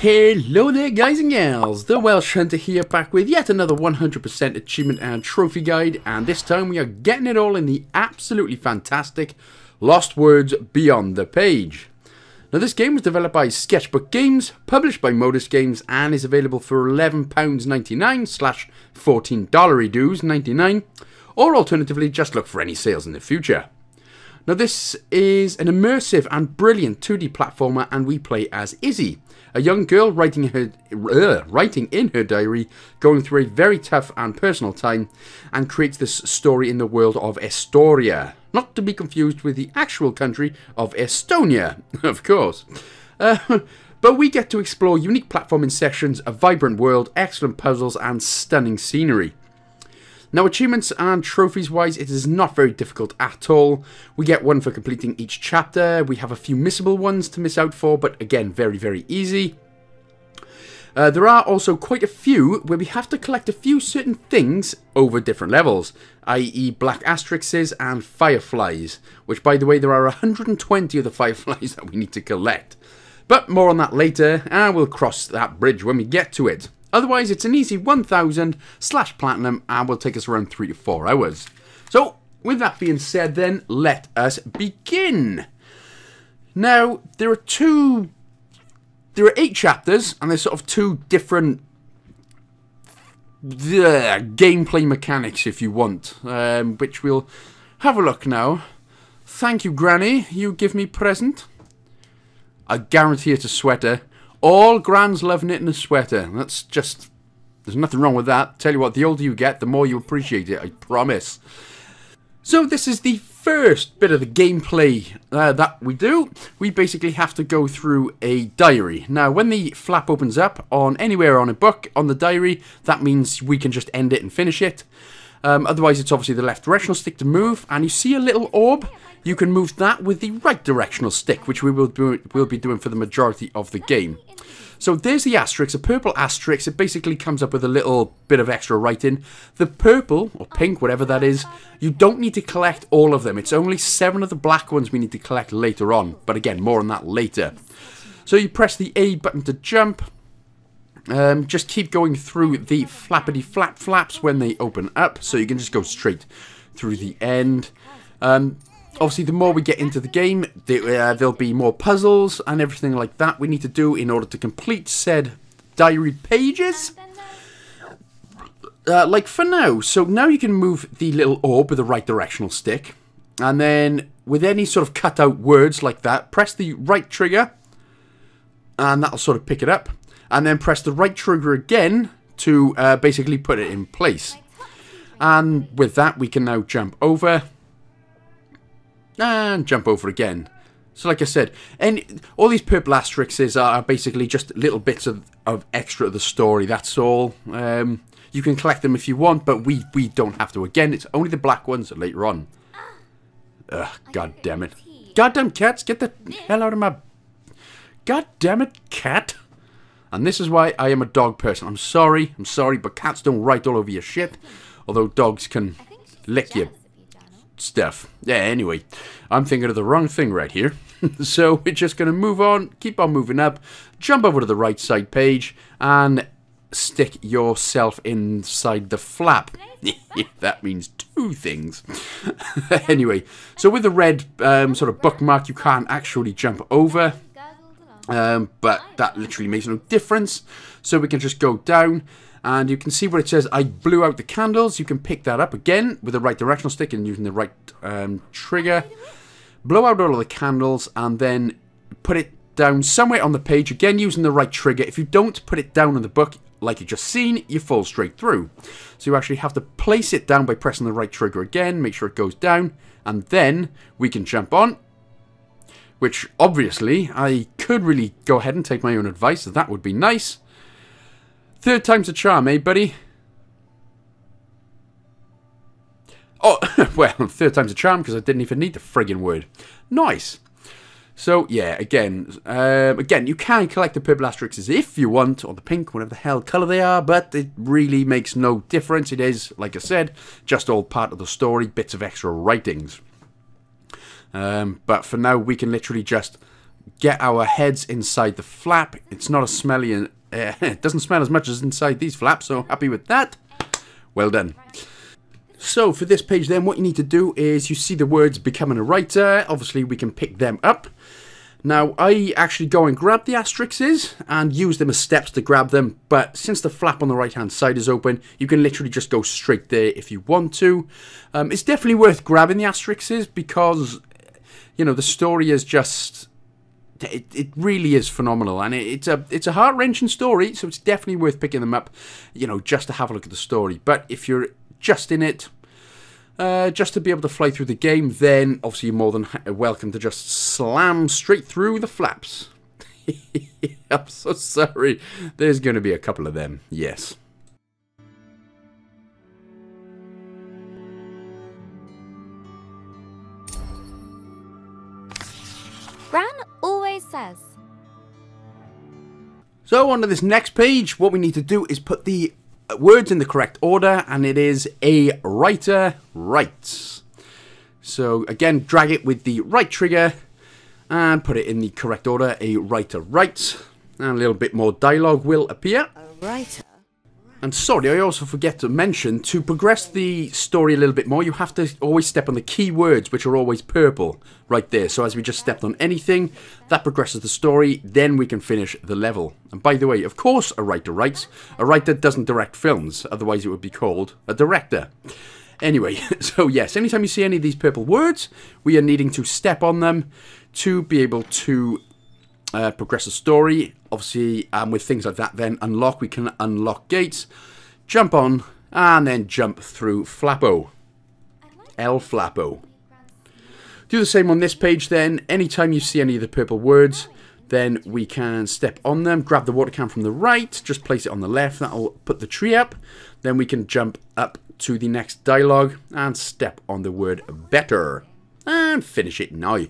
Hello there guys and gals, the Welsh Hunter here back with yet another 100% achievement and trophy guide and this time we are getting it all in the absolutely fantastic Lost Words Beyond the Page. Now this game was developed by Sketchbook Games, published by Modus Games and is available for £11.99 slash $14 dues 99 or alternatively just look for any sales in the future. Now this is an immersive and brilliant 2D platformer and we play as Izzy, a young girl writing her uh, writing in her diary, going through a very tough and personal time, and creates this story in the world of Estoria, not to be confused with the actual country of Estonia, of course. Uh, but we get to explore unique platforming sections, a vibrant world, excellent puzzles, and stunning scenery. Now, achievements and trophies wise, it is not very difficult at all. We get one for completing each chapter. We have a few missable ones to miss out for, but again, very, very easy. Uh, there are also quite a few where we have to collect a few certain things over different levels, i.e. black asterisks and fireflies, which by the way there are 120 of the fireflies that we need to collect. But more on that later, and we'll cross that bridge when we get to it. Otherwise, it's an easy 1000 slash platinum and will take us around 3 to 4 hours. So, with that being said then, let us begin. Now, there are two... There are eight chapters, and there's sort of two different uh, gameplay mechanics, if you want, um, which we'll have a look now. Thank you, Granny. You give me present. I guarantee it's a sweater. All grands love knitting a sweater. That's just... There's nothing wrong with that. Tell you what, the older you get, the more you appreciate it, I promise. So this is the first bit of the gameplay uh, that we do. We basically have to go through a diary. Now, when the flap opens up on anywhere on a book, on the diary, that means we can just end it and finish it. Um, otherwise, it's obviously the left directional stick to move, and you see a little orb you can move that with the right directional stick, which we will, will be doing for the majority of the game. So there's the asterisk, a purple asterisk. It basically comes up with a little bit of extra writing. The purple, or pink, whatever that is, you don't need to collect all of them. It's only seven of the black ones we need to collect later on. But again, more on that later. So you press the A button to jump. Um, just keep going through the flappity flap flaps when they open up. So you can just go straight through the end. Um, obviously the more we get into the game, uh, there'll be more puzzles and everything like that we need to do in order to complete said diary pages. Uh, like for now, so now you can move the little orb with the right directional stick. And then with any sort of cut out words like that, press the right trigger. And that'll sort of pick it up. And then press the right trigger again to uh, basically put it in place. And with that, we can now jump over and jump over again. So like I said, and all these purple asterisks are basically just little bits of, of extra of the story, that's all. Um, you can collect them if you want, but we, we don't have to. Again, it's only the black ones later on. Ugh, god damn it. Goddamn cats, get the hell out of my... God damn it, cat. And this is why I am a dog person. I'm sorry, I'm sorry, but cats don't write all over your shit. Although dogs can lick your stuff. Yeah, anyway, I'm thinking of the wrong thing right here. so we're just going to move on, keep on moving up, jump over to the right side page, and stick yourself inside the flap. that means two things. anyway, so with the red um, sort of bookmark, you can't actually jump over. Um, but that literally makes no difference. So we can just go down and you can see where it says I blew out the candles. You can pick that up again with the right directional stick and using the right um, trigger. Blow out all of the candles and then put it down somewhere on the page, again using the right trigger. If you don't put it down in the book, like you just seen, you fall straight through. So you actually have to place it down by pressing the right trigger again, make sure it goes down, and then we can jump on. Which, obviously, I could really go ahead and take my own advice, that would be nice. Third time's a charm, eh, buddy? Oh, well, third time's a charm because I didn't even need the friggin' word. Nice. So, yeah, again, um, again, you can collect the purple asterisks if you want, or the pink, whatever the hell colour they are, but it really makes no difference. It is, like I said, just all part of the story, bits of extra writings. Um, but for now, we can literally just get our heads inside the flap. It's not as smelly and uh, it doesn't smell as much as inside these flaps, so happy with that. Well done. So for this page then, what you need to do is you see the words becoming a writer. Obviously, we can pick them up. Now, I actually go and grab the asterisks and use them as steps to grab them, but since the flap on the right-hand side is open, you can literally just go straight there if you want to. Um, it's definitely worth grabbing the asterisks because, you know, the story is just... It, it really is phenomenal, and it, it's a it's a heart-wrenching story, so it's definitely worth picking them up, you know, just to have a look at the story. But if you're just in it, uh, just to be able to fly through the game, then obviously you're more than welcome to just slam straight through the flaps. I'm so sorry. There's going to be a couple of them, yes. Says. So on to this next page, what we need to do is put the uh, words in the correct order, and it is a writer writes. So again, drag it with the right trigger and put it in the correct order. A writer writes, and a little bit more dialogue will appear. A writer. And sorry, I also forget to mention, to progress the story a little bit more, you have to always step on the key words, which are always purple, right there. So as we just stepped on anything, that progresses the story, then we can finish the level. And by the way, of course a writer writes. A writer doesn't direct films, otherwise it would be called a director. Anyway, so yes, anytime you see any of these purple words, we are needing to step on them to be able to uh, progress the story. Obviously, um, with things like that, then unlock, we can unlock gates, jump on, and then jump through Flappo. El Flappo. Do the same on this page then. Anytime you see any of the purple words, then we can step on them, grab the water can from the right, just place it on the left, that'll put the tree up. Then we can jump up to the next dialogue and step on the word better. And finish it now.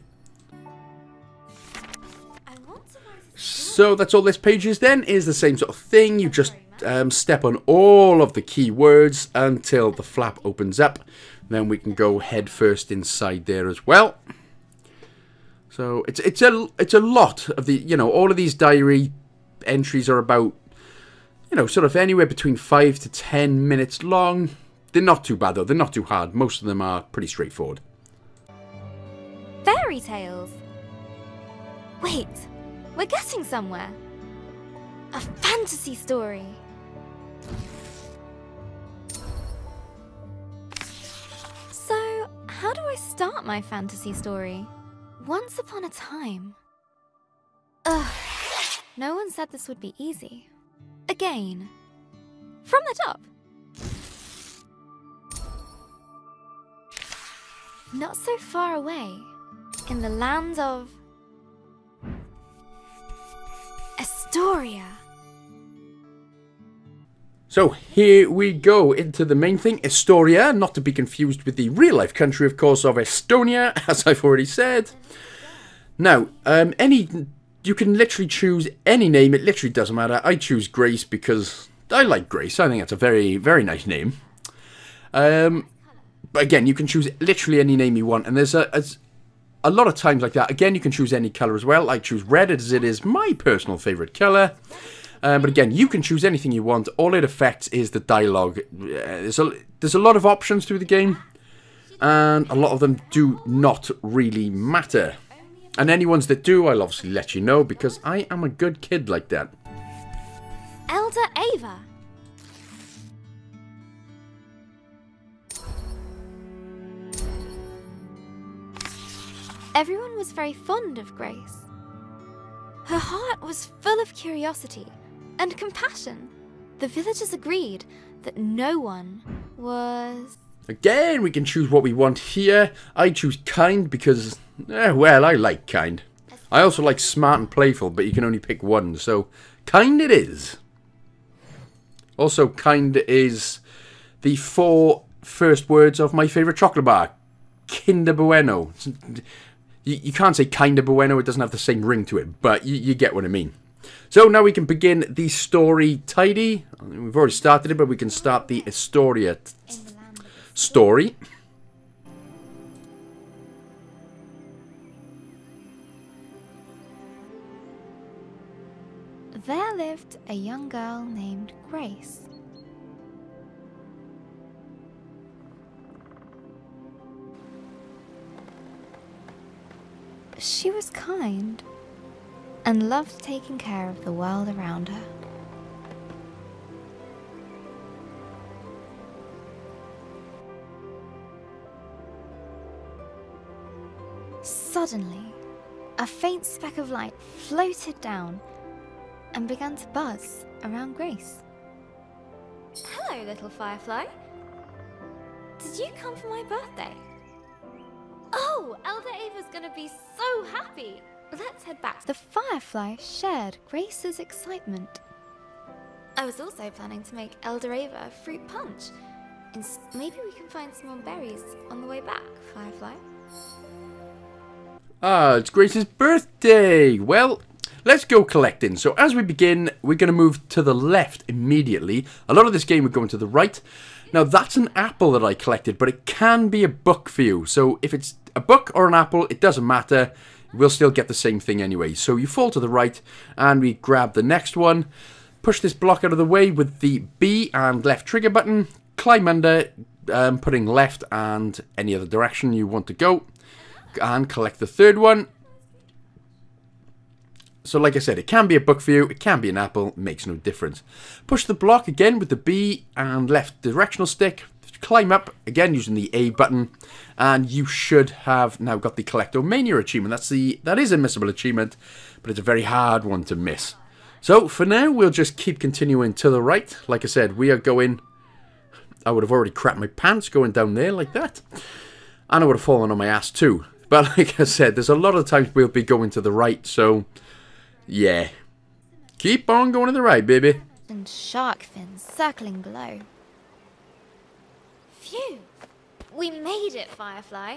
So that's all this page is then, is the same sort of thing. You just um, step on all of the key words until the flap opens up. Then we can go head first inside there as well. So it's it's a it's a lot of the you know all of these diary entries are about you know sort of anywhere between five to ten minutes long. They're not too bad though. They're not too hard. Most of them are pretty straightforward. Fairy tales. Wait, we're getting somewhere. A fantasy story. So, how do I start my fantasy story? Once upon a time. Ugh. No one said this would be easy. Again. From the top. Not so far away. In the land of Estoria. So here we go into the main thing, Estoria, not to be confused with the real life country, of course, of Estonia, as I've already said. Now, um, any you can literally choose any name, it literally doesn't matter. I choose Grace because I like Grace. I think that's a very, very nice name. Um, but again, you can choose literally any name you want, and there's a, a, a lot of times like that. Again, you can choose any color as well. I choose red as it is my personal favorite color. Um, but again, you can choose anything you want. All it affects is the dialogue. There's a there's a lot of options through the game, and a lot of them do not really matter. And any ones that do, I'll obviously let you know because I am a good kid like that. Elder Ava. Everyone was very fond of Grace. Her heart was full of curiosity and compassion. The villagers agreed that no one was. Again, we can choose what we want here. I choose kind because, eh, well, I like kind. I also like smart and playful, but you can only pick one, so kind it is. Also, kind is the four first words of my favourite chocolate bar, Kinder Bueno you, you can't say kind of bueno, it doesn't have the same ring to it, but you, you get what I mean. So now we can begin the story tidy. We've already started it, but we can start the Estoria story. There lived a young girl named Grace. She was kind and loved taking care of the world around her. Suddenly, a faint speck of light floated down and began to buzz around Grace. Hello, little firefly. Did you come for my birthday? Oh, Elder Ava's gonna be so happy! Let's head back. The firefly shared Grace's excitement. I was also planning to make Elder Ava a fruit punch. And maybe we can find some more berries on the way back, Firefly. Ah, it's Grace's birthday! Well, let's go collecting. So as we begin, we're going to move to the left immediately. A lot of this game we're going to the right. Now that's an apple that I collected, but it can be a book for you. So if it's a book or an apple, it doesn't matter. We'll still get the same thing anyway. So you fall to the right and we grab the next one. Push this block out of the way with the B and left trigger button. Climb under, um, putting left and any other direction you want to go. And collect the third one. So like I said, it can be a book for you, it can be an apple, makes no difference. Push the block again with the B and left directional stick, climb up, again using the A button, and you should have now got the Collectomania achievement. That's the That is a missable achievement, but it's a very hard one to miss. So for now, we'll just keep continuing to the right. Like I said, we are going... I would have already crapped my pants going down there like that. And I would have fallen on my ass too. But like I said, there's a lot of times we'll be going to the right, so... Yeah. Keep on going to the right, baby. And shark fins circling below. Phew! We made it, Firefly.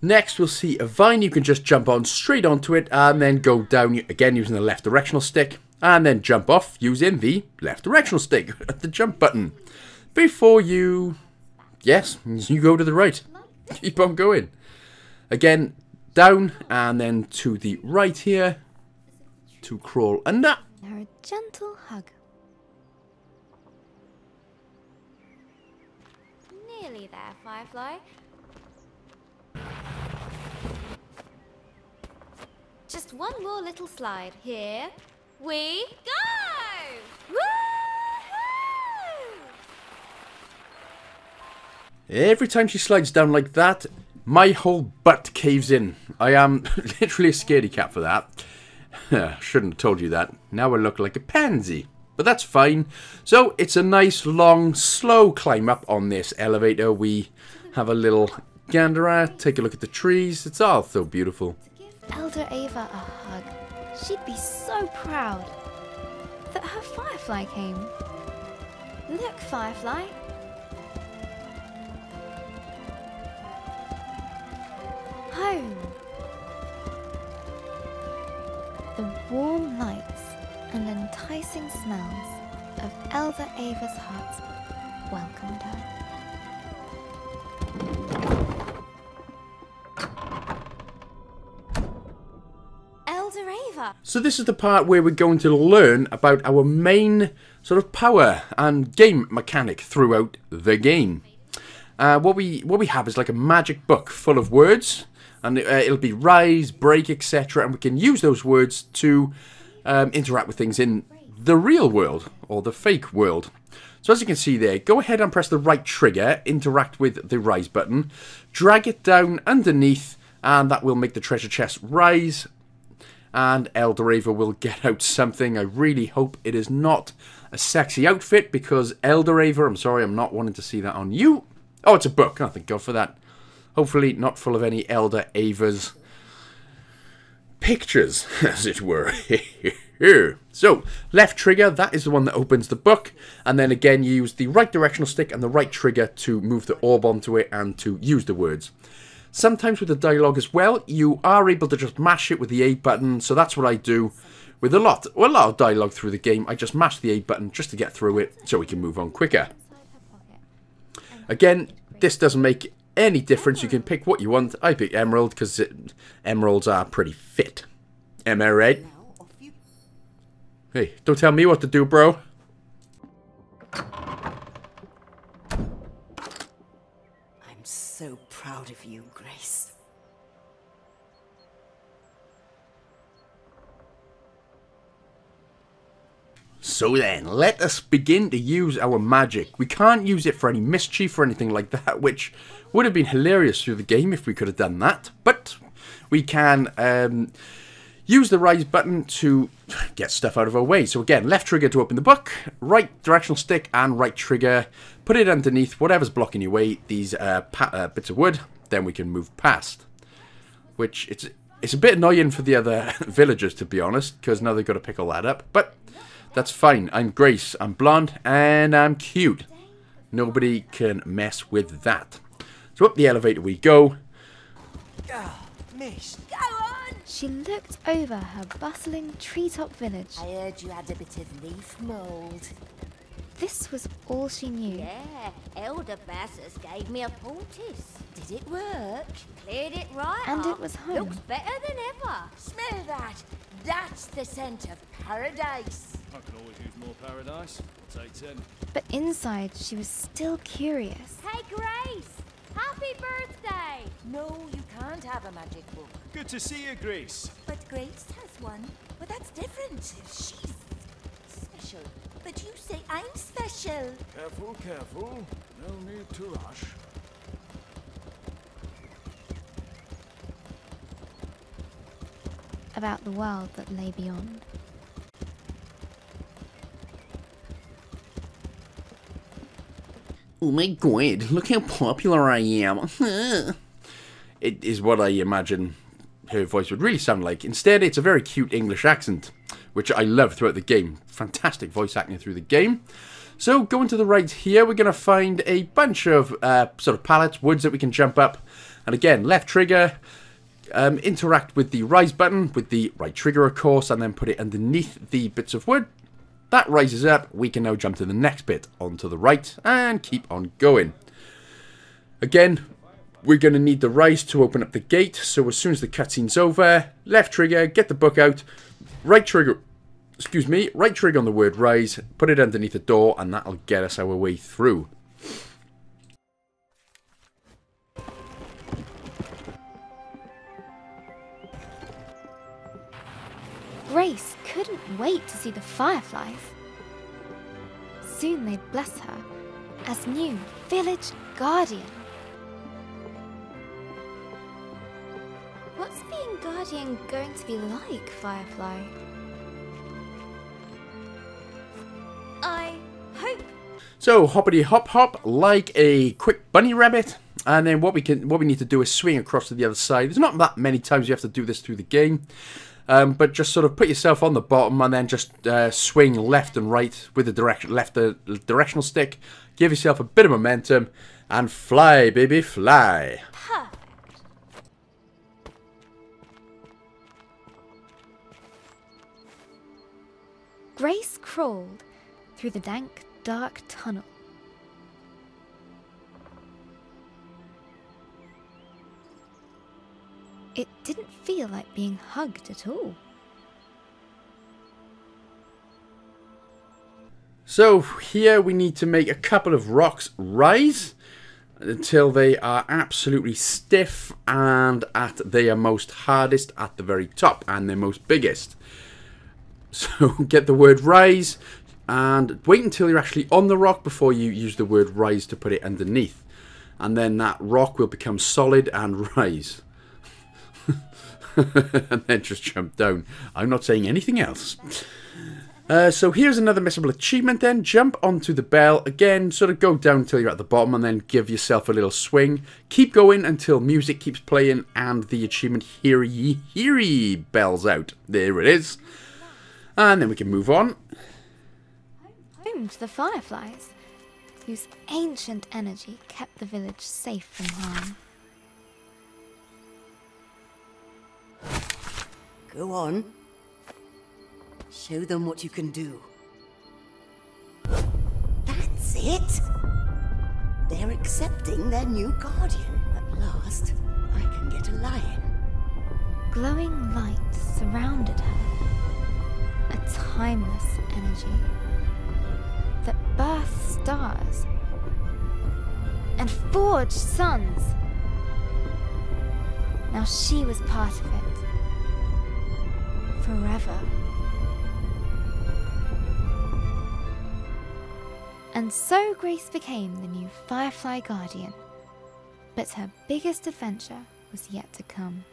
Next, we'll see a vine. You can just jump on straight onto it and then go down again using the left directional stick. And then jump off using the left directional stick at the jump button. Before you... Yes, you go to the right. Keep on going. Again, down and then to the right here to crawl under. Now a gentle hug. Nearly there, Firefly. Just one more little slide. Here we go! Every time she slides down like that, my whole butt caves in. I am literally a scaredy cat for that. Shouldn't have told you that. Now I look like a pansy. But that's fine. So it's a nice, long, slow climb up on this elevator. We have a little gander at, take a look at the trees. It's all so beautiful. Give Elder Ava a hug. She'd be so proud that her Firefly came. Look, Firefly. Home. The warm lights and enticing smells of Elder Ava's hut welcomed her. Elder Ava! So this is the part where we're going to learn about our main sort of power and game mechanic throughout the game. Uh, what we what we have is like a magic book full of words, and uh, it'll be rise, break, etc. And we can use those words to um, interact with things in the real world or the fake world. So as you can see there, go ahead and press the right trigger, interact with the rise button, drag it down underneath, and that will make the treasure chest rise. And Elder Ava will get out something. I really hope it is not a sexy outfit because Elder Ava, I'm sorry, I'm not wanting to see that on you. Oh, it's a book. Oh, thank God for that. Hopefully not full of any Elder Ava's pictures, as it were. so, left trigger, that is the one that opens the book. And then again, you use the right directional stick and the right trigger to move the orb onto it and to use the words. Sometimes with the dialogue as well, you are able to just mash it with the A button. So that's what I do with a lot, well, a lot of dialogue through the game. I just mash the A button just to get through it so we can move on quicker. Again, this doesn't make any difference. You can pick what you want. I pick emerald because emeralds are pretty fit. Am I right? Hey, don't tell me what to do, bro. I'm so proud of you, Grace. So then, let us begin to use our magic. We can't use it for any mischief or anything like that, which would have been hilarious through the game if we could have done that. But we can um, use the rise button to get stuff out of our way. So again, left trigger to open the book, right directional stick and right trigger. Put it underneath whatever's blocking your way, these uh, uh, bits of wood, then we can move past. Which, it's, it's a bit annoying for the other villagers, to be honest, because now they've got to pick all that up. But that's fine. I'm Grace. I'm blonde and I'm cute. Nobody can mess with that. So up the elevator we go. Oh, miss. Go on! She looked over her bustling treetop village. I heard you had a bit of leaf mould. This was all she knew. Yeah, Elder Bassus gave me a poultice. Did it work? Cleared it right And up. it was home. Looks better than ever. Smell that. That's the scent of paradise. I can always use more paradise. I'll take ten. But inside, she was still curious. Hey, Grace! Happy birthday! No, you can't have a magic book. Good to see you, Grace. But Grace has one. But that's different. She's special. But you say I'm special. Careful, careful. No need to rush. About the world that lay beyond. Oh my god, look how popular I am. it is what I imagine her voice would really sound like. Instead, it's a very cute English accent, which I love throughout the game. Fantastic voice acting through the game. So, going to the right here, we're going to find a bunch of uh, sort of pallets, woods that we can jump up. And again, left trigger, um, interact with the rise button, with the right trigger, of course, and then put it underneath the bits of wood. That rises up, we can now jump to the next bit onto the right and keep on going. Again, we're going to need the rise to open up the gate, so as soon as the cutscene's over, left trigger, get the book out, right trigger, excuse me, right trigger on the word rise, put it underneath the door, and that'll get us our way through. Couldn't wait to see the fireflies. Soon they'd bless her as new village guardian. What's being guardian going to be like, Firefly? I hope So hoppity hop hop like a quick bunny rabbit, and then what we can what we need to do is swing across to the other side. There's not that many times you have to do this through the game, um, but just sort of put yourself on the bottom and then just uh, swing left and right with the direction left the directional stick. Give yourself a bit of momentum and fly, baby, fly. Grace crawled through the dank, dark tunnel. Feel like being hugged at all. So here we need to make a couple of rocks rise until they are absolutely stiff and at their most hardest at the very top and their most biggest. So get the word rise and wait until you're actually on the rock before you use the word rise to put it underneath. And then that rock will become solid and rise. and then just jump down. I'm not saying anything else. Uh, so here's another missable achievement then. Jump onto the bell. Again, sort of go down until you're at the bottom and then give yourself a little swing. Keep going until music keeps playing and the achievement Hear Ye Hear Ye bells out. There it is. And then we can move on. Home to the fireflies, whose ancient energy kept the village safe from harm. Go on. Show them what you can do. That's it! They're accepting their new guardian. At last, I can get a lion. Glowing light surrounded her. a timeless energy that birthed stars and forged suns. Now she was part of it. Forever. And so Grace became the new Firefly Guardian. But her biggest adventure was yet to come.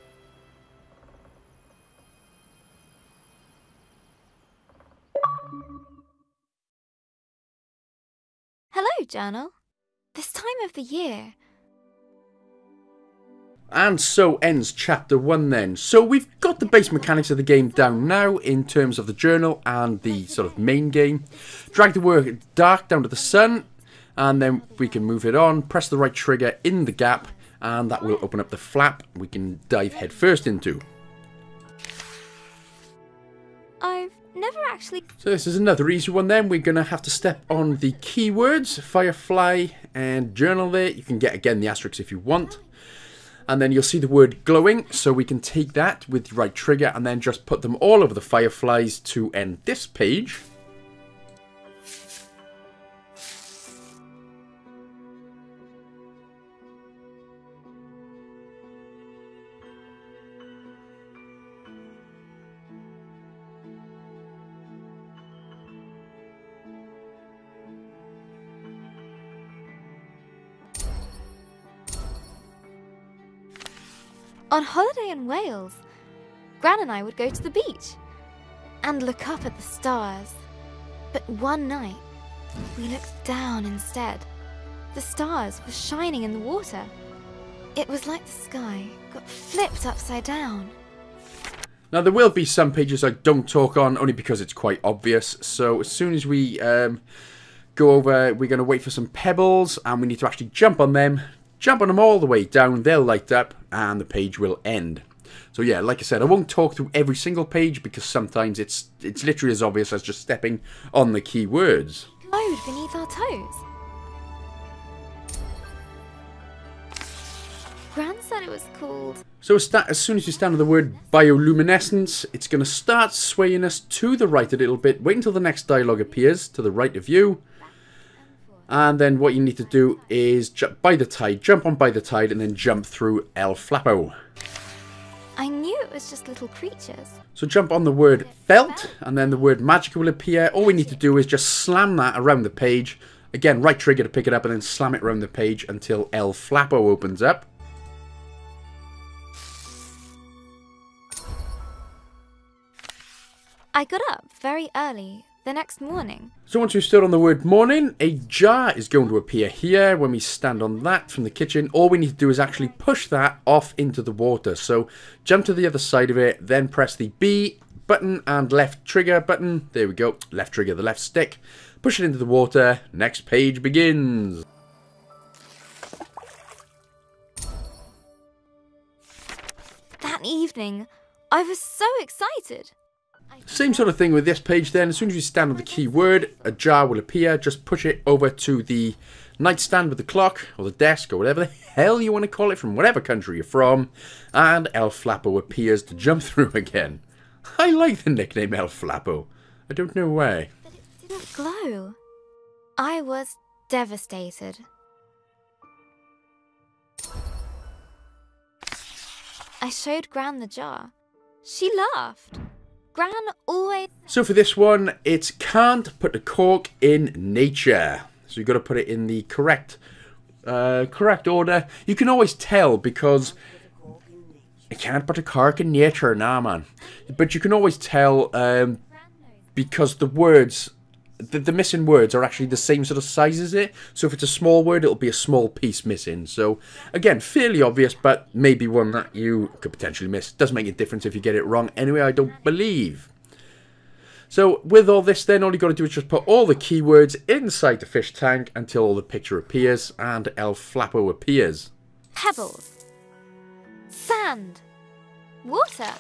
Hello, Journal. This time of the year. And so ends chapter 1 then. So we've got the base mechanics of the game down now in terms of the journal and the sort of main game. Drag the word dark down to the sun and then we can move it on. Press the right trigger in the gap and that will open up the flap we can dive headfirst into. I've never actually. So this is another easy one then. We're going to have to step on the keywords, Firefly and Journal there. You can get again the asterisk if you want. And then you'll see the word glowing, so we can take that with the right trigger and then just put them all over the Fireflies to end this page. On holiday in Wales, Gran and I would go to the beach and look up at the stars. But one night, we looked down instead. The stars were shining in the water. It was like the sky got flipped upside down. Now there will be some pages I don't talk on only because it's quite obvious. So as soon as we um, go over, we're going to wait for some pebbles and we need to actually jump on them. Jump on them all the way down, they'll light up and the page will end. So yeah, like I said, I won't talk through every single page because sometimes it's it's literally as obvious as just stepping on the key words. Glowed beneath our toes. Gran said it was called. So as soon as you stand on the word bioluminescence, it's going to start swaying us to the right a little bit. Wait until the next dialogue appears to the right of you. And then what you need to do is jump by the tide, jump on by the tide, and then jump through El Flapo. I knew it was just little creatures. So jump on the word felt, and then the word magic will appear. All we need to do is just slam that around the page. Again, right trigger to pick it up, and then slam it around the page until El Flapo opens up. I got up very early the next morning. So once we've stood on the word morning, a jar is going to appear here. When we stand on that from the kitchen, all we need to do is actually push that off into the water. So jump to the other side of it, then press the B button and left trigger button. There we go, left trigger, the left stick. Push it into the water. Next page begins. That evening, I was so excited. Same sort of thing with this page then. As soon as you stand on the keyword, a jar will appear. Just push it over to the nightstand with the clock, or the desk, or whatever the hell you want to call it from whatever country you're from. And El Flappo appears to jump through again. I like the nickname El Flappo. I don't know why. But it didn't glow. I was devastated. I showed Gran the jar. She laughed. Gran always. So for this one, it's can't put the cork in nature. So you've got to put it in the correct, uh, correct order. You can always tell because I can't put a cork in nature, nah, man. But you can always tell um, because the words, the, the missing words are actually the same sort of size as it. So if it's a small word, it'll be a small piece missing. So again, fairly obvious, but maybe one that you could potentially miss. Doesn't make a difference if you get it wrong. Anyway, I don't believe. So with all this then, all you got to do is just put all the keywords inside the fish tank until the picture appears and El Flappo appears. Pebbles. Sand. Water.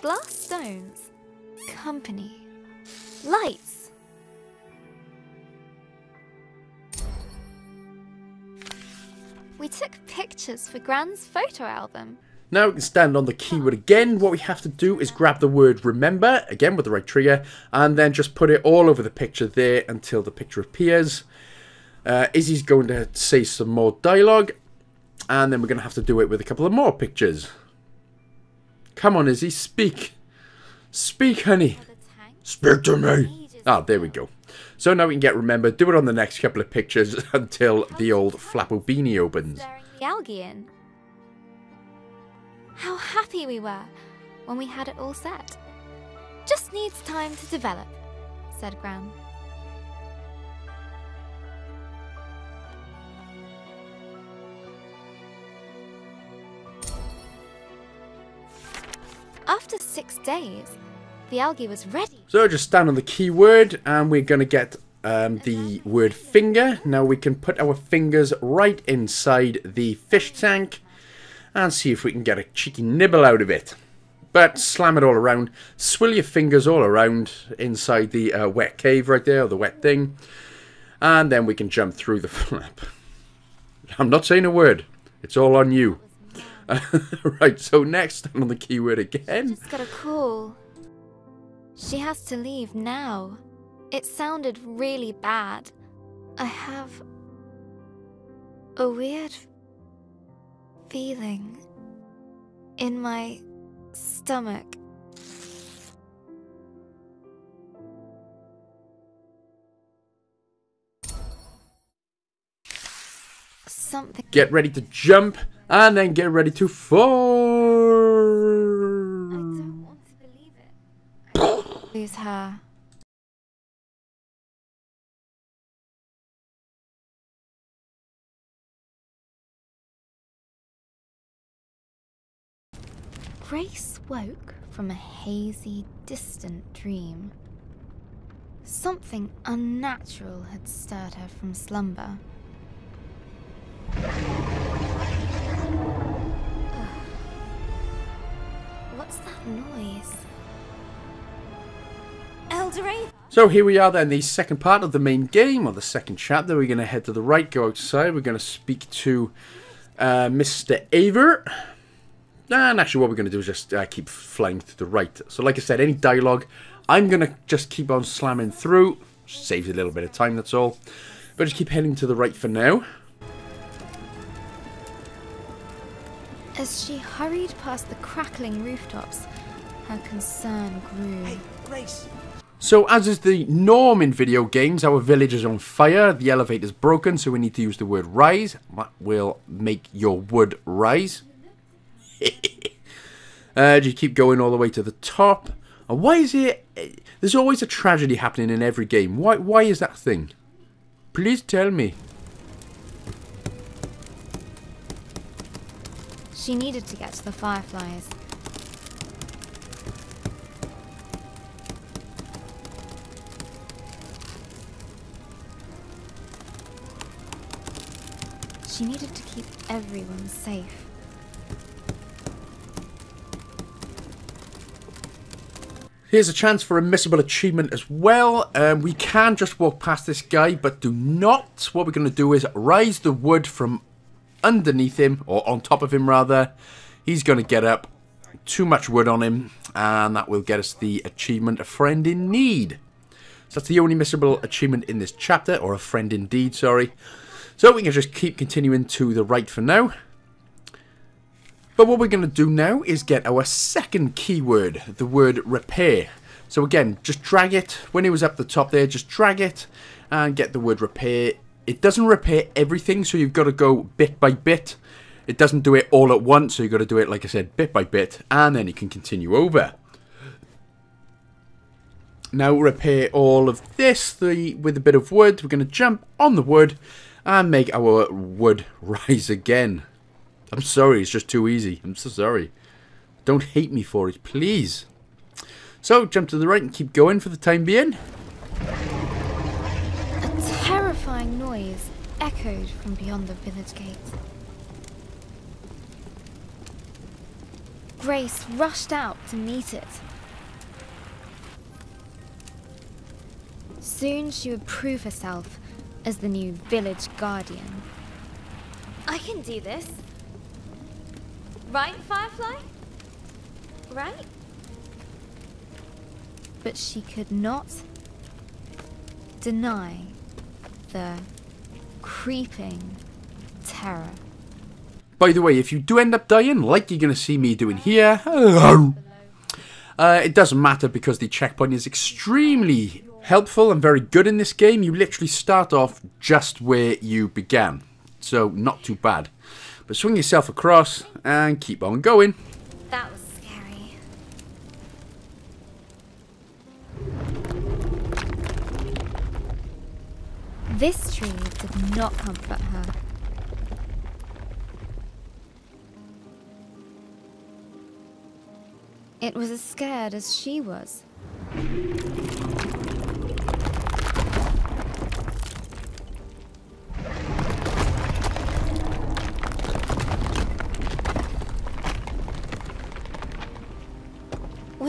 Glass stones. Company. Lights. We took pictures for Gran's photo album. Now we can stand on the keyword again. What we have to do is grab the word remember, again with the right trigger, and then just put it all over the picture there until the picture appears. Uh, Izzy's going to say some more dialogue, and then we're going to have to do it with a couple of more pictures. Come on, Izzy, speak. Speak, honey. Speak to me. Ah, there we go. So now we can get remember, do it on the next couple of pictures until the old Flappo Beanie opens. How happy we were when we had it all set. Just needs time to develop, said Gran. After six days, the algae was ready. So just stand on the keyword and we're going to get um, the word finger. Now we can put our fingers right inside the fish tank and see if we can get a cheeky nibble out of it. But slam it all around, swill your fingers all around inside the uh, wet cave right there, or the wet thing. And then we can jump through the flap. I'm not saying a word. It's all on you. right, so next on the keyword again. Just got a call. She has to leave now. It sounded really bad. I have a weird feeling in my stomach. Something. Get ready to jump and then get ready to fall. I don't want to believe it. Lose her. Grace woke from a hazy, distant dream. Something unnatural had stirred her from slumber. Ugh. What's that noise? Elderae, So here we are then, the second part of the main game, or the second chapter. We're going to head to the right, go outside. We're going to speak to uh, Mr. Aver. And actually what we're going to do is just uh, keep flying to the right. So like I said, any dialogue, I'm going to just keep on slamming through. Saves a little bit of time, that's all. But just keep heading to the right for now. As she hurried past the crackling rooftops, her concern grew. Hey, Grace. So as is the norm in video games, our village is on fire, the elevator's broken, so we need to use the word rise. That will make your wood rise. uh, you keep going all the way to the top. And why is it... There's always a tragedy happening in every game. Why, why is that thing? Please tell me. She needed to get to the fireflies. She needed to keep everyone safe. Here's a chance for a missable achievement as well. Um, we can just walk past this guy, but do not. What we're going to do is raise the wood from underneath him, or on top of him rather. He's going to get up. Too much wood on him, and that will get us the achievement A Friend in Need. So that's the only missable achievement in this chapter, or A Friend Indeed, sorry. So we can just keep continuing to the right for now. But what we're going to do now is get our second keyword, the word repair. So again, just drag it. When it was up the top there, just drag it and get the word repair. It doesn't repair everything, so you've got to go bit by bit. It doesn't do it all at once, so you've got to do it, like I said, bit by bit, and then you can continue over. Now repair all of this the, with a bit of wood. We're going to jump on the wood and make our wood rise again. I'm sorry, it's just too easy. I'm so sorry. Don't hate me for it, please. So, jump to the right and keep going for the time being. A terrifying noise echoed from beyond the village gate. Grace rushed out to meet it. Soon she would prove herself as the new village guardian. I can do this. Right, Firefly? Right? But she could not deny the creeping terror. By the way, if you do end up dying, like you're going to see me doing here, uh, it doesn't matter because the checkpoint is extremely helpful and very good in this game. You literally start off just where you began, so not too bad. But swing yourself across and keep on going. That was scary. This tree did not comfort her. It was as scared as she was.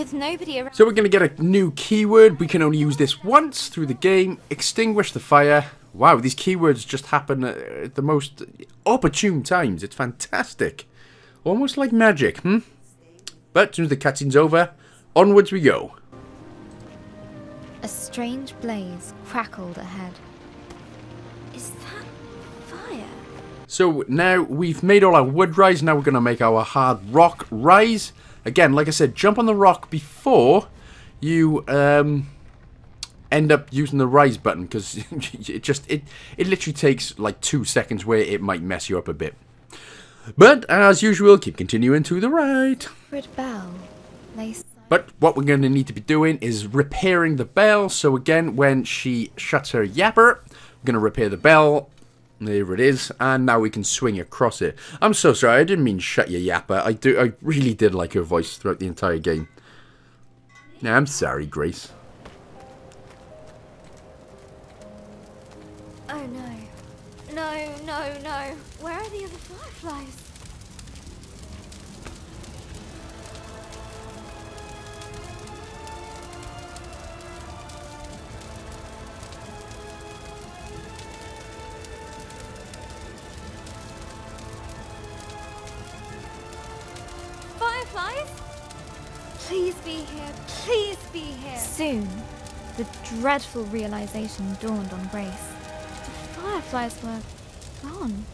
With nobody around. So we're going to get a new keyword. We can only use this once through the game. Extinguish the fire. Wow, these keywords just happen at the most opportune times. It's fantastic. Almost like magic, hmm? But as soon as the cutscene's over, onwards we go. A strange blaze crackled ahead. Is that fire? So now we've made all our wood rise. Now we're going to make our hard rock rise. Again, like I said, jump on the rock before you um, end up using the rise button because it just it it literally takes like two seconds where it might mess you up a bit. But as usual, keep continuing to the right. Red bell lay s- But what we're going to need to be doing is repairing the bell. So again, when she shuts her yapper, we're going to repair the bell. There it is. And now we can swing across it. I'm so sorry. I didn't mean shut your yapper. I do. I really did like her voice throughout the entire game. Yeah, I'm sorry, Grace. Oh no. No, no, no. Where are the other fireflies? Fireflies? Please be here. Please be here. Soon, the dreadful realization dawned on Grace. The fireflies were gone.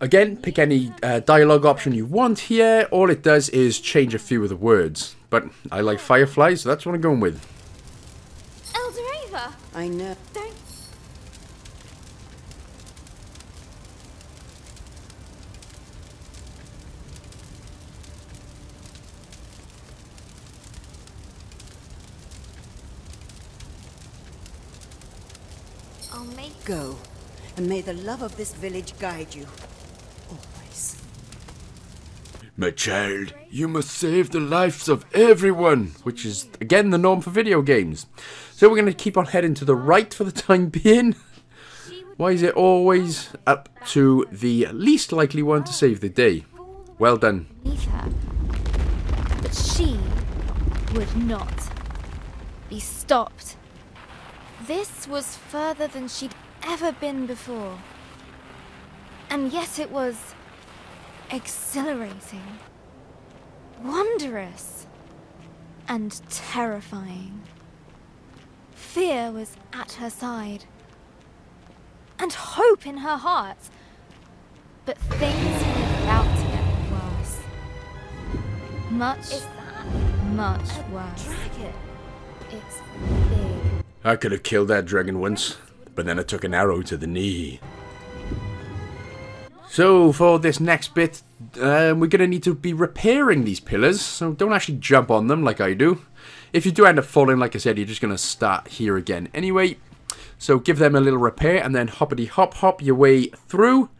Again, pick any uh, dialogue option you want here. All it does is change a few of the words. But I like Fireflies, so that's what I'm going with. Elder Ava! I know. Don't. I'll make. Go, and may the love of this village guide you. Always. My child, you must save the lives of everyone, which is, again, the norm for video games. So we're going to keep on heading to the right for the time being. Why is it always up to the least likely one to save the day? Well done. her. But she would not be stopped. This was further than she'd ever been before. And yet it was exhilarating, wondrous, and terrifying. Fear was at her side, and hope in her heart. But things were about to get worse. Much, Is that much a worse. dragon? It's big. I could have killed that dragon once, but then I took an arrow to the knee. So for this next bit, um, we're going to need to be repairing these pillars, so don't actually jump on them like I do. If you do end up falling, like I said, you're just going to start here again anyway. So give them a little repair and then hoppity hop hop your way through.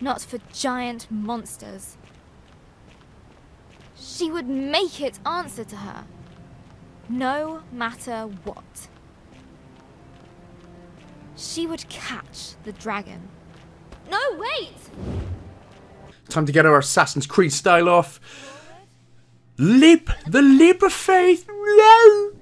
Not for giant monsters. She would make it answer to her. No matter what. She would catch the dragon. No, wait! Time to get our Assassin's Creed style off. Leap the leap of faith! No!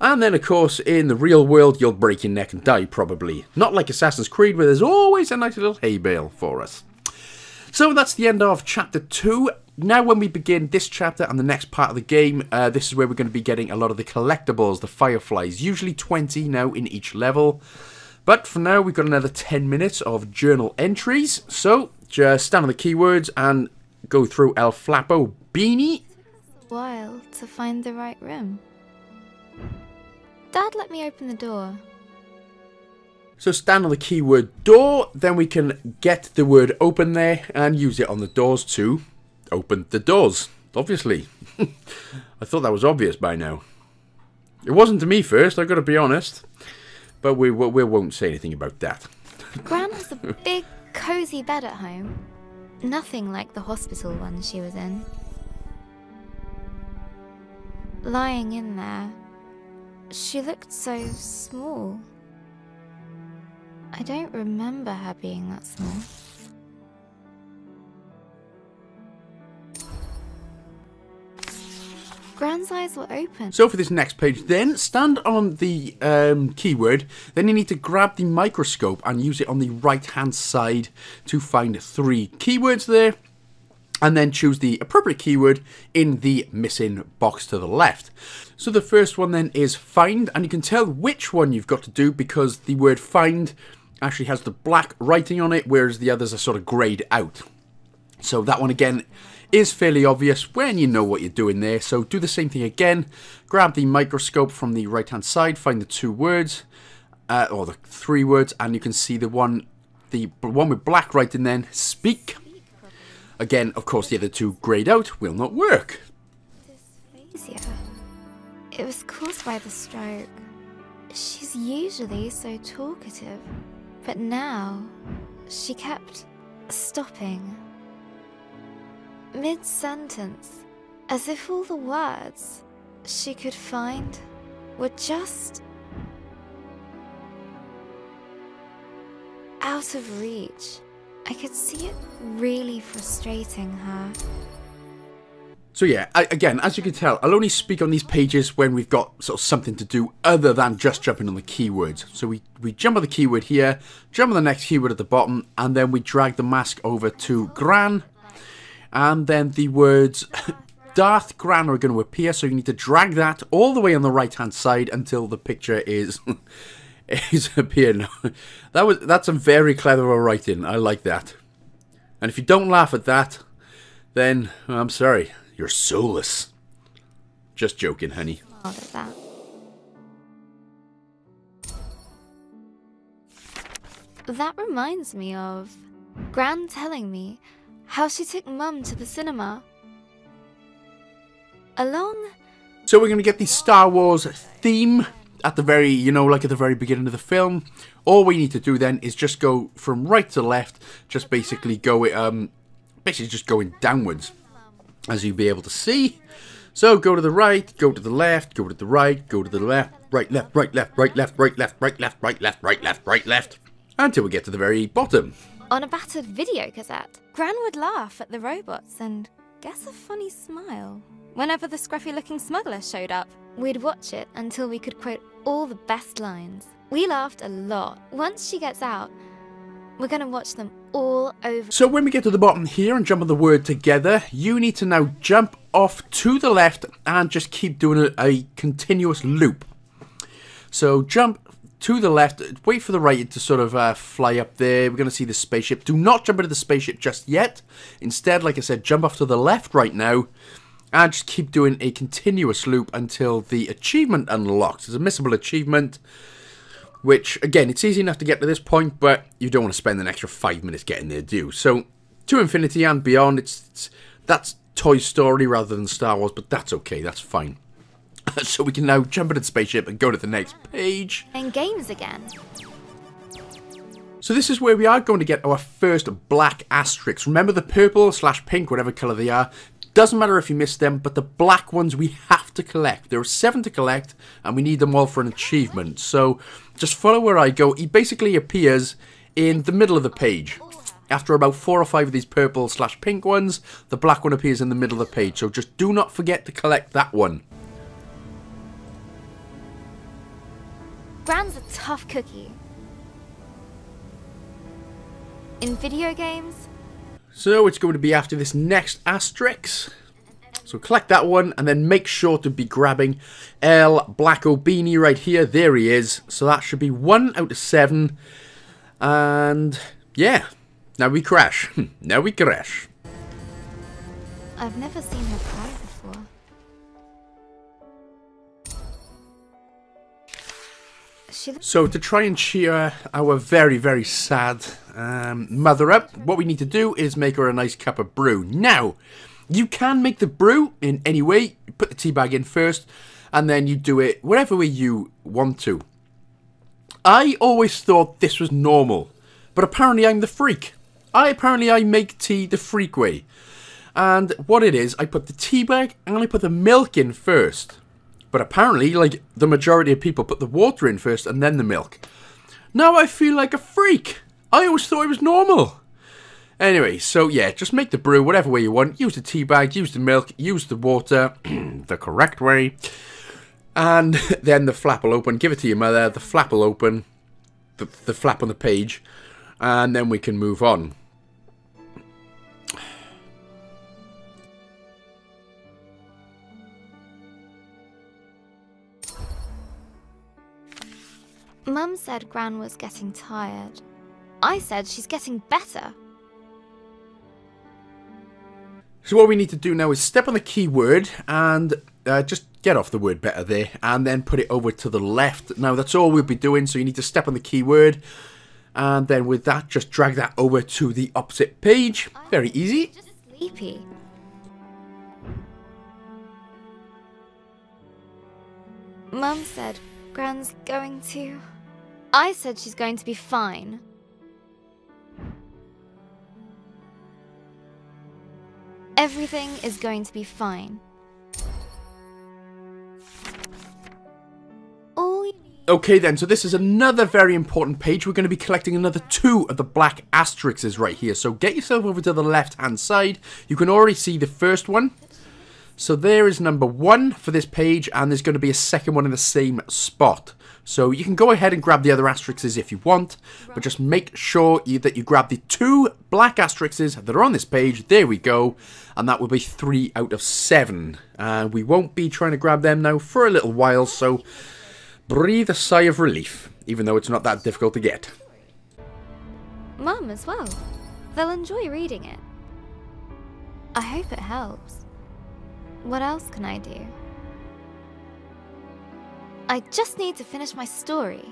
And then, of course, in the real world, you'll break your neck and die, probably. Not like Assassin's Creed, where there's always a nice little hay bale for us. So that's the end of chapter 2. Now when we begin this chapter and the next part of the game, uh, this is where we're going to be getting a lot of the collectibles, the fireflies, usually 20 now in each level. But for now, we've got another 10 minutes of journal entries. So just stand on the keywords and go through El Flapo Beanie. While to find the right room. Dad let me open the door. So stand on the keyword door, then we can get the word open there and use it on the doors to open the doors, obviously. I thought that was obvious by now. It wasn't to me first, I've got to be honest. But we, we, won't say anything about that. Gran has a big, cozy bed at home. Nothing like the hospital one she was in. Lying in there, she looked so small. I don't remember her being that small. Gran's eyes were open. So for this next page then, stand on the um, keyword, then you need to grab the microscope and use it on the right hand side to find three keywords there. And then choose the appropriate keyword in the missing box to the left. So the first one then is find, and you can tell which one you've got to do because the word find actually has the black writing on it, whereas the others are sort of greyed out. So that one again is fairly obvious when you know what you're doing there. So do the same thing again. Grab the microscope from the right hand side, find the two words, uh, or the three words, and you can see the one, the one with black writing then, speak. Again, of course, the other two grayed out will not work. It was caused by the stroke. She's usually so talkative, but now she kept stopping mid sentence, as if all the words she could find were just out of reach. I could see it really frustrating her. So yeah, I, again, as you can tell, I'll only speak on these pages when we've got sort of something to do other than just jumping on the keywords. So we, we jump on the keyword here, jump on the next keyword at the bottom, and then we drag the mask over to Gran, and then the words Darth Gran are going to appear, so you need to drag that all the way on the right hand side until the picture is is appearing. that was that's some very clever writing. I like that. And if you don't laugh at that, then I'm sorry, you're soulless. Just joking, honey. Odd at that. That reminds me of Gran telling me how she took Mum to the cinema. Along. So we're going to get the Star Wars theme at the very, you know, like at the very beginning of the film. All we need to do then is just go from right to left, just basically go, um, basically just going downwards, as you'll be able to see. So go to the right, go to the left, go to the right, go to the left, right, left, right, left, right, left, right, left, right, left, right, left, right, left, right, left, until we get to the very bottom. On a battered video cassette, Gran would laugh at the robots and guess a funny smile whenever the scruffy looking smuggler showed up. We'd watch it until we could quote all the best lines. We laughed a lot. Once she gets out, we're going to watch them all over. So when we get to the bottom here and jump on the word together, you need to now jump off to the left and just keep doing a, a continuous loop. So jump to the left, wait for the right to sort of uh, fly up there. We're going to see the spaceship. Do not jump into the spaceship just yet. Instead, like I said, jump off to the left right now and just keep doing a continuous loop until the achievement unlocks. It's a missable achievement, which, again, it's easy enough to get to this point, but you don't want to spend an extra five minutes getting there, do So, to infinity and beyond, it's, it's that's Toy Story rather than Star Wars, but that's okay, that's fine. so we can now jump into the spaceship and go to the next page. And games again. So this is where we are going to get our first black asterisks. Remember the purple slash pink, whatever colour they are. Doesn't matter if you miss them, but the black ones we have to collect. There are seven to collect, and we need them all for an achievement. So just follow where I go. He basically appears in the middle of the page. After about four or five of these purple slash pink ones, the black one appears in the middle of the page. So just do not forget to collect that one. Brown's a tough cookie. In video games, So it's going to be after this next asterisk. So collect that one and then make sure to be grabbing L Blacko Beanie right here. There he is. So that should be one out of seven. And yeah, now we crash. now we crash. I've never seen her cry So to try and cheer our very, very sad um, mother up, what we need to do is make her a nice cup of brew. Now, you can make the brew in any way. You put the tea bag in first, and then you do it whatever way you want to. I always thought this was normal, but apparently I'm the freak. I apparently I make tea the freak way. And what it is, I put the tea bag and I put the milk in first. But apparently, like, the majority of people put the water in first and then the milk. Now I feel like a freak. I always thought it was normal. Anyway, so yeah, just make the brew whatever way you want. Use the tea bag, use the milk, use the water the correct way. And then the flap will open. Give it to your mother. The flap will open. The, the flap on the page. And then we can move on. Mum said Gran was getting tired. I said she's getting better. So what we need to do now is step on the keyword and uh, just get off the word better there and then put it over to the left. Now that's all we'll be doing so you need to step on the keyword and then with that just drag that over to the opposite page. Very easy. Just sleepy. Mum said Gran's going to. I said she's going to be fine. Everything is going to be fine. Okay then, so this is another very important page. We're going to be collecting another two of the black asterisks right here. So get yourself over to the left hand side. You can already see the first one. So there is number one for this page, and there's going to be a second one in the same spot. So you can go ahead and grab the other asterisks if you want, but just make sure you, that you grab the two black asterisks that are on this page. There we go, and that will be three out of seven. And we won't be trying to grab them now for a little while, so breathe a sigh of relief, even though it's not that difficult to get. Mum as well. They'll enjoy reading it. I hope it helps. What else can I do? I just need to finish my story.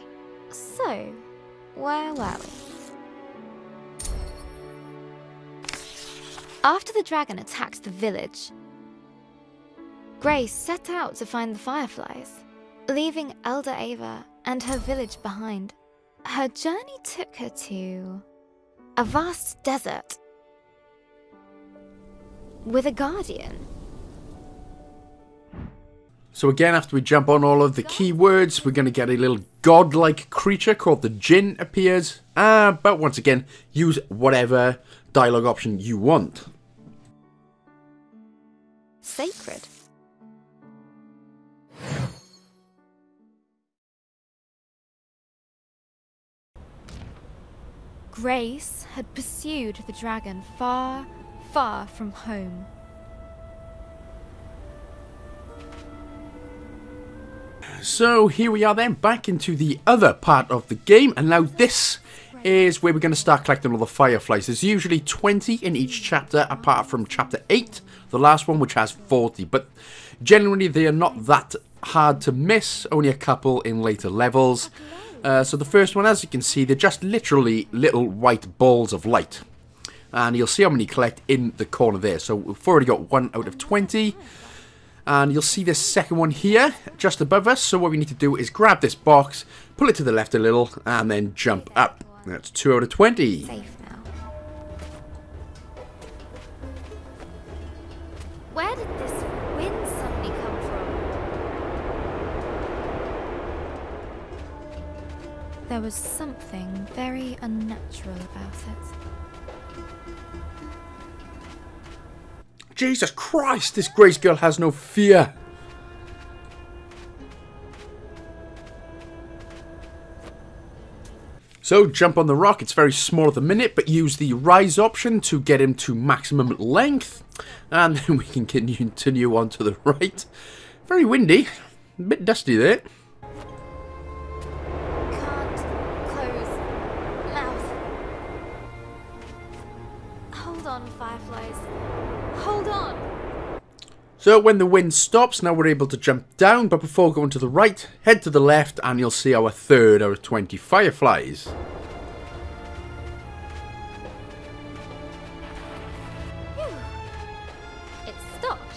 So, where were we? After the dragon attacked the village, Grace set out to find the fireflies, leaving Elder Ava and her village behind. Her journey took her to a vast desert with a guardian. So again, after we jump on all of the keywords, we're going to get a little godlike creature called the Jinn appears. Uh, but once again, use whatever dialogue option you want. Sacred. Grace had pursued the dragon far, far from home. So here we are then, back into the other part of the game, and now this is where we're going to start collecting all the fireflies. There's usually 20 in each chapter, apart from chapter 8, the last one, which has 40, but generally they are not that hard to miss, only a couple in later levels. Uh, so the first one, as you can see, they're just literally little white balls of light. And you'll see how many collect in the corner there. So we've already got 1 out of 20. And you'll see this second one here, just above us. So what we need to do is grab this box, pull it to the left a little, and then jump up. That's 2 out of 20. Safe now. Where did this wind suddenly come from? There was something very unnatural about it. Jesus Christ, this Grace girl has no fear. So jump on the rock, it's very small at the minute, but use the rise option to get him to maximum length. And then we can continue on to the right. Very windy, a bit dusty there. So when the wind stops, now we're able to jump down, but before going to the right, head to the left and you'll see our third out of 20 fireflies. Phew. It stopped.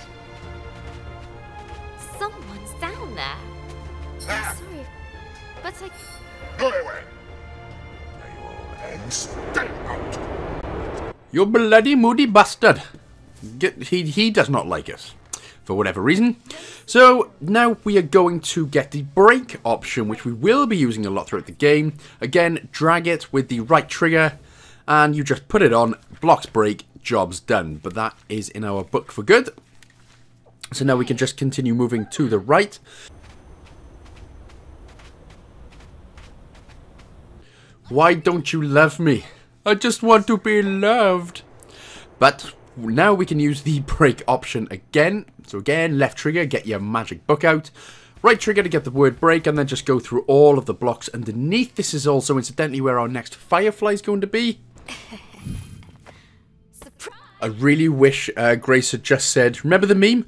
Someone's down there. Ah. I'm sorry, but I Go away! May you all end stay out! You bloody moody bastard. Get, he, he does not like us. For whatever reason. So, now we are going to get the break option, which we will be using a lot throughout the game. Again, drag it with the right trigger, and you just put it on, blocks break, job's done. But that is in our book for good. So now we can just continue moving to the right. Why don't you love me? I just want to be loved. But now we can use the break option again. So again, left trigger, get your magic book out. Right trigger to get the word break and then just go through all of the blocks underneath. This is also incidentally where our next firefly is going to be. I really wish uh, Grace had just said, remember the meme?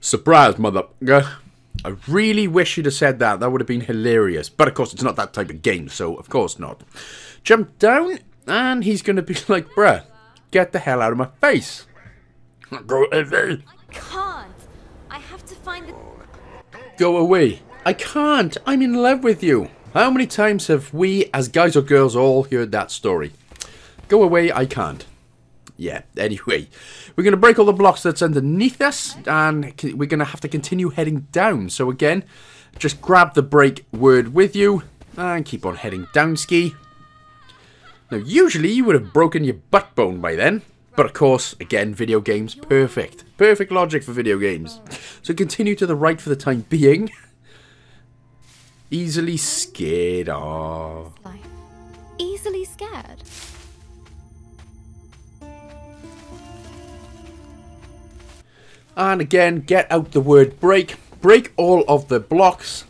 Surprise, mother. I really wish you'd have said that. That would have been hilarious. But of course, it's not that type of game, so of course not. Jump down, and he's going to be like, bruh, get the hell out of my face. Go away. I can't. I have to find the. Go away. I can't. I'm in love with you. How many times have we, as guys or girls, all heard that story? Go away, I can't. Yeah, anyway. We're going to break all the blocks that's underneath us, and we're going to have to continue heading down. So again, just grab the break word with you, and keep on heading down, ski. Now, usually you would have broken your butt bone by then. But of course, again, video games, perfect. Perfect logic for video games. So continue to the right for the time being. Easily scared life. Easily scared. And again, get out the word break. Break all of the blocks.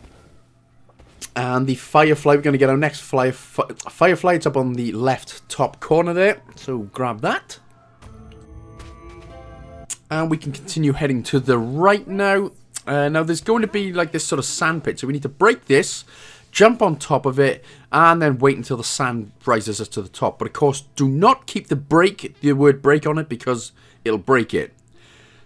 And the Firefly, we're going to get our next fly, fi Firefly. It's up on the left top corner there. So grab that. And we can continue heading to the right now. Uh, now, there's going to be like this sort of sand pit. So we need to break this, jump on top of it, and then wait until the sand rises us to the top. But of course, do not keep the break, the word break on it, because it'll break it.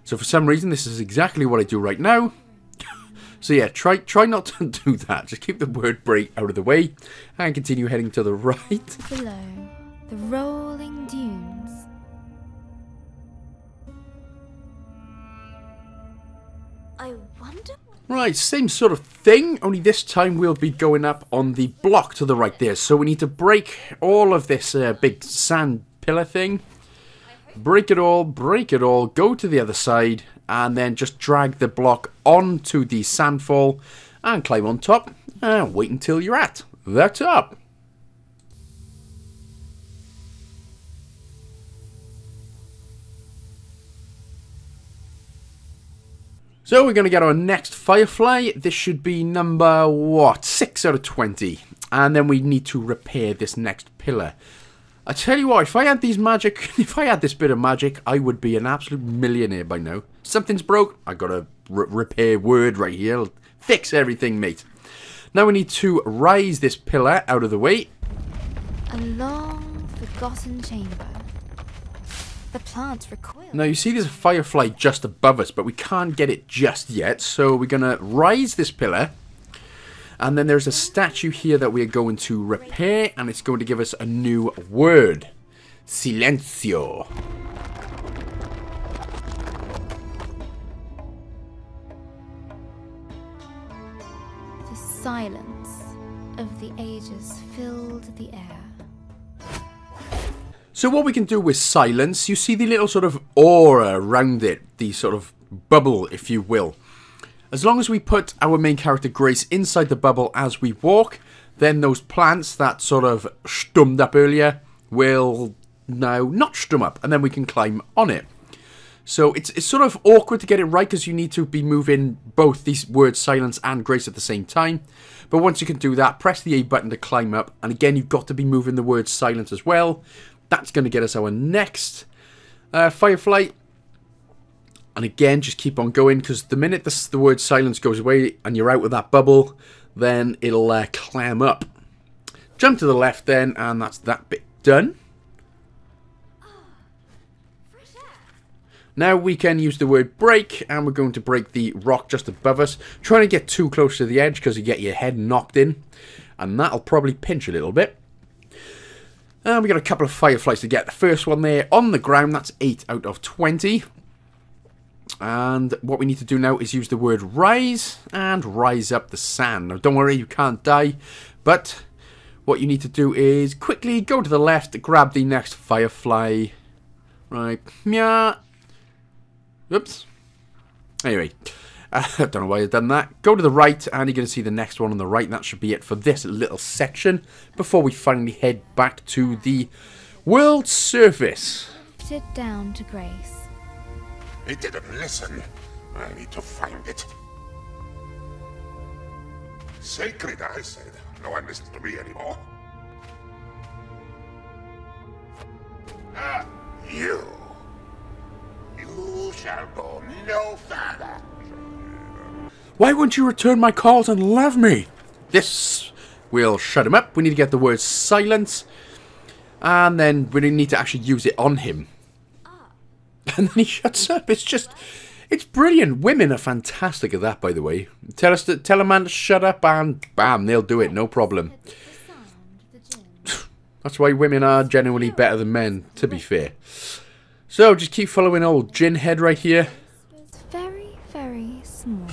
So for some reason, this is exactly what I do right now. so yeah, try try not to do that. Just keep the word break out of the way and continue heading to the right. Below, the rolling dunes. Right, same sort of thing, only this time we'll be going up on the block to the right there. So we need to break all of this uh, big sand pillar thing. Break it all, break it all, go to the other side, and then just drag the block onto the sandfall and climb on top and wait until you're at the top. So we're going to get our next Firefly. This should be number, what, 6 out of 20. And then we need to repair this next pillar. I tell you what, if I had these magic, if I had this bit of magic, I would be an absolute millionaire by now. Something's broke, I got a repair word right here. It'll fix everything, mate. Now we need to raise this pillar out of the way. A long, forgotten chamber. The plants recoil. Now you see there's a firefly just above us, but we can't get it just yet. So we're going to raise this pillar. And then there's a statue here that we're going to repair, and it's going to give us a new word. Silencio. The silence of the ages filled the air. So what we can do with silence, you see the little sort of aura around it, the sort of bubble, if you will. As long as we put our main character Grace inside the bubble as we walk, then those plants that sort of stummed up earlier will now not stum up, and then we can climb on it. So it's, it's sort of awkward to get it right because you need to be moving both these words silence and grace at the same time. But once you can do that, press the A button to climb up. And again, you've got to be moving the word silence as well. That's going to get us our next uh, Firefly. And again, just keep on going because the minute this, the word silence goes away and you're out of that bubble, then it'll uh, climb up. Jump to the left then, and that's that bit done. Now we can use the word break, and we're going to break the rock just above us. Trying to get too close to the edge because you get your head knocked in, and that'll probably pinch a little bit. And we got a couple of fireflies to get. The first one there on the ground, that's 8 out of 20. And what we need to do now is use the word rise and rise up the sand. Now don't worry, you can't die, but what you need to do is quickly go to the left, grab the next firefly. Right, yeah, Oops. Anyway, I don't know why I've done that. Go to the right, and you're going to see the next one on the right. That should be it for this little section before we finally head back to the world surface. It down to Grace. He didn't listen. I need to find it. Sacred, I said. No one listens to me anymore. Ah, you. You shall go no further. Why won't you return my calls and love me? This will shut him up. We need to get the word silence. And then we need to actually use it on him. And then he shuts up. It's just... It's brilliant. Women are fantastic at that, by the way. Tell us to tell a man to shut up and bam, they'll do it, no problem. That's why women are generally better than men, to be fair. So, just keep following old Gin Head right here. It's very, very small.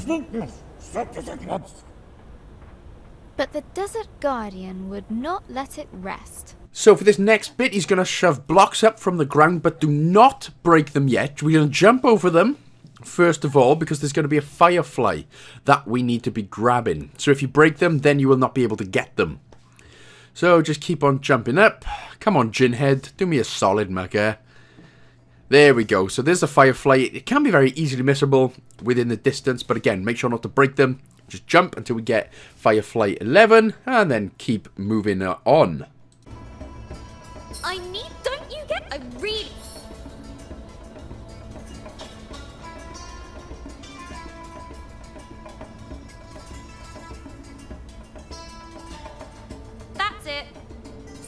But the Desert Guardian would not let it rest. So for this next bit, he's going to shove blocks up from the ground, but do not break them yet. We're going to jump over them, first of all, because there's going to be a firefly that we need to be grabbing. So if you break them, then you will not be able to get them. So just keep on jumping up. Come on, Ginhead, do me a solid, Mugger. There we go. So there's the Firefly. It can be very easily missable within the distance, but again, make sure not to break them. Just jump until we get Firefly 11, and then keep moving on. I need. Don't you get? I really. That's it.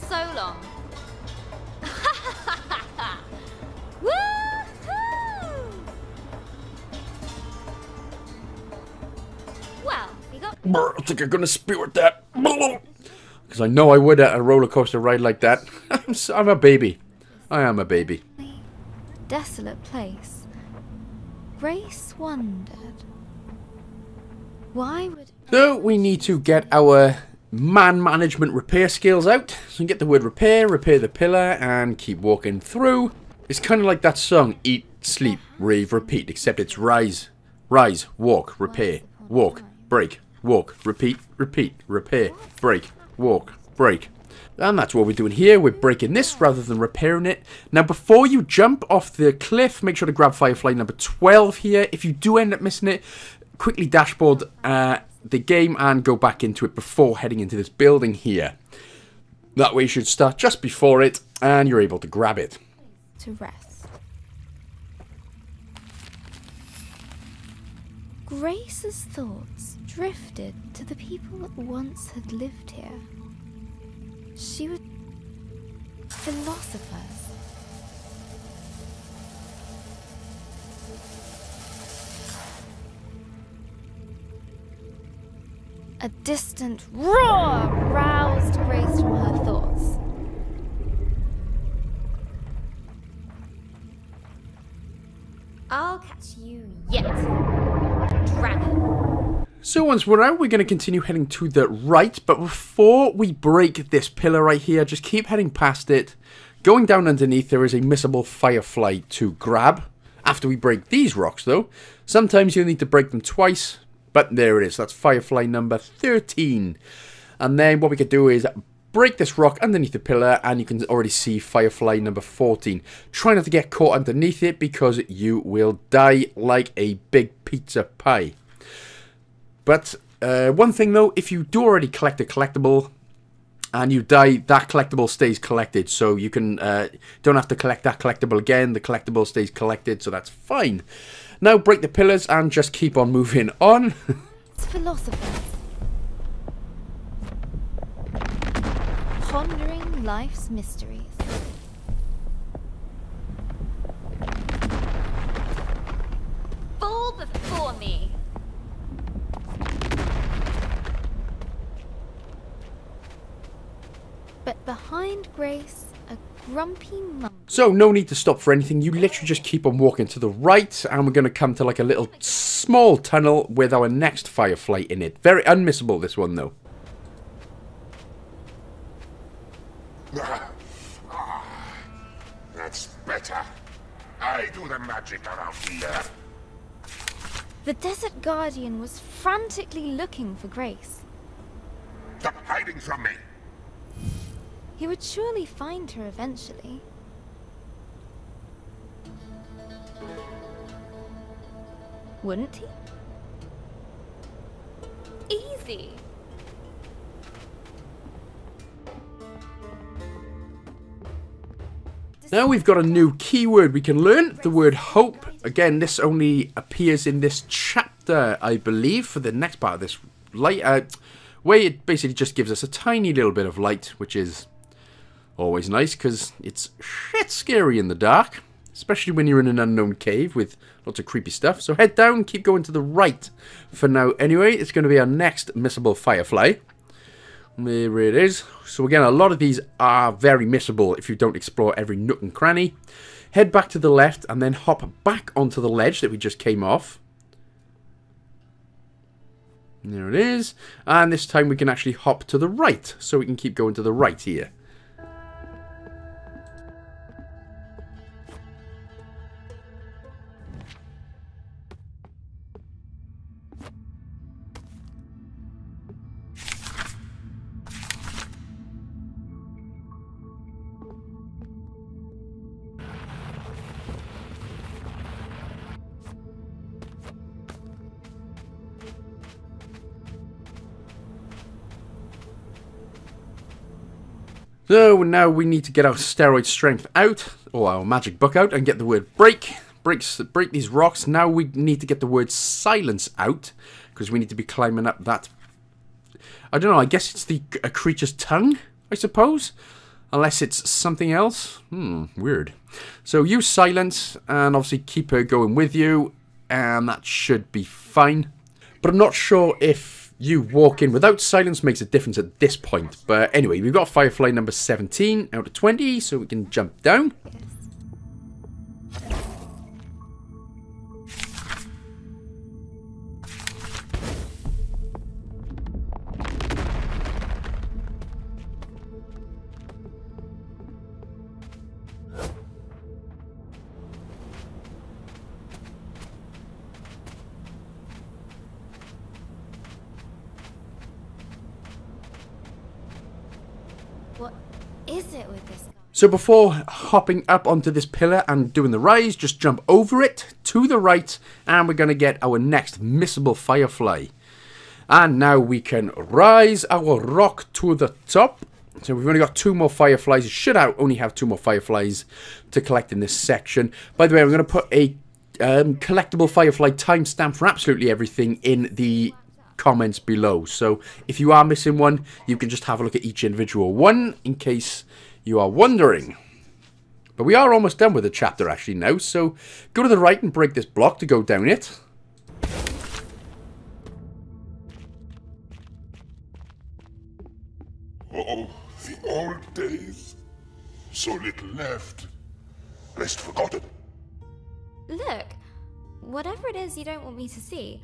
So long. Woohoo! Well, we got. Brr, I think I'm gonna spew at that. Because I know I would at a roller coaster ride like that. I'm, s- I'm a baby. I am a baby. desolate place, Grace wondered why would So we need to get our man management repair skills out. So we get the word repair, repair the pillar, and keep walking through. It's kind of like that song, Eat, Sleep, Rave, Repeat, except it's rise, rise, walk, repair, walk, break, walk, repeat, repeat, repair, break, walk, break. And that's what we're doing here. We're breaking this rather than repairing it. Now, before you jump off the cliff, make sure to grab Firefly number 12 here. If you do end up missing it, quickly dashboard uh, the game and go back into it before heading into this building here. That way you should start just before it and you're able to grab it. to rest. Grace's thoughts drifted to the people that once had lived here. She would. philosophers. A distant roar roused Grace from her thoughts. I'll catch you yet. Dragon. So once we're out, we're going to continue heading to the right. But before we break this pillar right here, just keep heading past it. Going down underneath, there is a missable firefly to grab. After we break these rocks, though, sometimes you'll need to break them twice. But there it is. That's firefly number 13. And then what we could do is break this rock underneath the pillar and you can already see Firefly number 14. Try not to get caught underneath it because you will die like a big pizza pie. But uh, one thing though, if you do already collect a collectible and you die, that collectible stays collected. So you can uh, don't have to collect that collectible again. The collectible stays collected, so that's fine. Now break the pillars and just keep on moving on. It's philosophers. Pondering life's mysteries. Fall before me. But behind Grace, a grumpy mum. So no need to stop for anything. You literally just keep on walking to the right, and we're going to come to like a little small tunnel with our next Firefly in it. Very unmissable, this one though. Ah, that's better. I do the magic around here. The Desert Guardian was frantically looking for Grace. Stop hiding from me. He would surely find her eventually. Wouldn't he? Easy. Now we've got a new keyword we can learn, the word hope. Again, this only appears in this chapter, I believe, for the next part of this light. Uh, where it basically just gives us a tiny little bit of light, which is always nice because it's shit scary in the dark. Especially when you're in an unknown cave with lots of creepy stuff. So head down, keep going to the right for now. Anyway, it's going to be our next missable firefly. There it is. So again, a lot of these are very missable if you don't explore every nook and cranny. Head back to the left and then hop back onto the ledge that we just came off. There it is. And this time we can actually hop to the right. So we can keep going to the right here. So now we need to get our steroid strength out, or our magic book out, and get the word break. Breaks, break these rocks. Now we need to get the word silence out, because we need to be climbing up that... I don't know, I guess it's the a creature's tongue, I suppose? Unless it's something else. Hmm, weird. So use silence, and obviously keep her going with you, and that should be fine. But I'm not sure if you walk in without silence makes a difference at this point. But anyway, we've got Firefly number 17 out of 20, so we can jump down. So before hopping up onto this pillar and doing the rise, just jump over it to the right and we're going to get our next missable firefly. And now we can rise our rock to the top. So we've only got two more fireflies. You should only have two more fireflies to collect in this section. By the way, I'm going to put a um, collectible firefly timestamp for absolutely everything in the comments below. So if you are missing one, you can just have a look at each individual one in case you are wondering. But we are almost done with the chapter actually now, so go to the right and break this block to go down it. Oh, the old days. So little left. Best forgotten. Look, whatever it is you don't want me to see,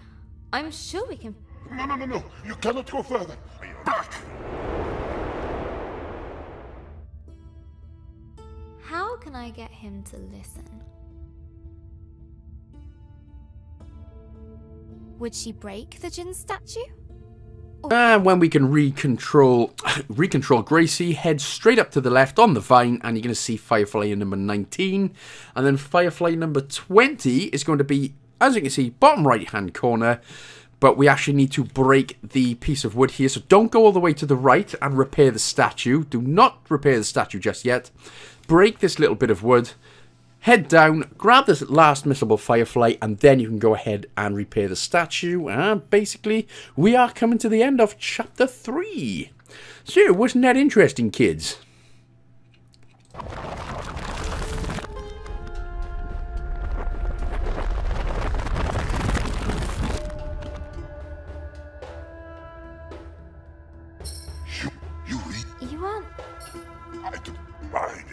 I'm sure we can. No, no, no, no. You cannot go further. Back! How can I get him to listen? Would she break the Jinn statue? And when we can recontrol, recontrol Gracie, head straight up to the left on the vine, and you're going to see Firefly number 19. And then Firefly number 20 is going to be, as you can see, bottom right hand corner. But we actually need to break the piece of wood here. So don't go all the way to the right and repair the statue. Do not repair the statue just yet. Break this little bit of wood head down, grab this last missable firefly, and then you can go ahead and repair the statue. And basically, we are coming to the end of chapter 3. So, wasn't that interesting, kids? You, you read? You aren't I do mind.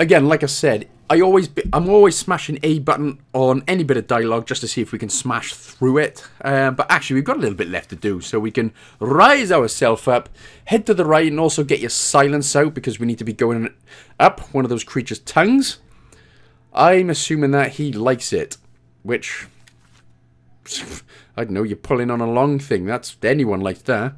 Again, like I said, I always be, I'm always smashing A button on any bit of dialogue just to see if we can smash through it. Um, but actually, we've got a little bit left to do, so we can rise ourselves up, head to the right, and also get your silence out because we need to be going up one of those creatures' tongues. I'm assuming that he likes it, which I don't know. You're pulling on a long thing. That's anyone that. That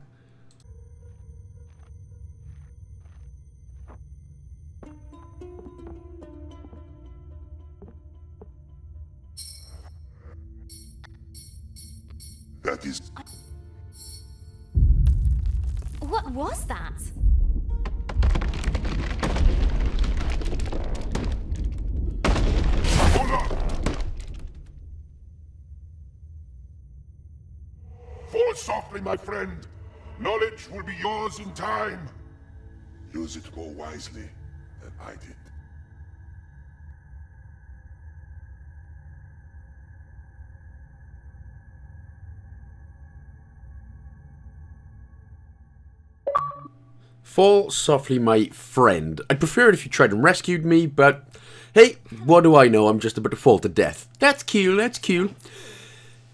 softly, my friend. Knowledge will be yours in time. Use it more wisely than I did. Fall softly, my friend. I'd prefer it if you tried and rescued me, but hey, what do I know? I'm just about to fall to death. That's cool, that's cool.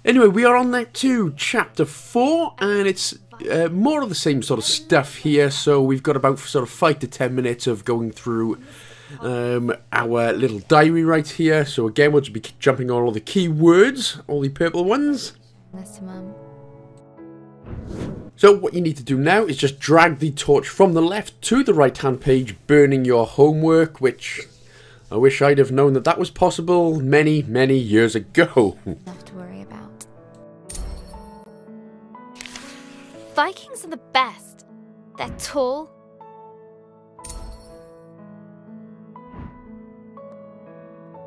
Anyway, we are on that to chapter 4, and it's uh, more of the same sort of stuff here. So we've got about sort of 5 to 10 minutes of going through um, our little diary right here. So again, we'll just be jumping on all the key words, all the purple ones. This to Mum. So what you need to do now is just drag the torch from the left to the right hand page, burning your homework, which I wish I'd have known that that was possible many, many years ago. Vikings are the best. They're tall.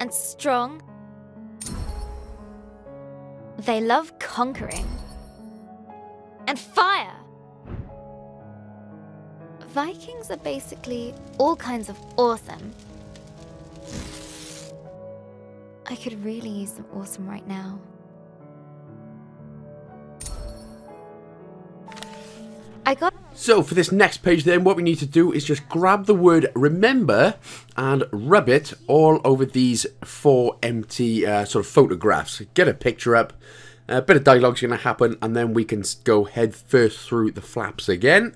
And strong. They love conquering. And fire. Vikings are basically all kinds of awesome. I could really use some awesome right now. I got So for this next page then, what we need to do is just grab the word remember and rub it all over these four empty uh, sort of photographs. Get a picture up, a bit of dialogue's going to happen, and then we can go head first through the flaps again.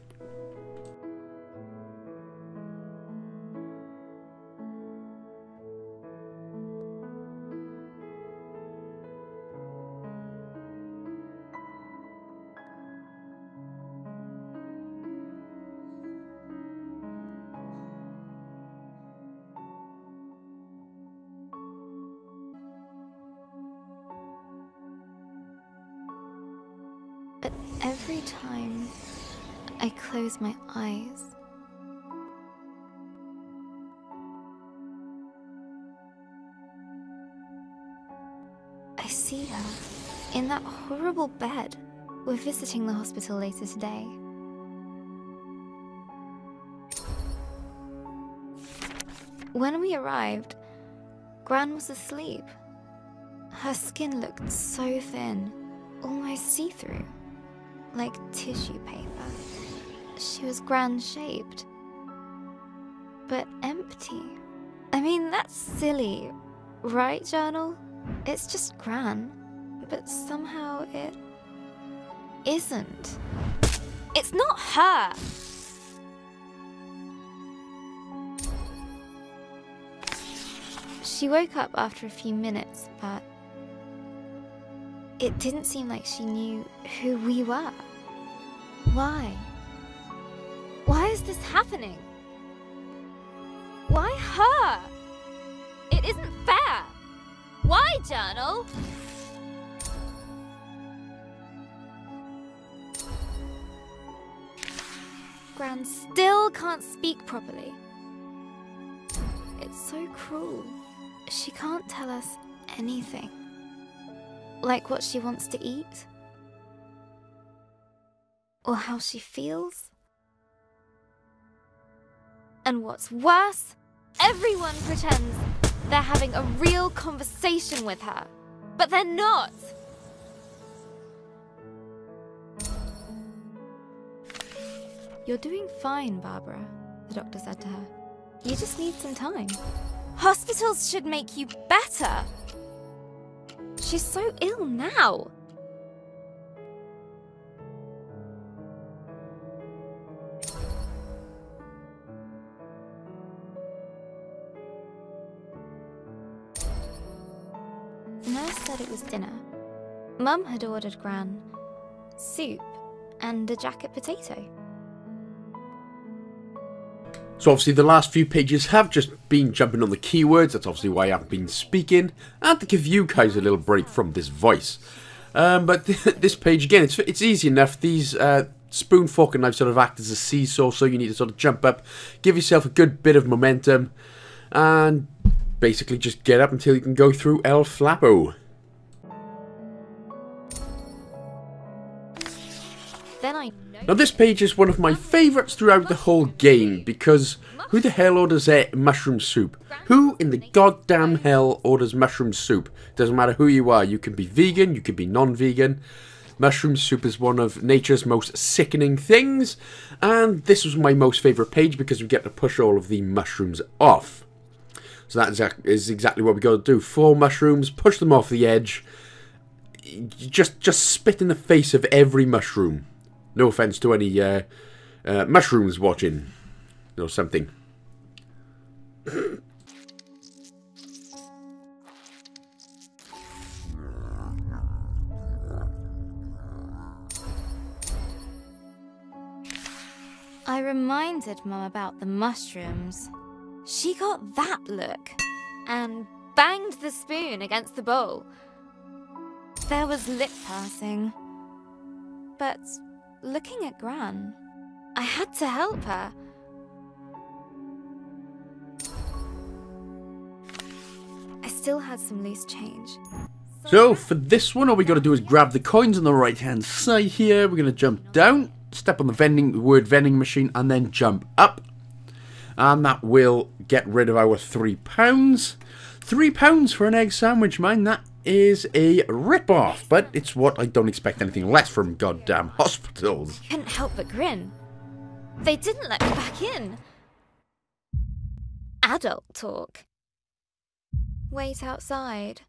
Close my eyes, I see her in that horrible bed. We're visiting the hospital later today. When we arrived, Gran was asleep. Her skin looked so thin, almost see through, like tissue paper. She was grand shaped, but empty. I mean, that's silly, right, Journal? It's just Gran, but somehow it isn't. It's not her! She woke up after a few minutes, but it didn't seem like she knew who we were. Why? Why is this happening? Why her? It isn't fair. Why, Journal? Gran still can't speak properly. It's so cruel. She can't tell us anything. Like what she wants to eat. Or how she feels. And what's worse, everyone pretends they're having a real conversation with her. But they're not. You're doing fine, Barbara, the doctor said to her. You just need some time. Hospitals should make you better. She's so ill now. Mum had ordered Gran soup and a jacket potato. So obviously the last few pages have just been jumping on the keywords, that's obviously why I haven't been speaking, I and to give you guys a little break from this voice. Um, but this page, again, it's, it's easy enough. These uh, spoon, fork and knife sort of act as a seesaw, so you need to sort of jump up, give yourself a good bit of momentum, and basically just get up until you can go through El Flappo. Now this page is one of my favourites throughout the whole game because who the hell orders a mushroom soup? Who in the goddamn hell orders mushroom soup? Doesn't matter who you are, you can be vegan, you can be non-vegan. Mushroom soup is one of nature's most sickening things and this was my most favourite page because we get to push all of the mushrooms off. So that is exactly what we got to do. Four mushrooms, push them off the edge. Just just spit in the face of every mushroom. No offense to any uh, uh, mushrooms watching or something. I reminded Mum about the mushrooms. She got that look and banged the spoon against the bowl. There was lip passing. But looking at Gran, I had to help her. I still had some loose change. So for this one, all we got to do is grab the coins on the right hand side here. We're going to jump down, step on the vending the word vending machine, and then jump up. And that will get rid of our three pounds. Three pounds for an egg sandwich, mind That is a rip-off, but it's what I don't expect anything less from goddamn hospitals. Couldn't help but grin. They didn't let me back in. Adult talk. Wait outside.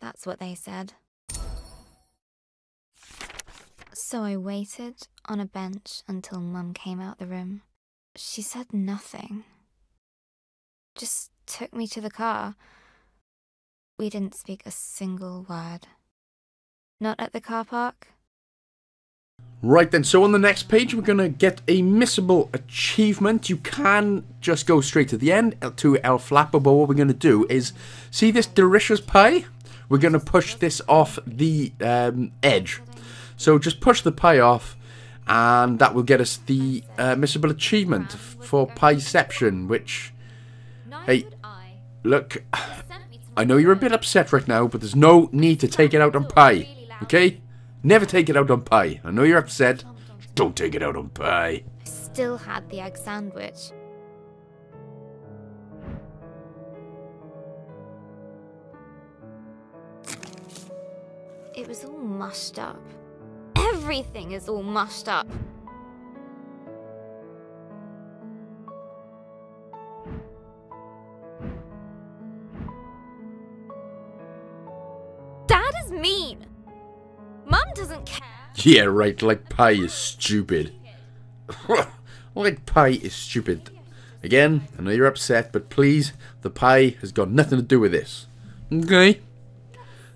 That's what they said. So I waited on a bench until Mum came out the room. She said nothing. Just took me to the car. We didn't speak a single word. Not at the car park, Right then, so on the next page, we're going to get a missable achievement. You can just go straight to the end, to El Flapper, but what we're going to do is, see this delicious pie? We're going to push this off the um, edge. So just push the pie off, and that will get us the uh, missable achievement for Pieception, which, hey, look, I know you're a bit upset right now, but there's no need to take it out on Pie, okay? Never take it out on Pie. I know you're upset. Don't take it out on Pie. I still had the egg sandwich. It was all mushed up. Everything is all mushed up. Mean. Mum doesn't care. Yeah, right, like Pie is stupid. like Pie is stupid. Again, I know you're upset, but please, the pie has got nothing to do with this. Okay?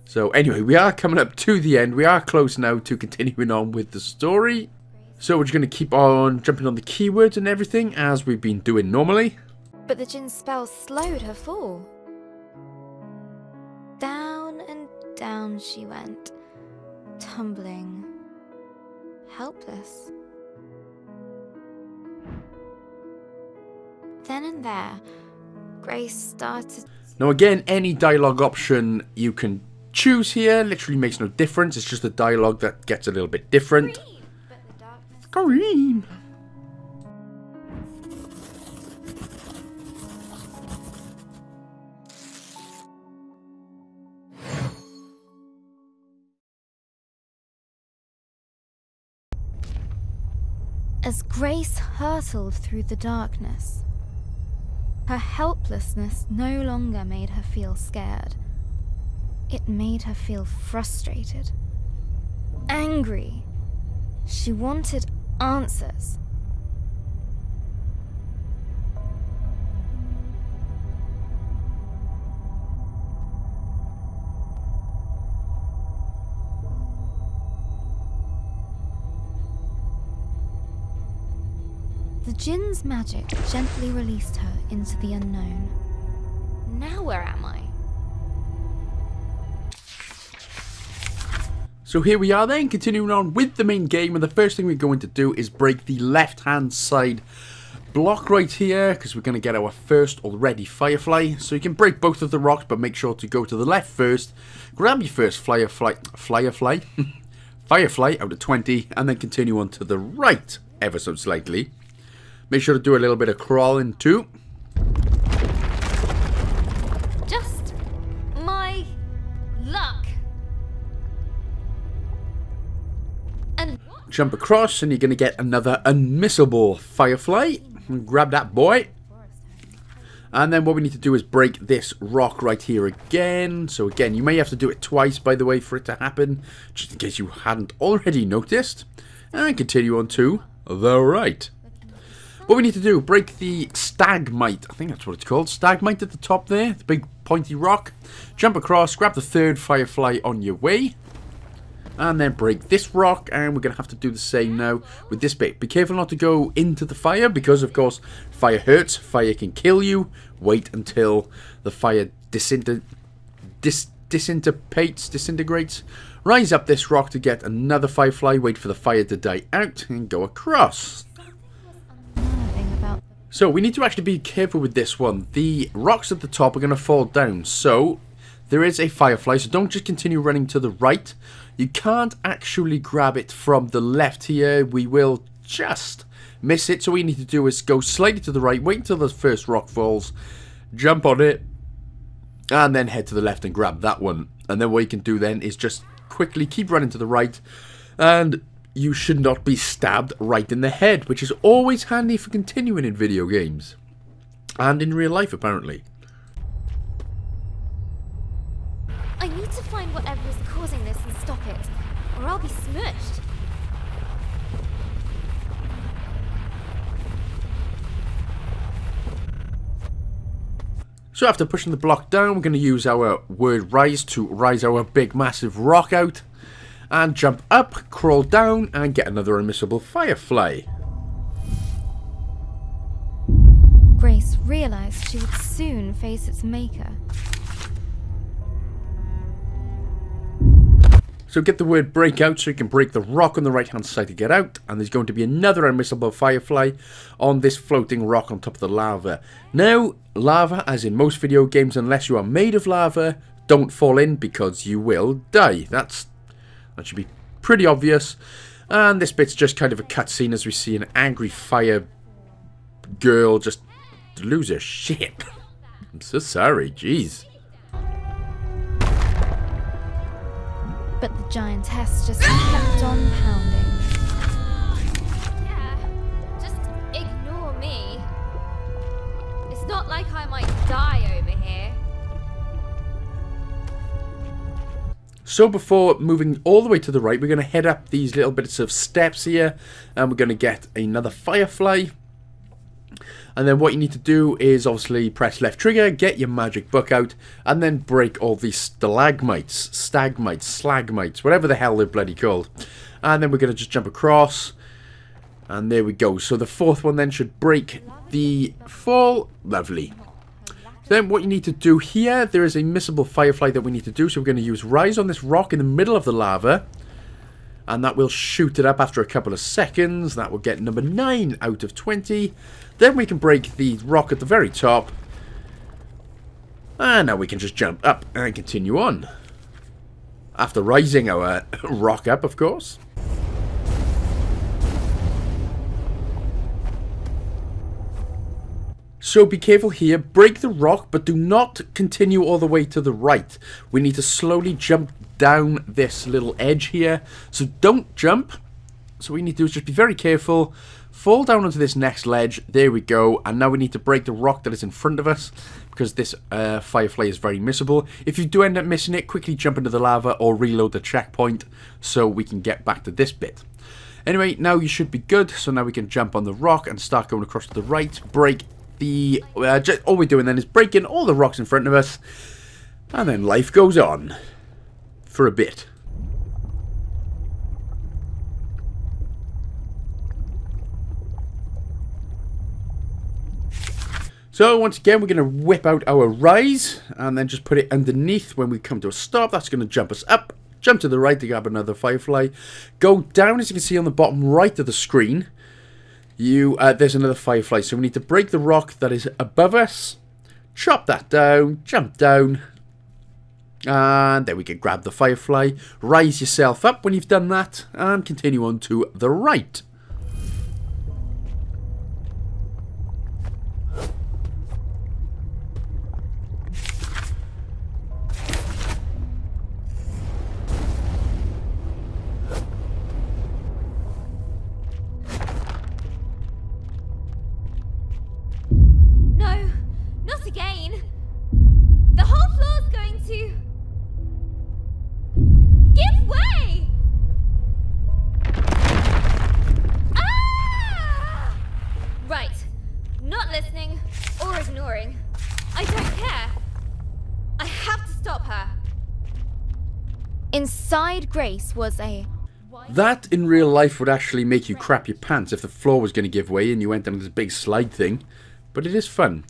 So anyway, we are coming up to the end. We are close now to continuing on with the story. So we're just going to keep on jumping on the keywords and everything as we've been doing normally. But the Jinn's spell slowed her fall. Down down she went, tumbling, helpless. Then and there, Grace started. Now again, any dialogue option you can choose here literally makes no difference. It's just the dialogue that gets a little bit different. Green. As Grace hurtled through the darkness, her helplessness no longer made her feel scared. It made her feel frustrated, angry. She wanted answers. Jinn's magic gently released her into the unknown. Now where am I? So here we are then, continuing on with the main game, and the first thing we're going to do is break the left-hand side block right here, because we're going to get our first already Firefly. So you can break both of the rocks, but make sure to go to the left first, grab your first Firefly, Firefly, Firefly out of 20, and then continue on to the right, ever so slightly. Make sure to do a little bit of crawling too. Just my luck. And? Jump across and you're going to get another unmissable Firefly. Grab that boy. And then what we need to do is break this rock right here again. So again, you may have to do it twice, by the way, for it to happen. Just in case you hadn't already noticed. And continue on to the right. What we need to do, break the stagmite. I think that's what it's called. Stagmite at the top there. The big pointy rock. Jump across, grab the third firefly on your way. And then break this rock. And we're going to have to do the same now with this bit. Be careful not to go into the fire. Because, of course, fire hurts. Fire can kill you. Wait until the fire disinter dis disintegrates. Disintegrates. Rise up this rock to get another firefly. Wait for the fire to die out. And go across. So we need to actually be careful with this one. The rocks at the top are going to fall down. So there is a firefly. So don't just continue running to the right. You can't actually grab it from the left here. We will just miss it. So what we need to do is go slightly to the right. Wait until the first rock falls. Jump on it. And then head to the left and grab that one. And then what you can do then is just quickly keep running to the right. And you should not be stabbed right in the head, which is always handy for continuing in video games. And in real life, apparently. I need to find whatever is causing this and stop it, or I'll be smushed. So after pushing the block down, we're going to use our word rise to rise our big massive rock out. And jump up, crawl down, and get another unmissable firefly. Grace realized she would soon face its maker. So get the word break out so you can break the rock on the right hand side to get out. And there's going to be another unmissable firefly on this floating rock on top of the lava. Now, lava, as in most video games, unless you are made of lava, don't fall in because you will die. That's That should be pretty obvious. And this bit's just kind of a cutscene as we see an angry fire girl just lose her shit. I'm so sorry, jeez. But the giantess just kept on pounding. So before moving all the way to the right, we're going to head up these little bits of steps here. And we're going to get another firefly. And then what you need to do is obviously press left trigger, get your magic book out, and then break all these stalagmites, stagmites, slagmites, whatever the hell they're bloody called. And then we're going to just jump across. And there we go. So the fourth one then should break the fall. Lovely. Then what you need to do here, there is a missable firefly that we need to do. So we're going to use Rise on this rock in the middle of the lava. And that will shoot it up after a couple of seconds. That will get number 9 out of 20. Then we can break the rock at the very top. And now we can just jump up and continue on. After rising our rock up, of course. So be careful here, break the rock, but do not continue all the way to the right. We need to slowly jump down this little edge here. So don't jump. So what we need to do is just be very careful, fall down onto this next ledge, there we go, and now we need to break the rock that is in front of us, because this uh, firefly is very missable. If you do end up missing it, quickly jump into the lava or reload the checkpoint, so we can get back to this bit. Anyway, now you should be good, so now we can jump on the rock and start going across to the right, break the... Uh, just, all we're doing then is breaking all the rocks in front of us, and then life goes on. For a bit. So once again, we're going to whip out our rise and then just put it underneath when we come to a stop. That's going to jump us up, jump to the right to grab another firefly, go down as you can see on the bottom right of the screen. You uh, There's another firefly, so we need to break the rock that is above us, chop that down, jump down, and then we can grab the firefly, rise yourself up when you've done that, and continue on to the right. Way! Ah! Right. Not listening or ignoring. I don't care. I have to stop her. Inside Grace was a That in real life would actually make you crap your pants if the floor was going to give way and you went down this big slide thing. But it is fun.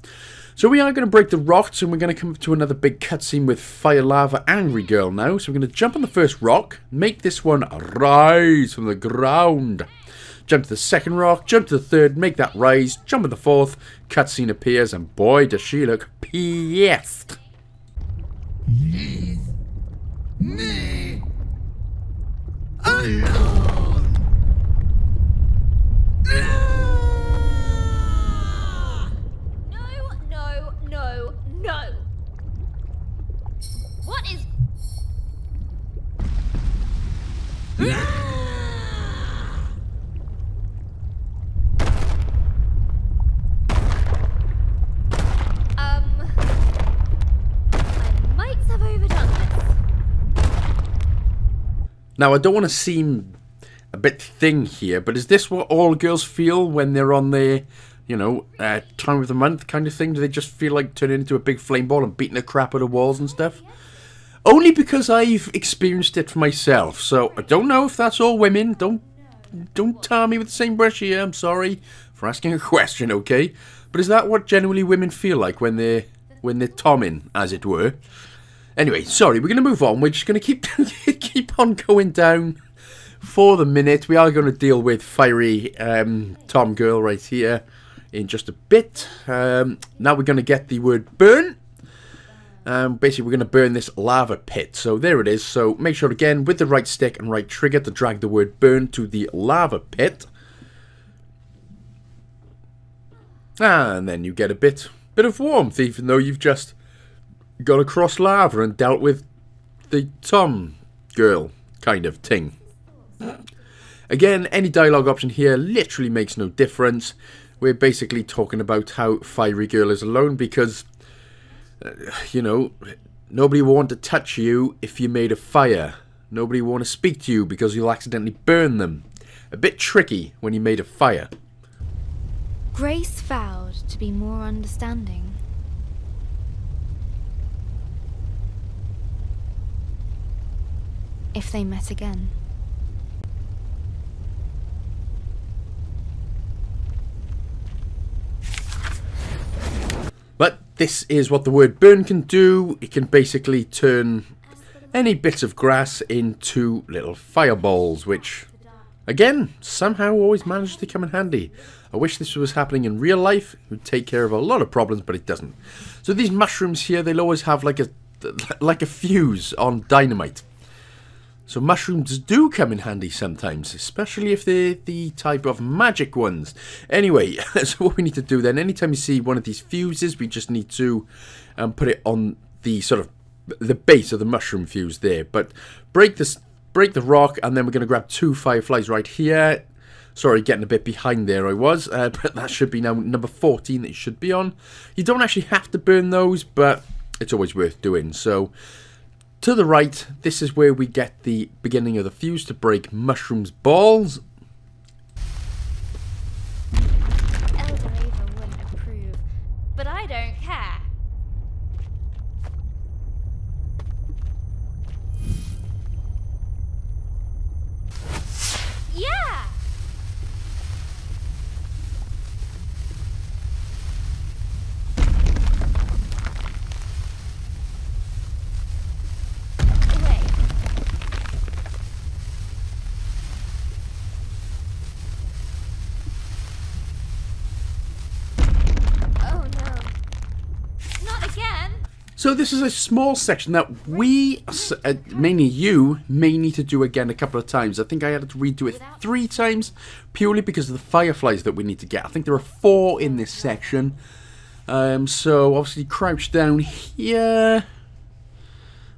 So we are going to break the rocks and we're going to come to another big cutscene with Fire Lava Angry Girl now. So we're going to jump on the first rock, make this one rise from the ground. Jump to the second rock, jump to the third, make that rise, jump on the fourth, cutscene appears and boy does she look pissed. Me alone. No, no, no, no. What is. Um. I might have overdone this. Now, I don't want to seem a bit thin here, but is this what all girls feel when they're on their, you know, uh, time of the month kind of thing? Do they just feel like turning into a big flame ball and beating the crap out of walls and stuff? Only because I've experienced it for myself, so I don't know if that's all women. Don't don't tar me with the same brush here. I'm sorry for asking a question, okay? But is that what generally women feel like when they're when they're tomming, as it were? Anyway, sorry, we're going to move on. We're just going to keep keep on going down for the minute. We are going to deal with fiery um, Tom Girl right here in just a bit. Um, now we're going to get the word burn. Um, basically, we're going to burn this lava pit. So there it is. So make sure, again, with the right stick and right trigger to drag the word burn to the lava pit. And then you get a bit, bit of warmth, even though you've just got across lava and dealt with the Tom girl kind of thing. Again, any dialogue option here literally makes no difference. We're basically talking about how Fiery Girl is alone because, Uh, you know, nobody will want to touch you if you made a fire. Nobody will want to speak to you because you'll accidentally burn them. A bit tricky when you made a fire. Grace vowed to be more understanding. If they met again. But this is what the word burn can do. It can basically turn any bits of grass into little fireballs, which, again, somehow always manages to come in handy. I wish this was happening in real life. It would take care of a lot of problems, but it doesn't. So these mushrooms here, they'll always have like a like a fuse on dynamite. So mushrooms do come in handy sometimes, especially if they're the type of magic ones. Anyway, so what we need to do then, anytime you see one of these fuses, we just need to um, put it on the sort of the base of the mushroom fuse there. But break this, break the rock, and then we're going to grab two fireflies right here. Sorry, getting a bit behind there I was, uh, but that should be now number 14 that you should be on. You don't actually have to burn those, but it's always worth doing. So to the right, this is where we get the beginning of the fuse to break mushrooms balls. Elder Ava wouldn't approve, but I don't care. Yeah! Wait. Oh no. Not again! So this is a small section that we, uh, mainly you, may need to do again a couple of times. I think I had to redo it three times, purely because of the fireflies that we need to get. I think there are four in this section. Um, so obviously crouch down here.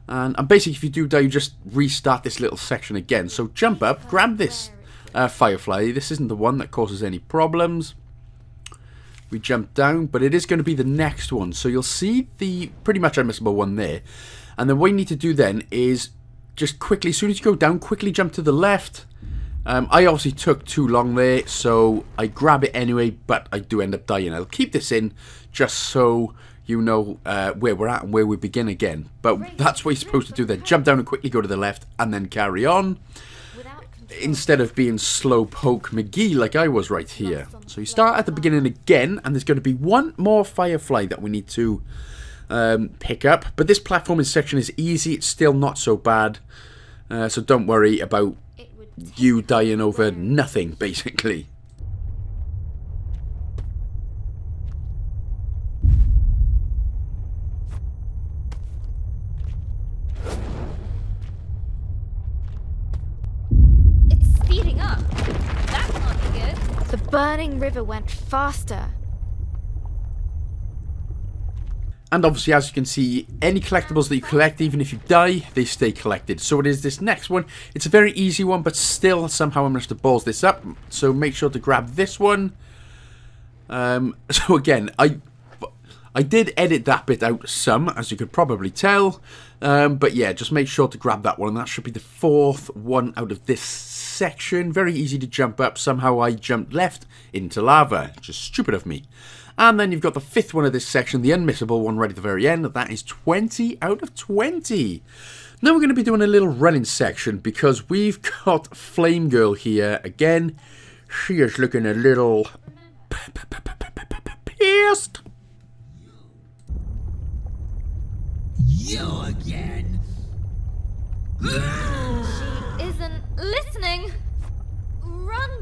And, and basically if you do die, you just restart this little section again. So jump up, grab this uh, firefly. This isn't the one that causes any problems we jump down, but it is going to be the next one. So you'll see the pretty much unmissable one there. And then what you need to do then is just quickly, as soon as you go down, quickly jump to the left. Um, I obviously took too long there, so I grab it anyway, but I do end up dying. I'll keep this in just so you know uh, where we're at and where we begin again. But that's what you're supposed to do then. Jump down and quickly go to the left and then carry on instead of being slow poke McGee like I was right here. So you start at the beginning again, and there's going to be one more Firefly that we need to um, pick up. But this platforming section is easy, it's still not so bad. Uh, so don't worry about you dying over nothing, basically. It's speeding up. That's not good. The burning river went faster. And obviously, as you can see, any collectibles that you collect, even if you die, they stay collected. So it is this next one. It's a very easy one, but still, somehow I managed to balls this up. So make sure to grab this one. Um, so again, I I did edit that bit out some, as you could probably tell. Um, but yeah, just make sure to grab that one. And that should be the fourth one out of this section. Very easy to jump up. Somehow I jumped left into lava. Just stupid of me. And then you've got the fifth one of this section, the unmissable one right at the very end. That is 20 out of 20. Now we're going to be doing a little running section because we've got Flame Girl here again. She is looking a little pissed. You again. Isn't listening. Run.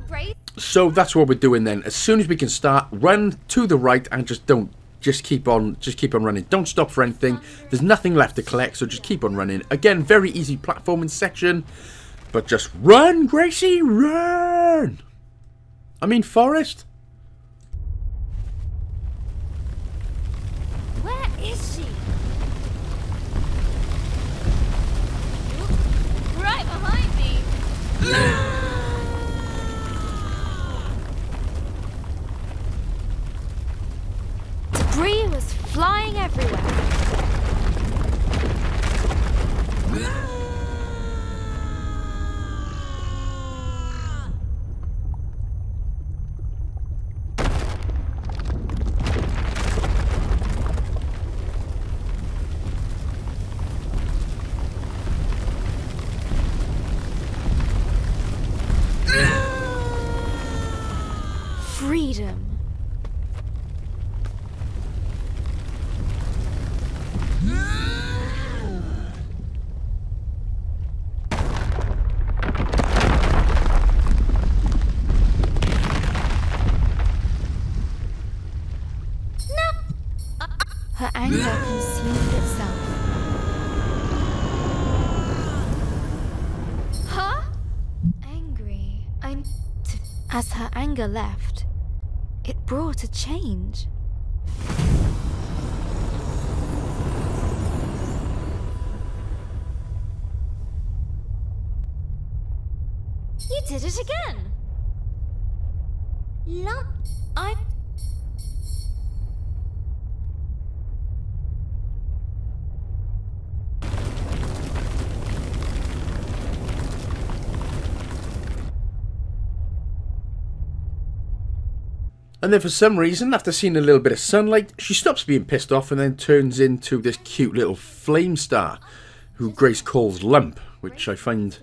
So that's what we're doing then. As soon as we can start, run to the right and just don't just keep on just keep on running. Don't stop for anything. There's nothing left to collect, so just keep on running. Again, very easy platforming section. But just run, Gracie, run! I mean Forest. Where is she? Right behind me. Debris was flying everywhere. Anger left, it brought a change. You did it again! Lump. I'm. And then for some reason, after seeing a little bit of sunlight, she stops being pissed off and then turns into this cute little flame star, who Grace calls Lump, which I find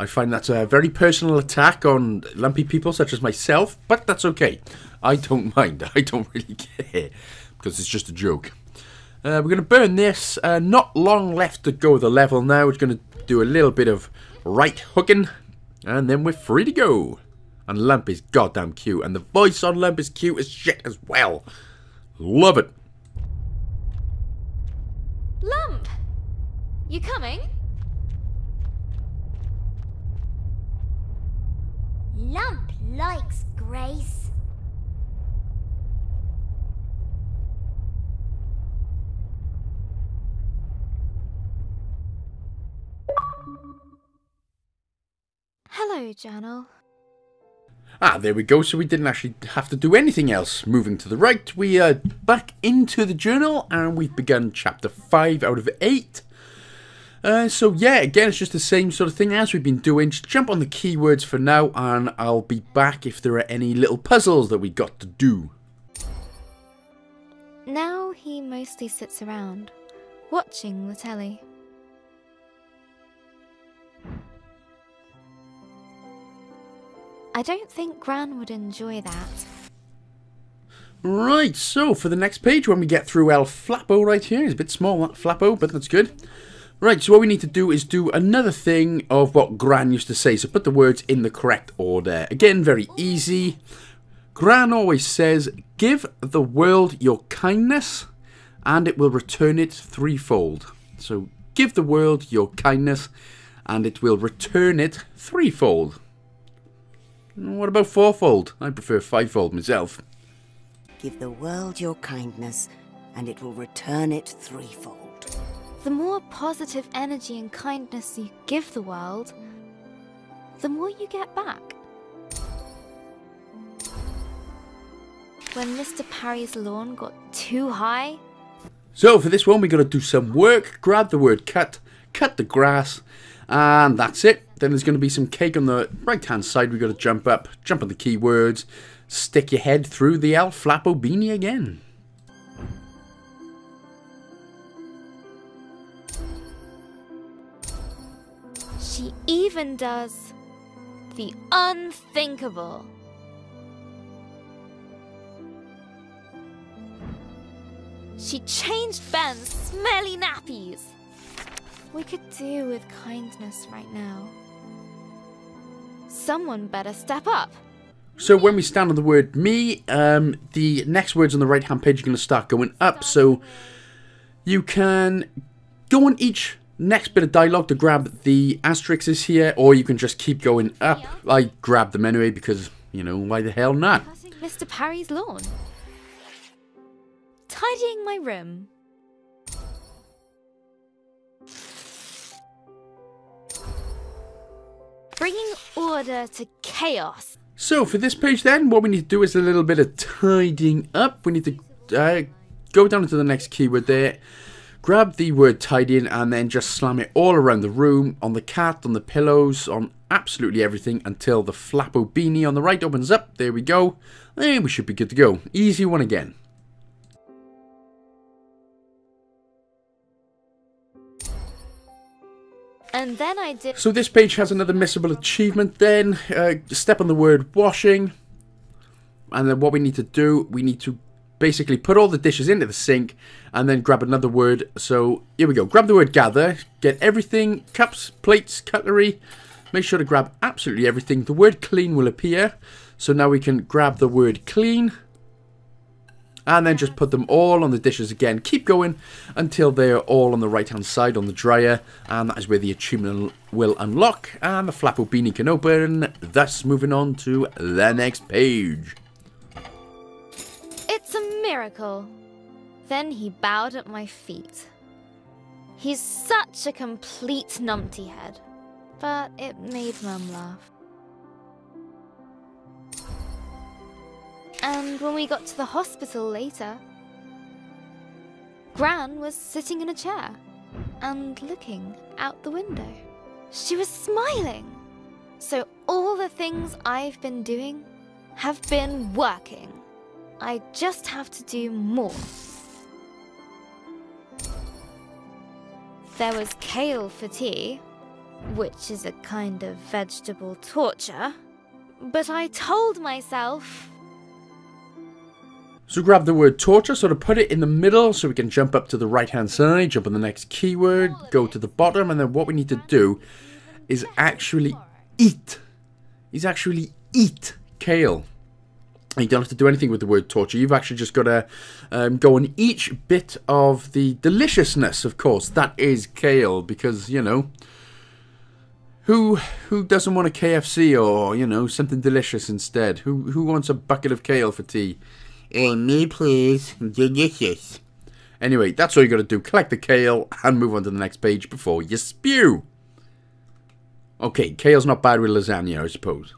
I find that's a very personal attack on lumpy people such as myself, but that's okay. I don't mind. I don't really care because it's just a joke. Uh, we're going to burn this. Uh, not long left to go the level now. We're going to do a little bit of right hooking, and then we're free to go. And Lump is goddamn cute, and the voice on Lump is cute as shit as well. Love it. Lump! You coming? Lump likes Grace. Hello, journal. Ah, there we go. So we didn't actually have to do anything else. Moving to the right, we are back into the journal, and we've begun chapter 5 out of 8. Uh, so yeah, again, it's just the same sort of thing as we've been doing. Just jump on the keywords for now, and I'll be back if there are any little puzzles that we got to do. Now he mostly sits around, watching the telly. I don't think Gran would enjoy that. Right, so for the next page, when we get through El Flappo right here, it's a bit small, that Flappo, but that's good. Right, so what we need to do is do another thing of what Gran used to say, so put the words in the correct order. Again, very easy. Gran always says, give the world your kindness, and it will return it threefold. So, give the world your kindness, and it will return it threefold. What about fourfold? I prefer fivefold myself. Give the world your kindness, and it will return it threefold. The more positive energy and kindness you give the world, the more you get back. When Mr. Parry's lawn got too high, So for this one, we got to do some work. Grab the word cut, cut the grass, and that's it. Then there's going to be some cake on the right-hand side. We've got to jump up, jump on the keywords, stick your head through the El Flappo beanie again. she even does the unthinkable. She changed Ben's smelly nappies. We could do with kindness right now. Someone better step up. So when we stand on the word me, um, the next words on the right-hand page are going to start going up. So you can go on each next bit of dialogue to grab the asterisks here, or you can just keep going up. I grab them anyway because, you know, why the hell not? Mr. Parry's lawn. Tidying my room. Bringing order to chaos. So for this page then, what we need to do is a little bit of tidying up. We need to uh, go down into the next keyword there, grab the word tidying and then just slam it all around the room, on the cat, on the pillows, on absolutely everything until the flappo beanie on the right opens up. There we go. And we should be good to go. Easy one again. And then I did. So this page has another missable achievement then. Uh, step on the word washing. And then what we need to do, we need to basically put all the dishes into the sink and then grab another word. So here we go. Grab the word gather. Get everything, cups, plates, cutlery. Make sure to grab absolutely everything. The word clean will appear. So now we can grab the word clean. And then just put them all on the dishes again. Keep going until they're all on the right hand side on the dryer. And that is where the achievement will unlock. And the Flappo Beanie can open. Thus moving on to the next page. It's a miracle. Then he bowed at my feet. He's such a complete numpty head. But it made Mum laugh. And when we got to the hospital later, Gran was sitting in a chair and looking out the window. She was smiling. So all the things I've been doing have been working. I just have to do more. There was kale for tea, which is a kind of vegetable torture. But I told myself So grab the word torture, sort of put it in the middle so we can jump up to the right hand side, jump on the next keyword, go to the bottom, and then what we need to do is actually eat. Is actually eat kale. You don't have to do anything with the word torture. You've actually just got to um, go on each bit of the deliciousness, of course. That is kale, because, you know, who who doesn't want a KFC or, you know, something delicious instead? Who, who wants a bucket of kale for tea? Oh, me, please. Delicious. Anyway, that's all you got to do. Collect the kale and move on to the next page before you spew. Okay, kale's not bad with lasagna, I suppose.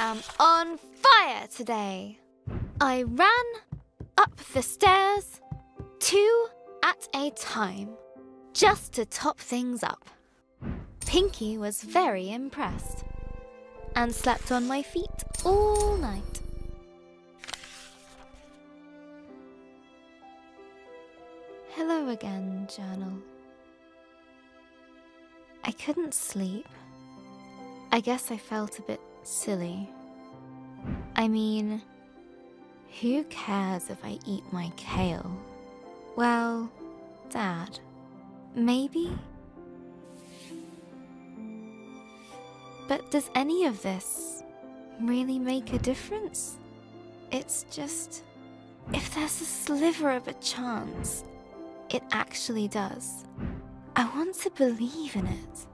Am on fire today. I ran up the stairs, two at a time, just to top things up. Pinky was very impressed and slept on my feet all night. Hello again, journal. I couldn't sleep. I guess I felt a bit silly. I mean, who cares if I eat my kale? Well, Dad, maybe? But does any of this really make a difference? It's just. If there's a sliver of a chance, it actually does. I want to believe in it.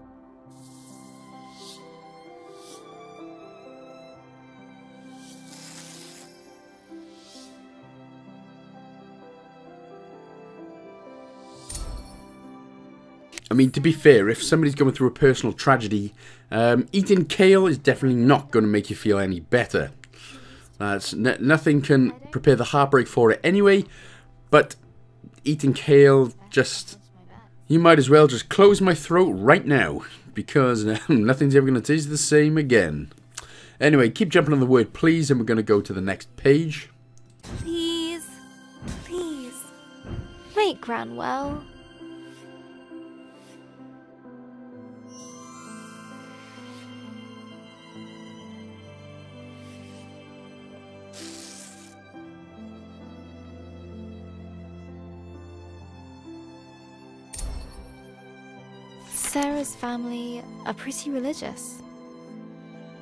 I mean, to be fair, if somebody's going through a personal tragedy, um, eating kale is definitely not going to make you feel any better. That's nothing can prepare the heartbreak for it anyway. But eating kale, just you might as well just close my throat right now because uh, nothing's ever going to taste the same again. Anyway, keep jumping on the word please, and we're going to go to the next page. Please, please, make Gran Sarah's family are pretty religious.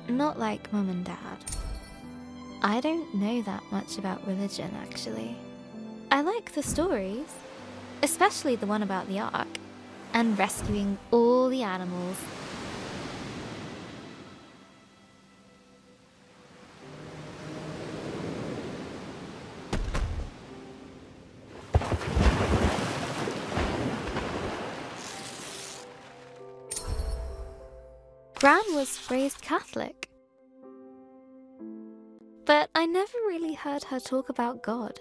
Not like Mum and Dad. I don't know that much about religion, actually. I like the stories, especially the one about the Ark and rescuing all the animals. Was raised Catholic. But I never really heard her talk about God.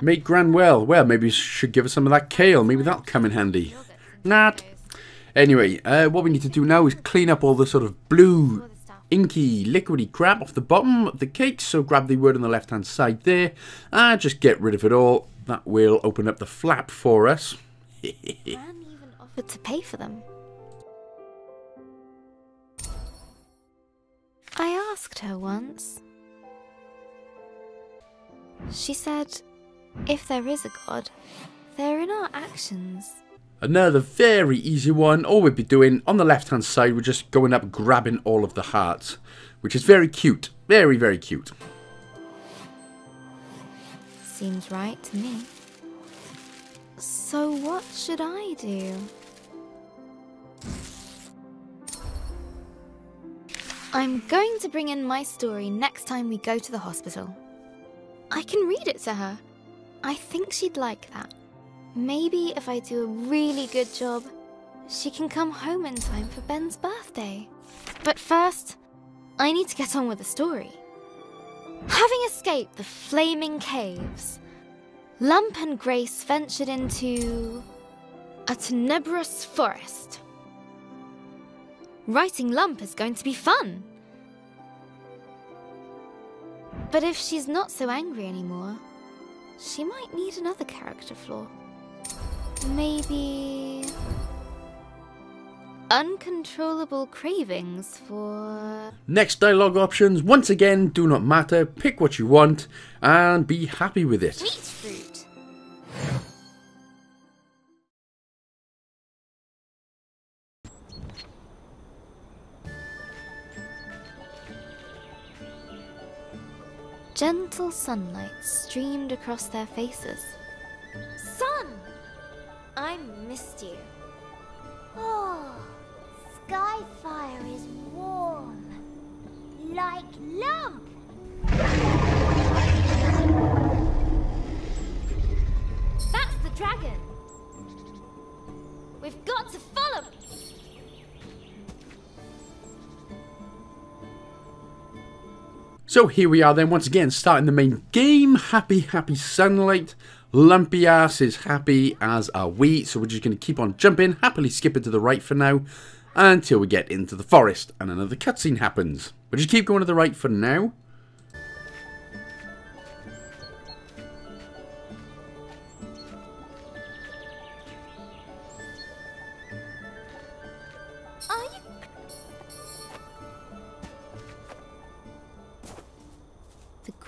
Make Gran well. Well, maybe you should give her some of that kale. Maybe that'll come in handy. Not. Anyway, uh, what we need to do now is clean up all the sort of blue, inky, liquidy crap off the bottom of the cake. So grab the word on the left hand side there and just get rid of it all. That will open up the flap for us. Gran even offered to pay for them. I asked her once. She said, if there is a God, they're in our actions. Another very easy one. All we'd be doing on the left hand side, we're just going up grabbing all of the hearts, which is very cute. Very, very cute. Seems right to me. So what should I do? I'm going to bring in my story next time we go to the hospital. I can read it to her. I think she'd like that. Maybe if I do a really good job, she can come home in time for Ben's birthday. But first, I need to get on with the story. Having escaped the flaming caves, Lump and Grace ventured into a tenebrous forest. Writing Lump is going to be fun. But if she's not so angry anymore, she might need another character flaw. Maybe. Uncontrollable cravings for. Next dialogue options, once again, do not matter. Pick what you want and be happy with it. Sweet fruit. Gentle sunlight streamed across their faces. Sun! I missed you. Ah, oh, Skyfire is warm. Like lump. That's the dragon. We've got to follow. So here we are then, once again, starting the main game. Happy, happy sunlight. Lumpy ass is happy, as are we. So we're just going to keep on jumping, happily skipping to the right for now, until we get into the forest and another cutscene happens. We'll just keep going to the right for now.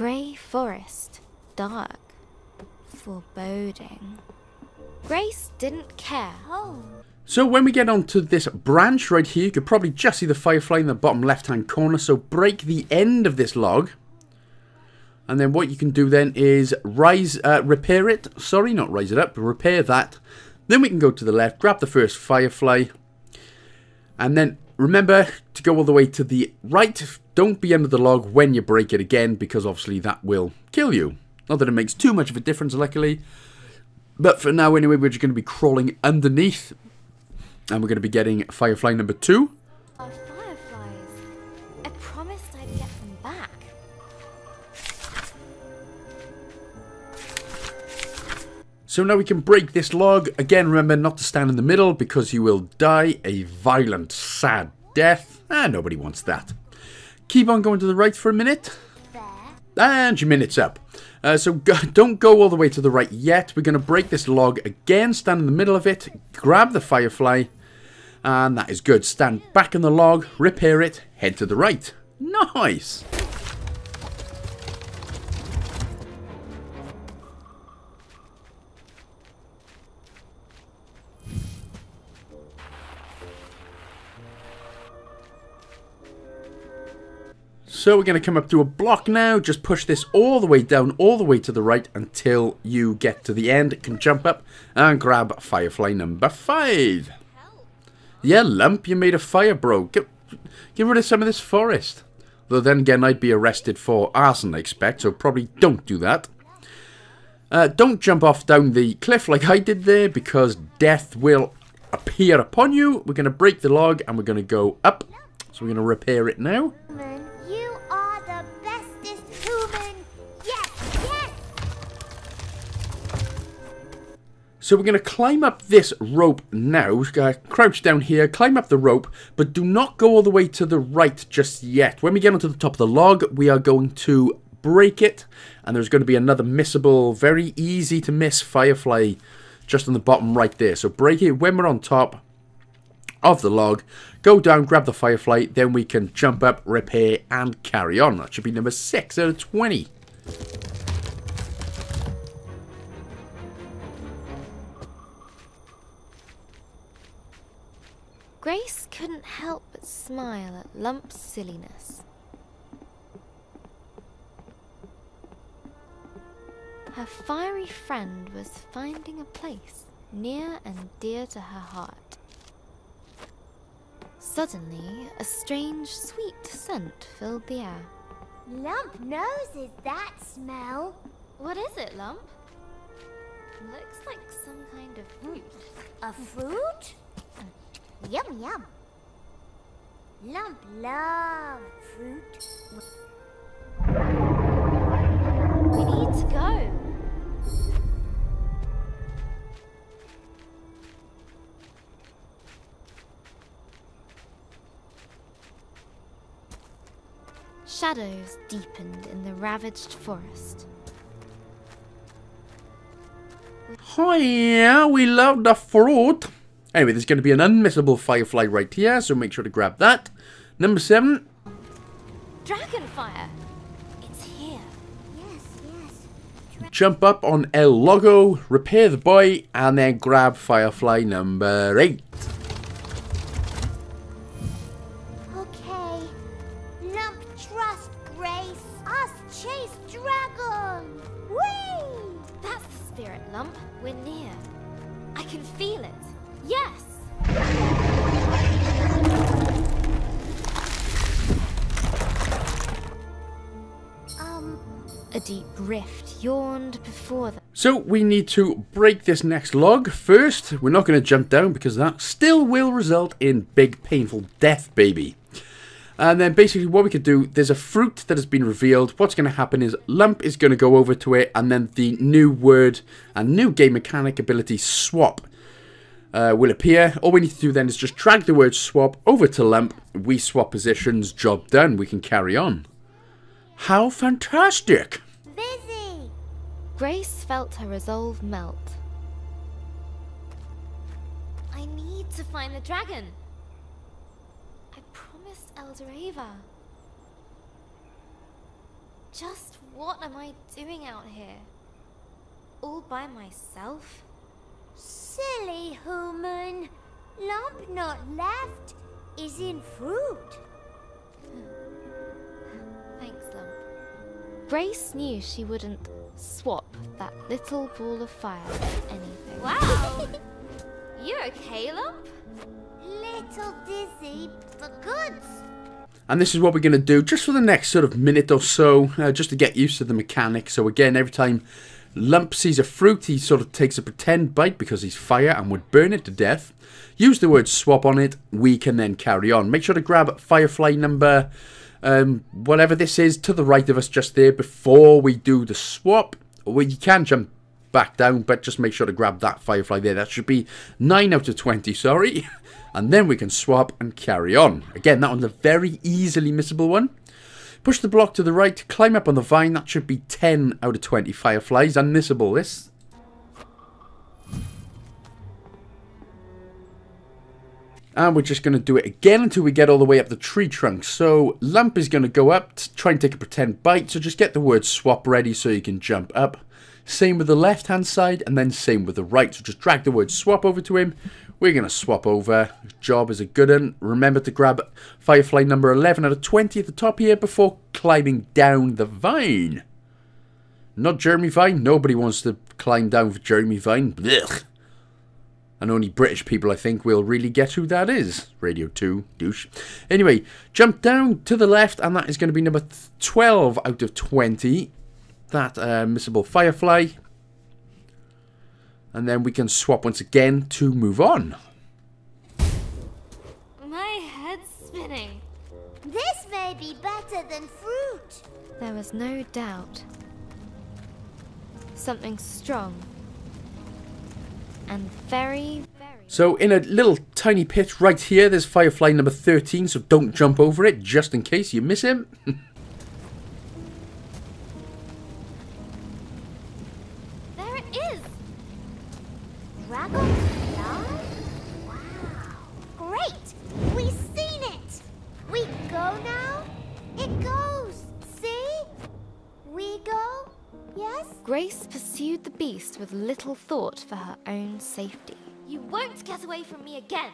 Grey forest, dark, foreboding. Grace didn't care. Oh, So when we get onto this branch right here, you could probably just see the firefly in the bottom left-hand corner. So break the end of this log. And then what you can do then is rise, uh, repair it. Sorry, not rise it up, but repair that. Then we can go to the left, grab the first firefly. And then remember to go all the way to the right. Don't be under the log when you break it again, because obviously that will kill you. Not that it makes too much of a difference, luckily. But for now, anyway, we're just going to be crawling underneath. And we're going to be getting Firefly number two. Our fireflies. I promised I'd get them back. So now we can break this log. Again, remember not to stand in the middle because you will die a violent, sad death. And nobody wants that. Keep on going to the right for a minute. And your minute's up. Uh, so go, don't go all the way to the right yet. We're going to break this log again. Stand in the middle of it. Grab the firefly. And that is good. Stand back in the log. Repair it. Head to the right. Nice. So we're going to come up to a block now. Just push this all the way down, all the way to the right until you get to the end. Can jump up and grab Firefly number five. Yeah, Lump, you made a fire, bro. Get, get rid of some of this forest. Though then again, I'd be arrested for arson, I expect, so probably don't do that. Uh, don't jump off down the cliff like I did there, because death will appear upon you. We're going to break the log, and we're going to go up. So we're going to repair it now. So we're going to climb up this rope now. We're going to crouch down here, climb up the rope, but do not go all the way to the right just yet. When we get onto the top of the log, we are going to break it, and there's going to be another missable, very easy to miss firefly just on the bottom right there. So break it when we're on top of the log, go down, grab the firefly, then we can jump up, repair, and carry on. That should be number 6 out of 20. Grace couldn't help but smile at Lump's silliness. Her fiery friend was finding a place near and dear to her heart. Suddenly, a strange sweet scent filled the air. Lump noses that smell. What is it, Lump? Looks like some kind of fruit. A fruit? Yum yum. Lump love fruit. We need to go. Shadows deepened in the ravaged forest. Oh yeah, we love the fruit. Anyway, there's going to be an unmissable firefly right here, so make sure to grab that. Number 7. Dragonfire! It's here. Yes, yes. Jump up on El Logo, repair the boy, and then grab firefly number 8. Deep rift yawned before them. So we need to break this next log first. We're not going to jump down because that still will result in big painful death, baby. And then basically what we could do, there's a fruit that has been revealed. What's going to happen is Lump is going to go over to it and then the new word and new game mechanic ability swap uh, will appear. All we need to do then is just drag the word swap over to Lump. We swap positions, job done. We can carry on. How fantastic! Busy. Grace felt her resolve melt. I need to find the dragon. I promised Eldoreva. Just what am I doing out here? All by myself? Silly human. Lump not left is in fruit. Thanks, Lump. Grace knew she wouldn't swap that little ball of fire for anything. Wow! You're okay, Lump? Little dizzy, but goods. And this is what we're going to do just for the next sort of minute or so, uh, just to get used to the mechanics. So again, every time Lump sees a fruit, he sort of takes a pretend bite because he's fire and would burn it to death. Use the word swap on it, we can then carry on. Make sure to grab Firefly number, um, whatever this is, to the right of us just there before we do the swap. Well, you can jump back down, but just make sure to grab that Firefly there. That should be 9 out of 20, sorry. And then we can swap and carry on. Again, that one's a very easily missable one. Push the block to the right, climb up on the vine. That should be 10 out of 20 fireflies. Unmissable, this. And we're just going to do it again until we get all the way up the tree trunk. So, Lump is going to go up to try and take a pretend bite. So just get the word swap ready so you can jump up. Same with the left hand side and then same with the right. So just drag the word swap over to him. We're going to swap over. Job is a good one. Remember to grab Firefly number 11 out of 20 at the top here before climbing down the vine. Not Jeremy Vine. Nobody wants to climb down for Jeremy Vine. Blech. And only British people, I think, will really get who that is. Radio 2, douche. Anyway, jump down to the left, and that is going to be number 12 out of 20. That uh, missable Firefly. And then we can swap once again to move on. My head's spinning. This may be better than fruit. There was no doubt. Something strong, and very, very. So in a little tiny pit right here, there's Firefly number 13, so don't jump over it, just in case you miss him. There it is! Dragonfly? Wow. Great! We've seen it! We go now? It goes! See? We go? Yes? Grace pursued the beast with little thought for her own safety. You won't get away from me again.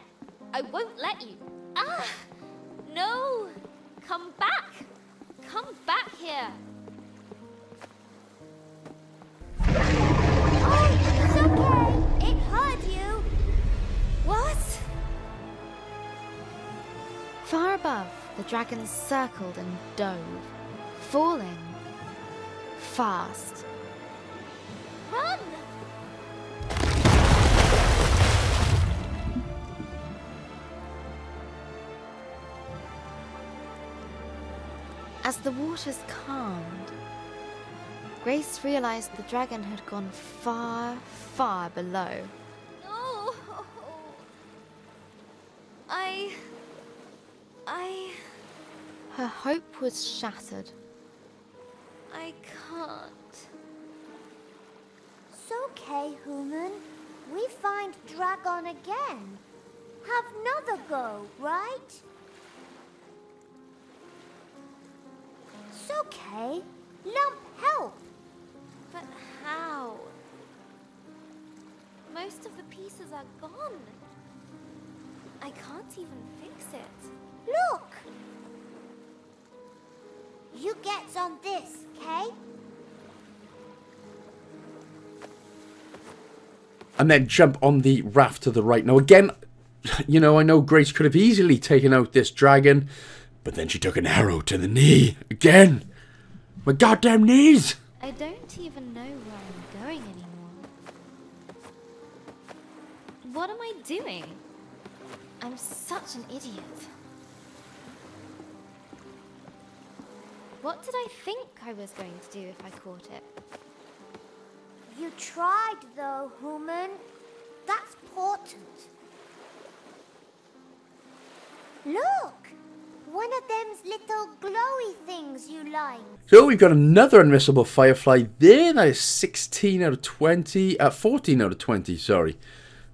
I won't let you. Ah! No! Come back! Come back here! Oh, it's okay. It heard you. What? Far above, the dragon circled and dove, falling fast. Run! As the waters calmed, Grace realized the dragon had gone far, far below. No! I. I. Her hope was shattered. I can't. It's okay, human. We find Dragon again. Have another go, right? It's okay. Lump help. But how? Most of the pieces are gone. I can't even fix it. Look. You gets on this, okay? and then jump on the raft to the right. Now again, you know, I know Grace could have easily taken out this dragon, but then she took an arrow to the knee. Again! My goddamn knees! I don't even know where I'm going anymore. What am I doing? I'm such an idiot. What did I think I was going to do if I caught it? You tried though, human. That's important. Look! One of little glowy things you like. So we've got another unmissable Firefly there. That is 16 out of 20. Uh, 14 out of 20, sorry.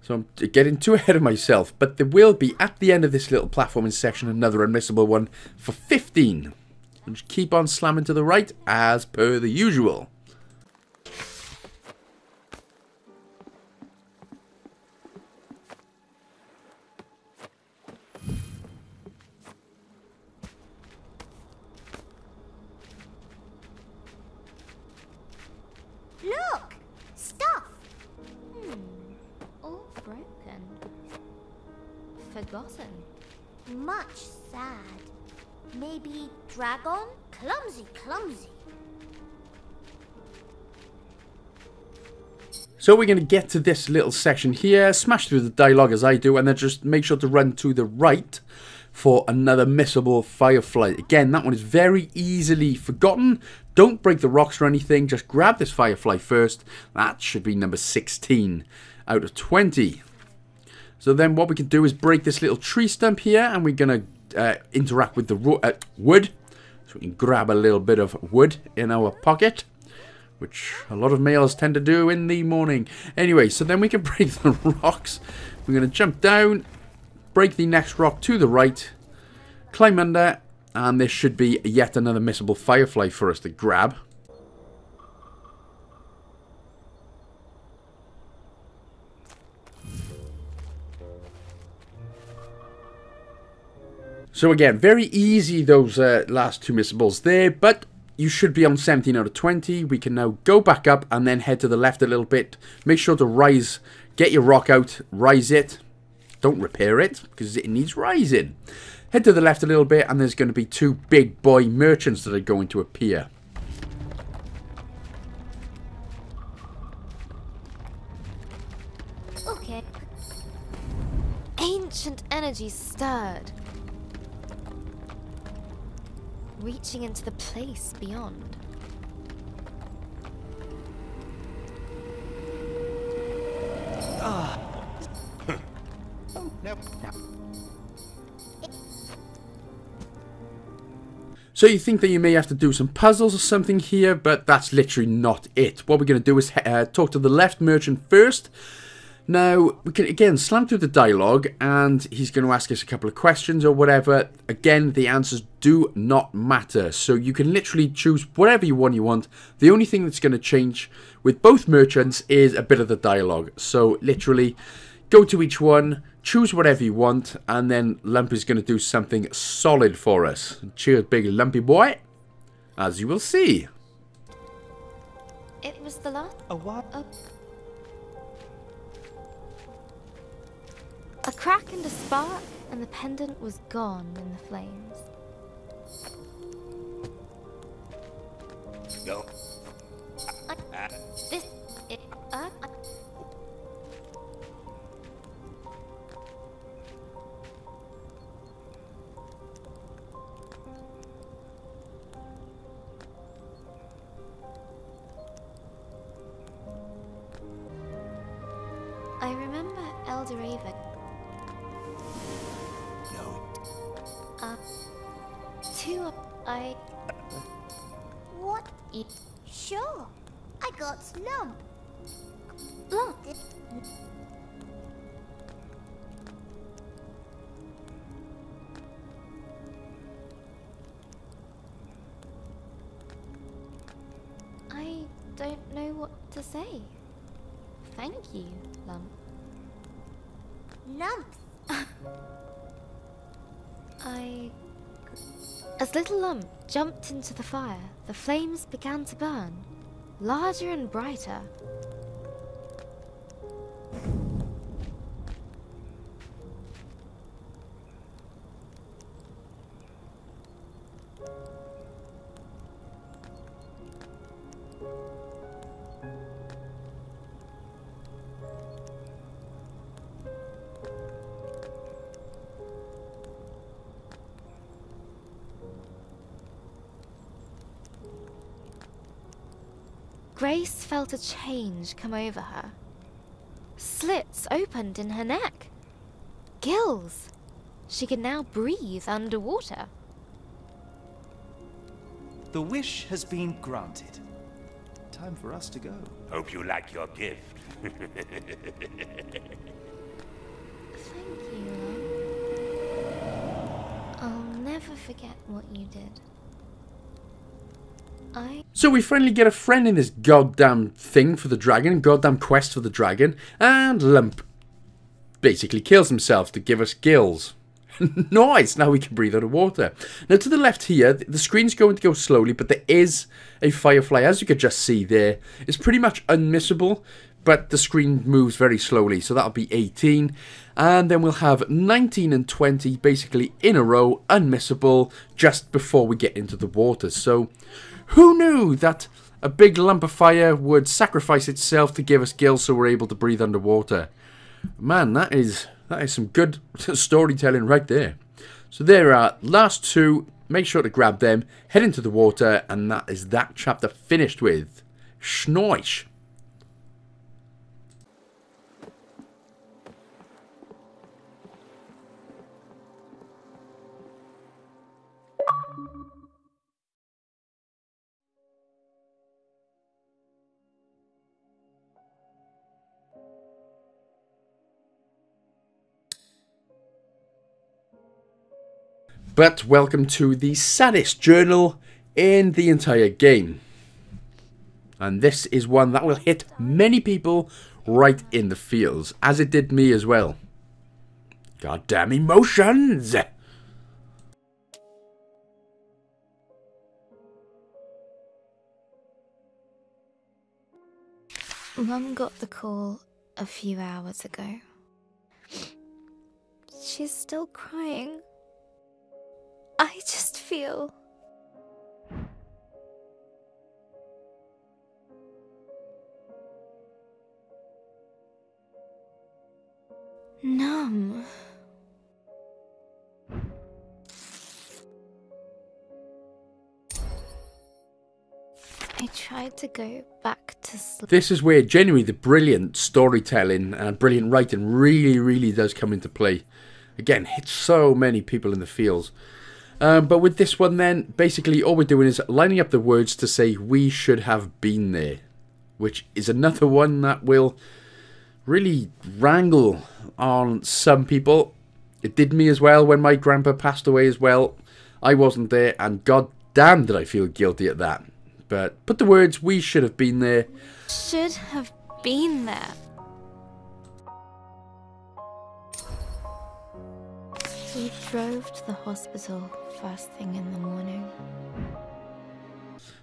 So I'm getting too ahead of myself. But there will be, at the end of this little platforming section, another unmissable one for 15. And just keep on slamming to the right, as per the usual. Much sad. Maybe dragon? Clumsy, clumsy. So we're going to get to this little section here, smash through the dialogue as I do, and then just make sure to run to the right for another missable Firefly. Again, that one is very easily forgotten. Don't break the rocks or anything, just grab this Firefly first. That should be number 16 out of 20. So then what we can do is break this little tree stump here, and we're going to uh, interact with the uh, wood. So we can grab a little bit of wood in our pocket which a lot of males tend to do in the morning. Anyway, so then we can break the rocks. We're going to jump down, break the next rock to the right, climb under, and there should be yet another missable firefly for us to grab. So again, very easy those uh, last two missables there, but you should be on 17 out of 20. We can now go back up and then head to the left a little bit. Make sure to rise, get your rock out, rise it. Don't repair it because it needs rising. Head to the left a little bit and there's going to be two big boy merchants that are going to appear. Okay. Ancient energy stirred. Reaching into the place beyond. So you think that you may have to do some puzzles or something here, but that's literally not it. What we're going to do is uh, talk to the left merchant first. Now, we can again slam through the dialogue and he's going to ask us a couple of questions or whatever. Again, the answers do not matter. So you can literally choose whatever you want you want. The only thing that's going to change with both merchants is a bit of the dialogue. So literally go to each one, choose whatever you want, and then Lumpy's going to do something solid for us. Cheers, big Lumpy boy. As you will see. It was the last. A what? A, a crack and a spark, and the pendant was gone in the flames. Go. I, this. It. Uh, I- I remember Elder I. What? Eat. Sure. I got lump. Lump. Little Lump jumped into the fire, the flames began to burn, larger and brighter. Felt a change come over her. Slits opened in her neck. Gills. She could now breathe underwater. The wish has been granted. Time for us to go. Hope you like your gift. Thank you, I'll never forget what you did. I. So we finally get a friend in this goddamn thing for the dragon, goddamn quest for the dragon, and Lump basically kills himself to give us gills. nice, now we can breathe underwater. Now to the left here, th- the screen's going to go slowly, but there is a firefly, as you could just see there. It's pretty much unmissable, but the screen moves very slowly, so that'll be 18. And then we'll have 19 and 20 basically in a row, unmissable, just before we get into the water. So, who knew that a big lump of fire would sacrifice itself to give us gills so we're able to breathe underwater? Man, that is that is some good storytelling right there. So there are last two. Make sure to grab them, head into the water, and that is that chapter finished with. Schnorch. But welcome to the saddest journal in the entire game. And this is one that will hit many people right in the feels, as it did me as well. Goddamn emotions! Mum got the call a few hours ago. She's still crying. I just feel. numb. I tried to go back to sleep. This is where genuinely the brilliant storytelling and brilliant writing really, really does come into play. Again, hits so many people in the feels. Um, but with this one, then, basically all we're doing is lining up the words to say we should have been there, which is another one that will really wrangle on some people. It did me as well when my grandpa passed away as well. I wasn't there, and god damn did I feel guilty at that. But put the words we should have been there. Should have been there. We drove to the hospital first thing in the morning.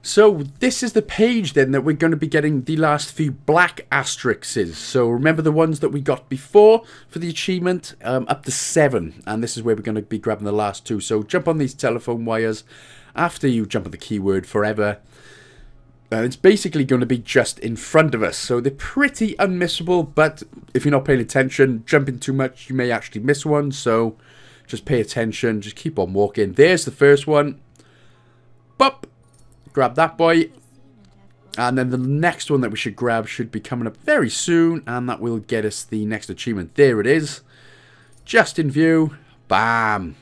So this is the page then that we're going to be getting the last few black asterisks. So remember the ones that we got before for the achievement, um, up to seven. And this is where we're going to be grabbing the last two. So jump on these telephone wires after you jump on the keyword forever. And it's basically going to be just in front of us. So they're pretty unmissable, but if you're not paying attention, jumping too much, you may actually miss one. So just pay attention, just keep on walking. There's the first one. Bop! Grab that boy. And then the next one that we should grab should be coming up very soon. And that will get us the next achievement. There it is. Just in view. Bam.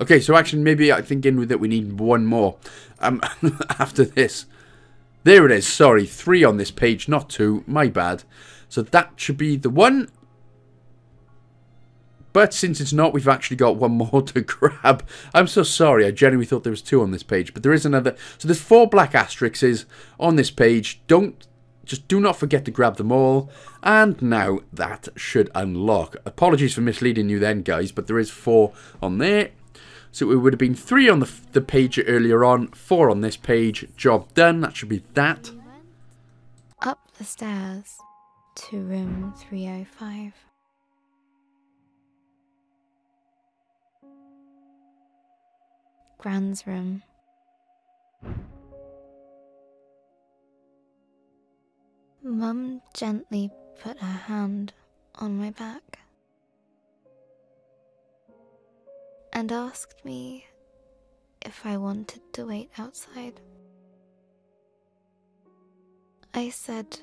Okay, so actually maybe I'm thinking that we need one more um, after this. There it is. Sorry, three on this page, not two. My bad. So that should be the one. But since it's not, we've actually got one more to grab. I'm so sorry. I genuinely thought there was two on this page, but there is another. So there's four black asterisks on this page. Don't just do not forget to grab them all. And now that should unlock. Apologies for misleading you then, guys, but there is four on there. So it would have been three on the, the page earlier on, four on this page. Job done. That should be that. Up the stairs to room 305. Gran's room. Mum gently put her hand on my back and asked me if I wanted to wait outside. I said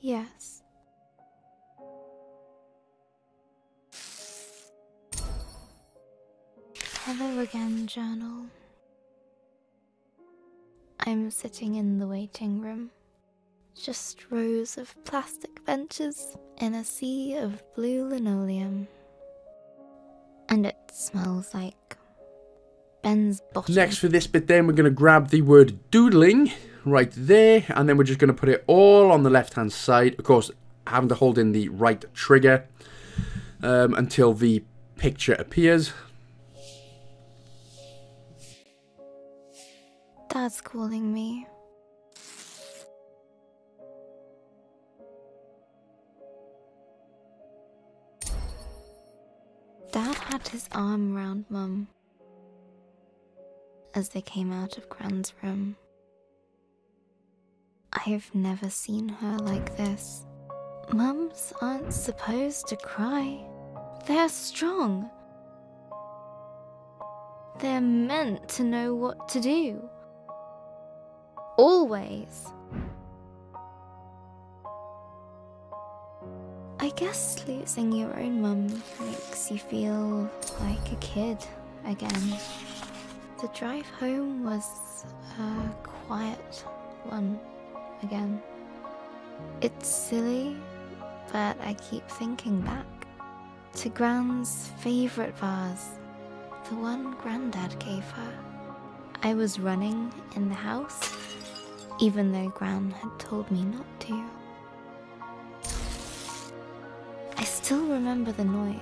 yes. Hello again, journal. I'm sitting in the waiting room. Just rows of plastic benches in a sea of blue linoleum. And it smells like Ben's bottom. Next for this bit then, we're going to grab the word doodling right there. And then we're just going to put it all on the left-hand side. Of course, having to hold in the right trigger um, until the picture appears. Dad's calling me. Dad had his arm round Mum as they came out of Gran's room. I've never seen her like this. Mums aren't supposed to cry. They're strong. They're meant to know what to do. Always. I guess losing your own mum makes you feel like a kid again. The drive home was a quiet one again. It's silly, but I keep thinking back to Gran's favourite vase, the one Grandad gave her. I was running in the house, even though Gran had told me not to. I still remember the noise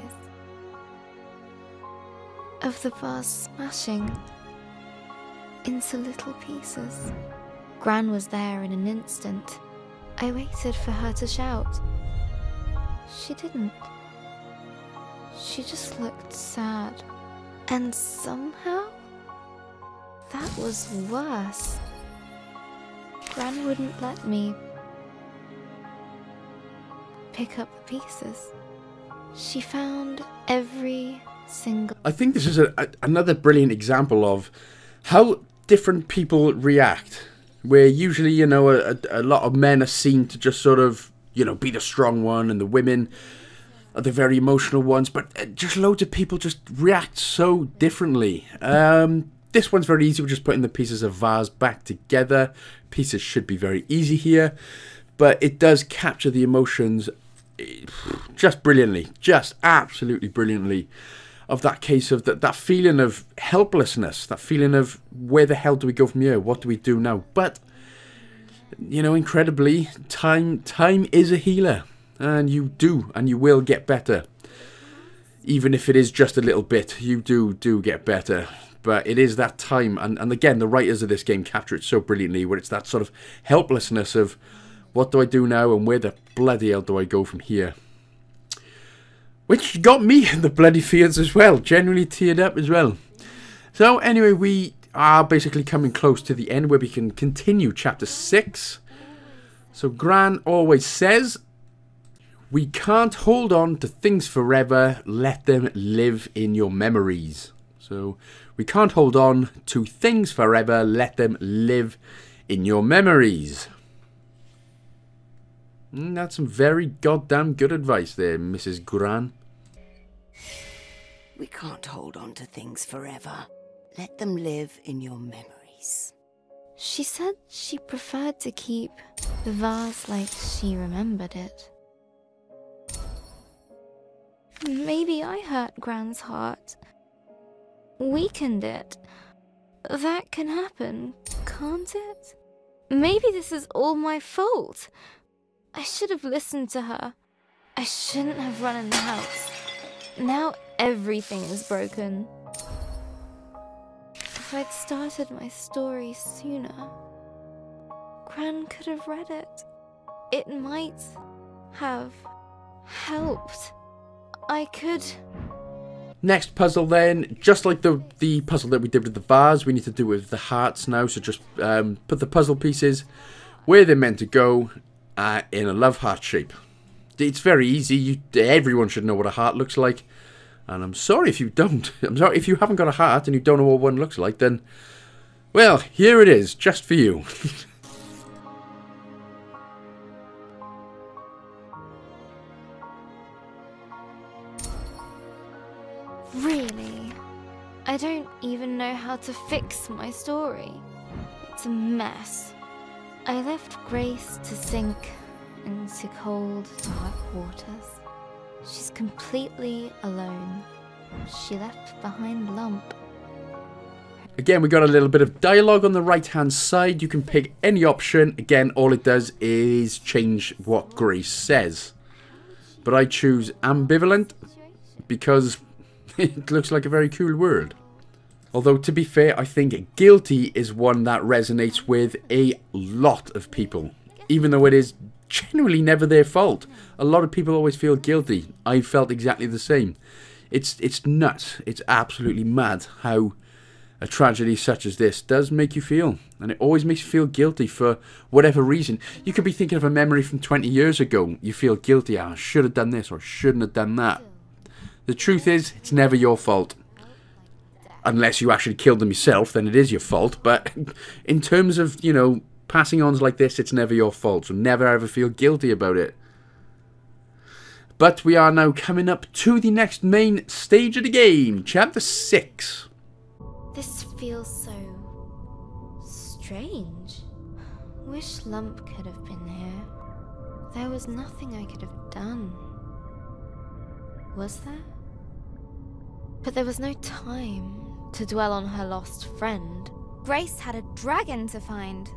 of the vase smashing into little pieces. Gran was there in an instant. I waited for her to shout. She didn't. She just looked sad. And somehow, that was worse. Gran wouldn't let me pick up the pieces. She found every single. I think this is a, a, another brilliant example of how different people react. Where usually, you know, a, a lot of men are seen to just sort of, you know, be the strong one, and the women are the very emotional ones. But uh, just loads of people just react so differently. Um, this one's very easy. We're just putting the pieces of vase back together. Pieces should be very easy here, but it does capture the emotions eh, just brilliantly, just absolutely brilliantly of that case of that, that feeling of helplessness, that feeling of where the hell do we go from here? What do we do now? But you know, incredibly, time time is a healer, and you do and you will get better. Even if it is just a little bit, you do do get better. But it is that time, and, and again, the writers of this game capture it so brilliantly, where it's that sort of helplessness of what do I do now, and where the bloody hell do I go from here? Which got me in the bloody fears as well. Generally teared up as well. So anyway, we are basically coming close to the end where we can continue chapter 6. So Gran always says, We can't hold on to things forever, let them live in your memories. So we can't hold on to things forever, let them live in your memories. Mm, that's some very goddamn good advice there, Mrs. Gran. We can't hold on to things forever. Let them live in your memories. She said she preferred to keep the vase like she remembered it. Maybe I hurt Gran's heart. Weakened it. That can happen, can't it? Maybe this is all my fault. I should have listened to her. I shouldn't have run in the house. Now everything is broken. If I'd started my story sooner, Gran could have read it. It might have helped. I could. Next puzzle then, just like the the puzzle that we did with the vase, we need to do with the hearts now. So just um, put the puzzle pieces where they're meant to go uh, in a love heart shape. It's very easy. You, everyone should know what a heart looks like. And I'm sorry if you don't. I'm sorry if you haven't got a heart and you don't know what one looks like, then, well, here it is, just for you. I don't even know how to fix my story. It's a mess. I left Grace to sink into cold, dark waters. She's completely alone. She left behind Lump. Again, we got a little bit of dialogue on the right hand side. You can pick any option. Again, all it does is change what Grace says. But I choose ambivalent because it looks like a very cool word. Although, to be fair, I think guilty is one that resonates with a lot of people. Even though it is generally never their fault. A lot of people always feel guilty. I felt exactly the same. It's, it's nuts. It's absolutely mad how a tragedy such as this does make you feel. And it always makes you feel guilty for whatever reason. You could be thinking of a memory from 20 years ago. You feel guilty. Oh, I should have done this or shouldn't have done that. The truth is, it's never your fault. Unless you actually killed them yourself, then it is your fault. But in terms of, you know, passing ons like this, it's never your fault. So never ever feel guilty about it. But we are now coming up to the next main stage of the game, Chapter 6. This feels so strange. Wish Lump could have been here. There was nothing I could have done. Was there? But there was no time to dwell on her lost friend. Grace had a dragon to find.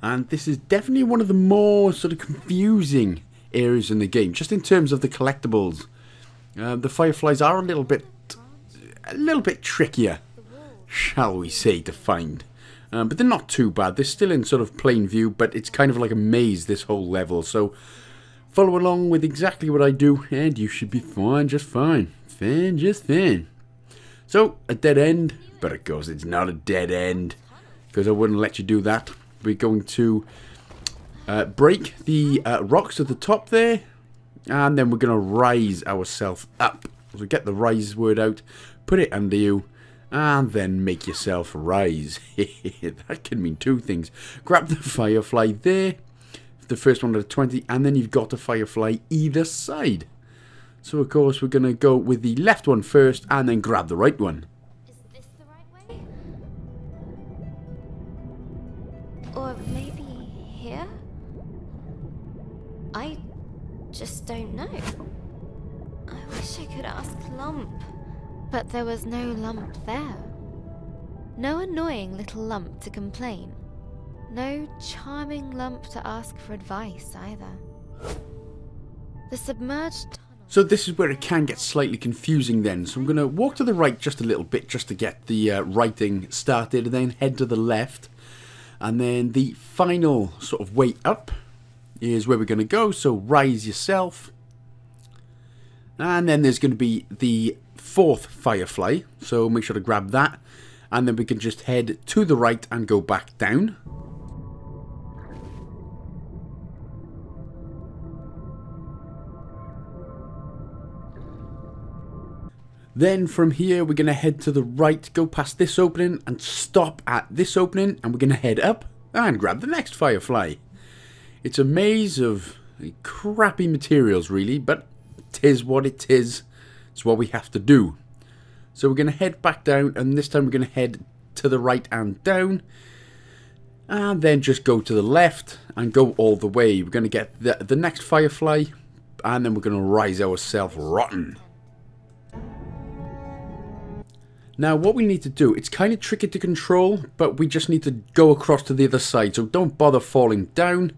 And this is definitely one of the more sort of confusing areas in the game, just in terms of the collectibles. Uh, the fireflies are a little bit, a little bit trickier, shall we say, to find. Um, but they're not too bad. They're still in sort of plain view, but it's kind of like a maze this whole level. So follow along with exactly what I do, and you should be fine, just fine. Fine, just fine. So, a dead end, but of course it's not a dead end, because I wouldn't let you do that. We're going to uh, break the uh, rocks at the top there, And then we're going to rise ourselves up. So get the rise word out, put it under you, and then make yourself rise. that can mean two things. Grab the firefly there, the first one at 20, and then you've got a firefly either side. So of course we're going to go with the left one first, and then grab the right one. Is this the right way? Or maybe here? I just don't know. I wish I could ask Lump. But there was no lump there. No annoying little lump to complain. No charming lump to ask for advice either. The submerged. So this is where it can get slightly confusing then. So I'm going to walk to the right just a little bit just to get the uh, writing started and then head to the left. And then the final sort of way up is where we're going to go. So rise yourself. And then there's going to be the fourth firefly. So make sure to grab that. And then we can just head to the right and go back down. Then from here, we're going to head to the right, go past this opening and stop at this opening. And we're going to head up and grab the next firefly. It's a maze of eh, crappy materials, really, but tis what it is. It's what we have to do. So we're going to head back down, and this time we're going to head to the right and down. And then just go to the left and go all the way. We're going to get the, the next firefly, and then we're going to rise ourselves rotten. Now what we need to do, it's kind of tricky to control, but we just need to go across to the other side, so don't bother falling down.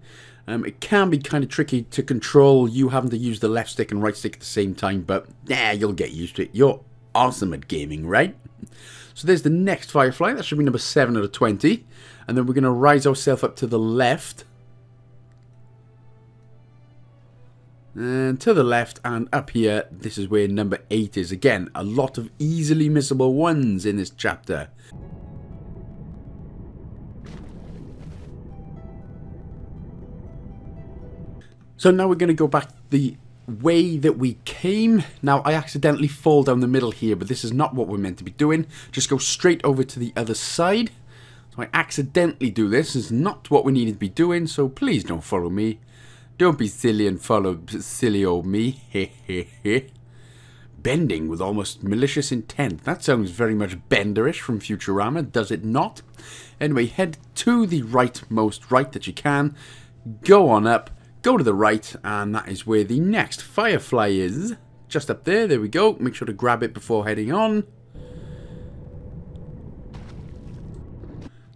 Um, it can be kind of tricky to control you having to use the left stick and right stick at the same time, but yeah, you'll get used to it. You're awesome at gaming, right? So there's the next Firefly, that should be number 7 out of 20. And then we're going to rise ourselves up to the left. And to the left and up here, this is where number 8 is. Again, a lot of easily missable ones in this chapter. So now we're going to go back the way that we came. Now, I accidentally fall down the middle here, but this is not what we're meant to be doing. Just go straight over to the other side. So I accidentally do this. This is not what we needed to be doing, so please don't follow me. Don't be silly and follow silly old me. Bending with almost malicious intent. That sounds very much Benderish from Futurama, does it not? Anyway, head to the rightmost right that you can. Go on up go to the right, and that is where the next Firefly is. Just up there, there we go. Make sure to grab it before heading on.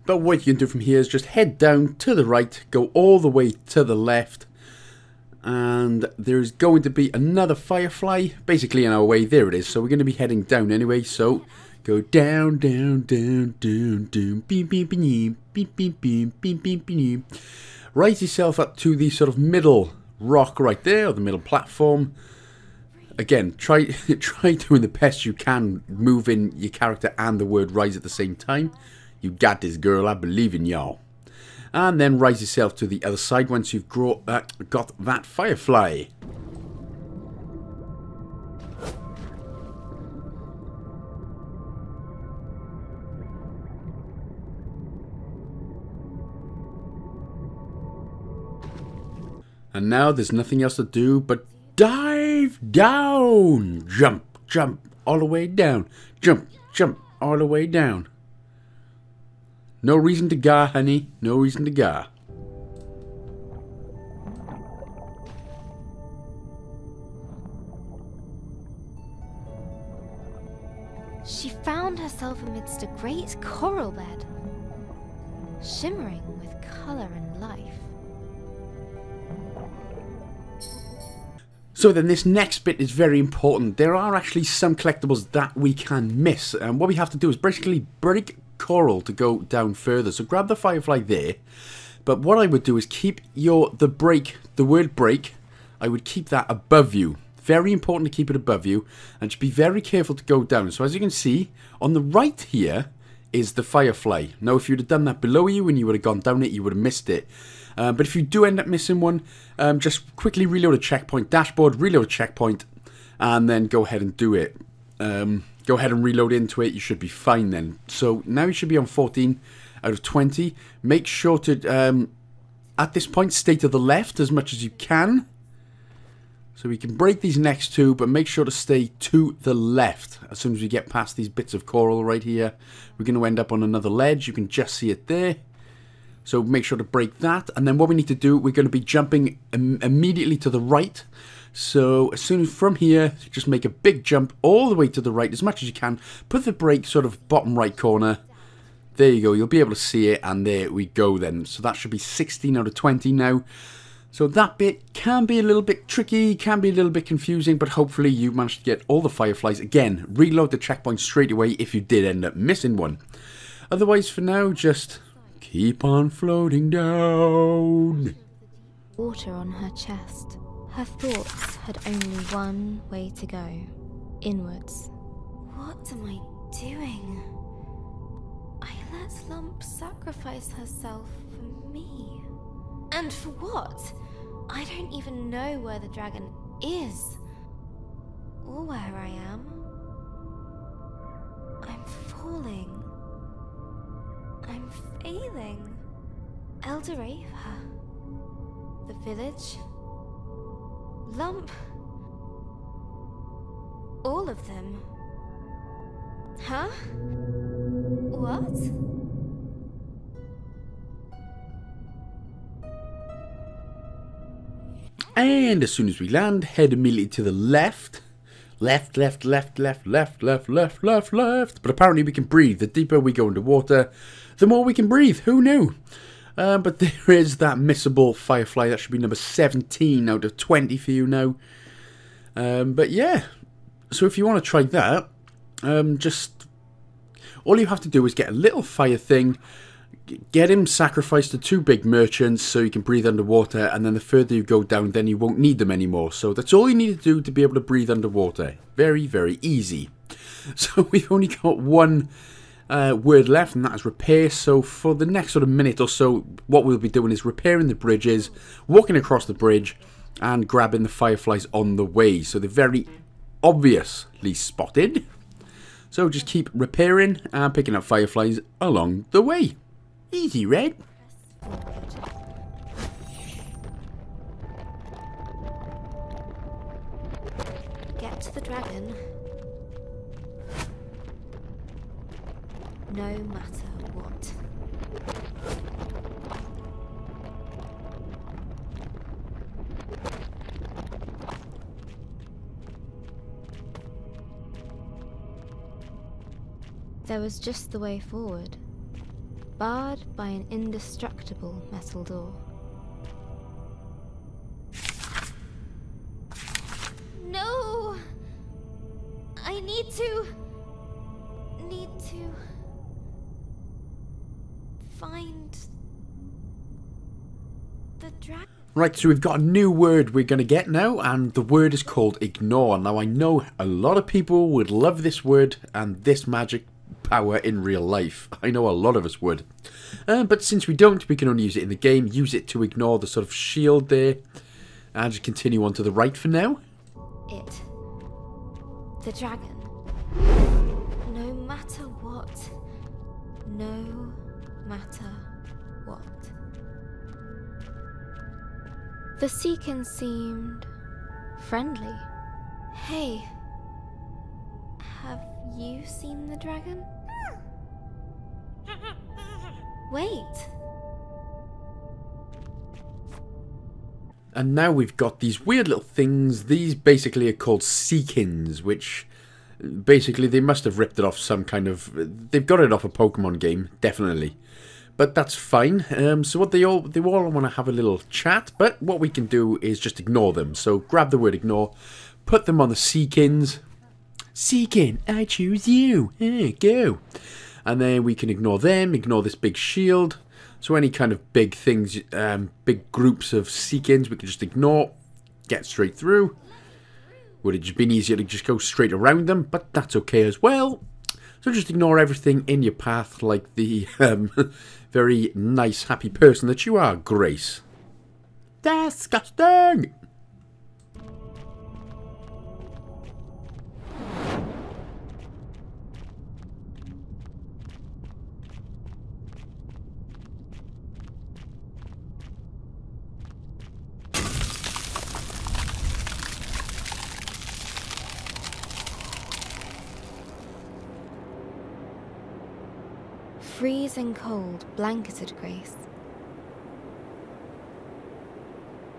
But what you can do from here is just head down to the right, go all the way to the left, and there's going to be another Firefly, basically in our way. There it is. So we're going to be heading down anyway, so go down, down, down, down, down, beep, beep, beep, beep, beep, beep, beep, beep, beep. Raise yourself up to the sort of middle rock right there, or the middle platform. Again, try try doing the best you can, moving your character and the word rise at the same time. You got this, girl. I believe in y'all. And then rise yourself to the other side once you've uh, got that firefly. And now there's nothing else to do but dive down. Jump, jump, all the way down. Jump, jump, all the way down. No reason to ga, honey. No reason to ga. She found herself amidst a great coral bed, shimmering with colour and life. So then this next bit is very important. There are actually some collectibles that we can miss. And what we have to do is basically break coral to go down further. So grab the firefly there. But what I would do is keep your the break, the word break, I would keep that above you. Very important to keep it above you. And just be very careful to go down. So as you can see, on the right here is the firefly. Now if you'd have done that below you and you would have gone down it, you would have missed it. Um, but if you do end up missing one, um, just quickly reload a checkpoint dashboard, reload a checkpoint, and then go ahead and do it. Um, go ahead and reload into it. You should be fine then. So now you should be on 14 out of 20. Make sure to, um, at this point, stay to the left as much as you can. So we can break these next two, but make sure to stay to the left. As soon as we get past these bits of coral right here, we're going to end up on another ledge. You can just see it there. So make sure to break that. And then what we need to do, we're going to be jumping Im immediately to the right. So as soon as from here, just make a big jump all the way to the right as much as you can. Put the break sort of bottom right corner. There you go. You'll be able to see it. And there we go then. So that should be 16 out of 20 now. So that bit can be a little bit tricky, can be a little bit confusing, but hopefully you managed to get all the fireflies. Again, reload the checkpoint straight away if you did end up missing one. Otherwise, for now, just keep on floating down. Water on her chest. Her thoughts had only one way to go. Inwards. What am I doing? I let Lump sacrifice herself for me. And for what? I don't even know where the dragon is. Or where I am. I'm falling. I'm failing. Elderava. The village. Lump. All of them. Huh? What? And as soon as we land, head immediately to the left. Left, left, left, left, left, left, left, left, left. But apparently we can breathe. The deeper we go into water, the more we can breathe. Who knew? Uh, but there is that missable Firefly. That should be number 17 out of 20 for you now. Um, but yeah. So if you want to try that, um, just... All you have to do is get a little fire thing get him sacrificed to two big merchants so you can breathe underwater and then the further you go down then you won't need them anymore so that's all you need to do to be able to breathe underwater very very easy so we've only got one uh, word left and that is repair so for the next sort of minute or so what we'll be doing is repairing the bridges walking across the bridge and grabbing the fireflies on the way so they're very obviously spotted so just keep repairing and picking up fireflies along the way Easy, Red. Get to the dragon. No matter what. There was just the way forward barred by an indestructible metal door. No! I need to... need to... find... the dragon. Right, so we've got a new word we're going to get now, and the word is called ignore. Now, I know a lot of people would love this word and this magic power in real life. I know a lot of us would. Uh, but since we don't, we can only use it in the game. Use it to ignore the sort of shield there. And just continue on to the right for now. It. The dragon. No matter what. No matter what. The Seekins seemed friendly. Hey. Have you seen the dragon? Wait. And now we've got these weird little things. These basically are called Seekins, which basically they must have ripped it off some kind of... They've got it off a Pokemon game, definitely. But that's fine. Um, so what they all they all want to have a little chat, but what we can do is just ignore them. So grab the word ignore, put them on the Seekins. Seekin, I choose you. Go and then we can ignore them, ignore this big shield. So any kind of big things, um, big groups of Seekins, we can just ignore, get straight through. Would it just been easier to just go straight around them, but that's okay as well. So just ignore everything in your path like the um, very nice, happy person that you are, Grace. Disgusting! Freezing cold blanketed Grace.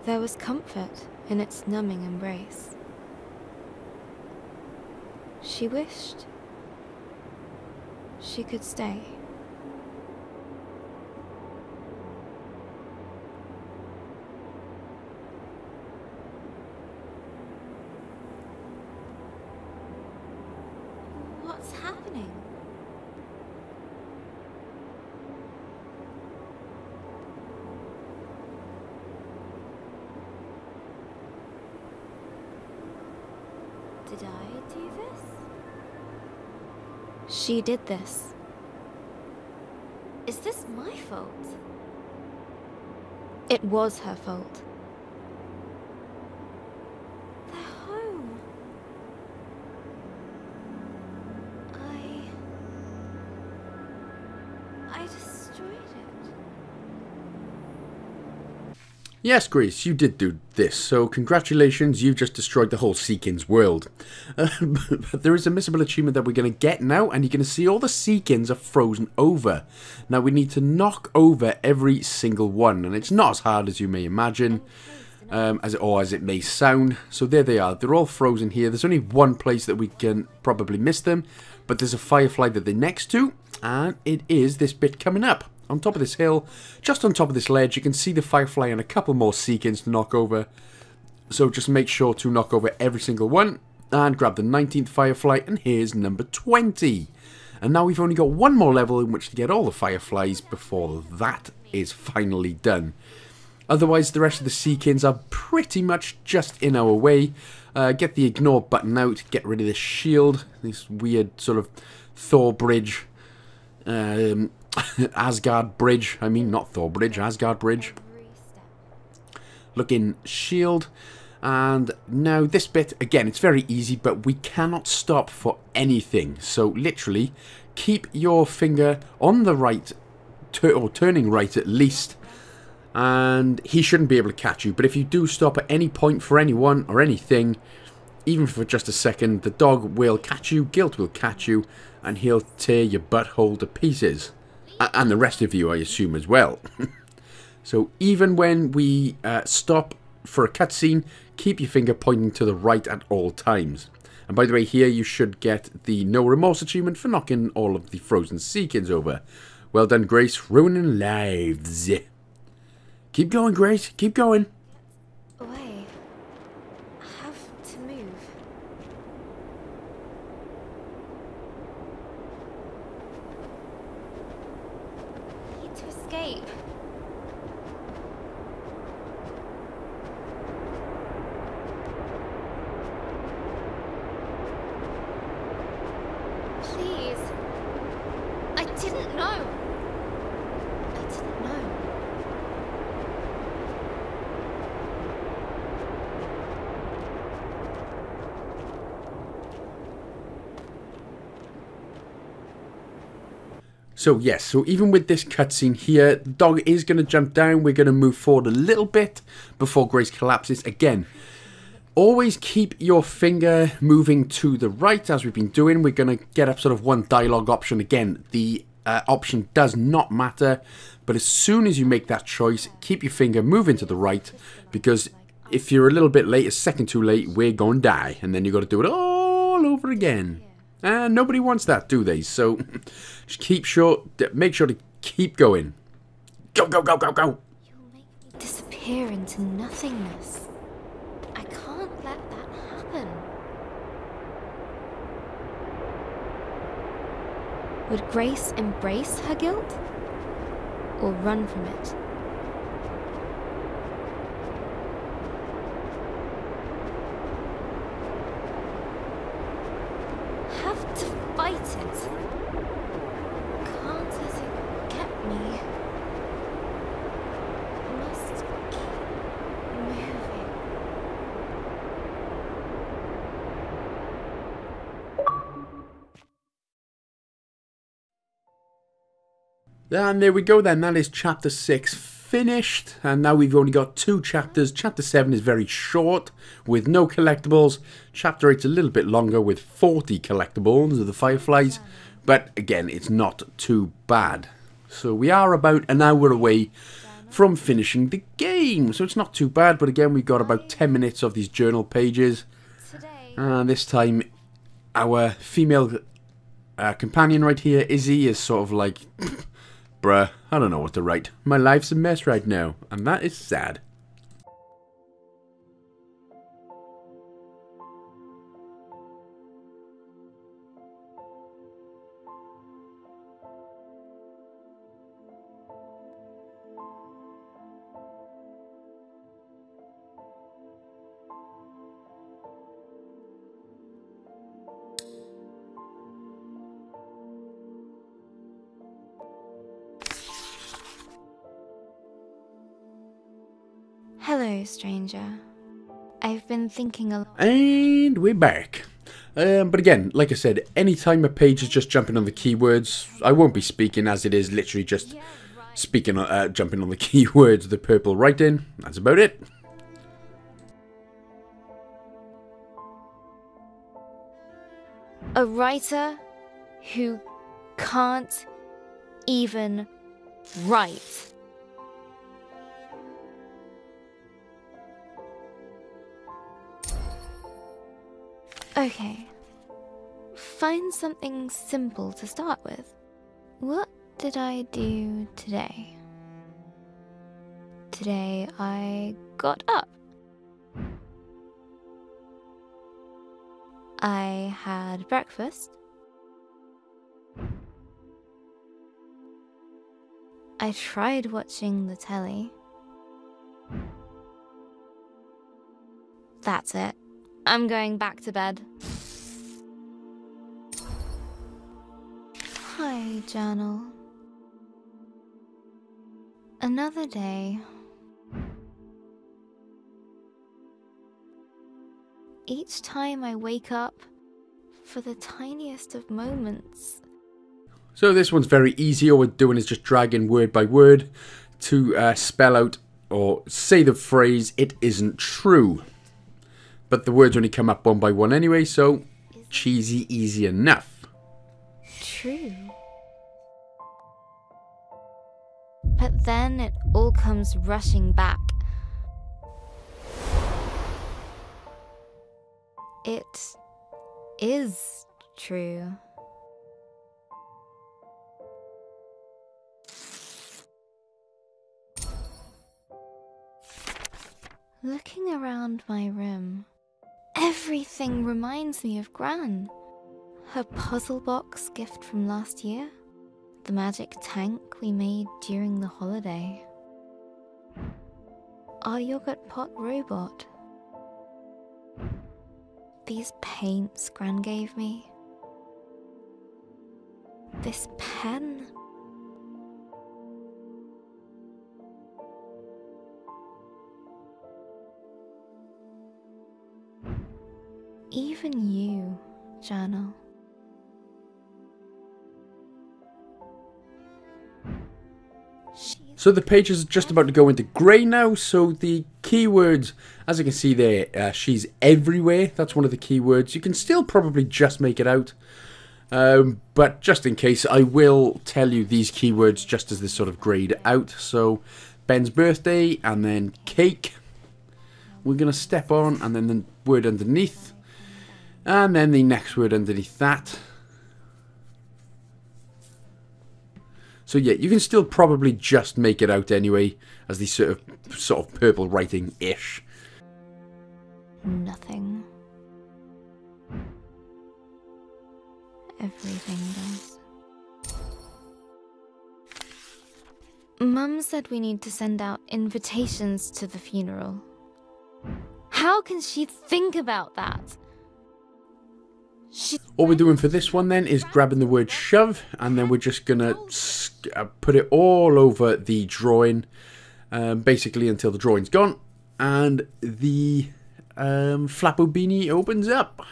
There was comfort in its numbing embrace. She wished she could stay. What's happening? Did I do this? She did this. Is this my fault? It was her fault. Yes, Grace, you did do this, so congratulations, you've just destroyed the whole Seekins world. Uh, but there is a missable achievement that we're going to get now, and you're going to see all the Seekins are frozen over. Now, we need to knock over every single one, and it's not as hard as you may imagine, um, as it, or as it may sound. So there they are, they're all frozen here. There's only one place that we can probably miss them, but there's a Firefly that they're next to, and it is this bit coming up on top of this hill, just on top of this ledge, you can see the Firefly and a couple more Seekins to knock over. So just make sure to knock over every single one, and grab the 19th Firefly, and here's number 20. And now we've only got one more level in which to get all the Fireflies before that is finally done. Otherwise, the rest of the Seekins are pretty much just in our way. Uh, get the ignore button out, get rid of this shield, this weird sort of Thor bridge. Um, Asgard Bridge. I mean, not Thor Bridge, Asgard Bridge. Looking shield. And now this bit, again, it's very easy, but we cannot stop for anything. So literally, keep your finger on the right, or turning right at least, and he shouldn't be able to catch you. But if you do stop at any point for anyone or anything, even for just a second, the dog will catch you, Guilt will catch you, and he'll tear your butthole to pieces and the rest of you, I assume, as well. so even when we uh, stop for a cutscene, keep your finger pointing to the right at all times. And by the way, here you should get the No Remorse achievement for knocking all of the Frozen Seekins over. Well done, Grace. Ruining lives. Keep going, Grace. Keep going. Away. I have to move. Need to escape. Please. I didn't know. I didn't know. So yes, so even with this cutscene here, the dog is going to jump down. We're going to move forward a little bit before Grace collapses. Again, always keep your finger moving to the right as we've been doing. We're going to get up sort of one dialogue option. Again, the uh, option does not matter. But as soon as you make that choice, keep your finger moving to the right. Because if you're a little bit late, a second too late, we're going to die. And then you've got to do it all over again. And nobody wants that, do they? So just keep sure, make sure to keep going. Go, go, go, go, go. You'll make me disappear into nothingness. I can't let that happen. Would Grace embrace her guilt? Or run from it? Have to fight it. Can't let it get me. Must keep And there we go then, that is chapter 6 finished. And now we've only got two chapters. Chapter 7 is very short, with no collectibles. Chapter 8 is a little bit longer, with 40 collectibles of the Fireflies. But again, it's not too bad. So we are about an hour away from finishing the game. So it's not too bad, but again, we've got about 10 minutes of these journal pages. And this time, our female uh, companion right here, Izzy, is sort of like, bruh, I don't know what to write. My life's a mess right now, and that is sad. Been thinking a lot. And we're back. Um, but again, like I said, anytime a page is just jumping on the keywords, I won't be speaking as it is literally just speaking, uh, jumping on the keywords, the purple writing. That's about it. A writer who can't even write. Okay. Find something simple to start with. What did I do today? Today I got up. I had breakfast. I tried watching the telly. That's it. I'm going back to bed. Hi, journal. Another day. Each time I wake up, for the tiniest of moments, So this one's very easy. All we're doing is just dragging word by word to uh, spell out or say the phrase, it isn't true. But the words only come up one by one anyway, so cheesy, easy enough. true. But then it all comes rushing back. It is true. Looking around my room, everything reminds me of Gran. Her puzzle box gift from last year, the magic tank we made during the holiday, our yogurt pot robot, these paints Gran gave me, this pen. Even you, journal. So the page is just about to go into grey now, so the keywords, as you can see there, uh, she's everywhere. That's one of the keywords. You can still probably just make it out. Um, but just in case, I will tell you these keywords just as this sort of grayed out. So, Ben's birthday, and then cake. We're going to step on, and then the word underneath. And then the next word underneath that. So yeah, you can still probably just make it out anyway, as the sort of sort of purple writing ish. Nothing. Everything does. Mum said we need to send out invitations to the funeral. How can she think about that? What we're doing for this one then is grabbing the word shove and then we're just going to uh, put it all over the drawing um, basically until the drawing's gone and the um, Flappo Beanie opens up.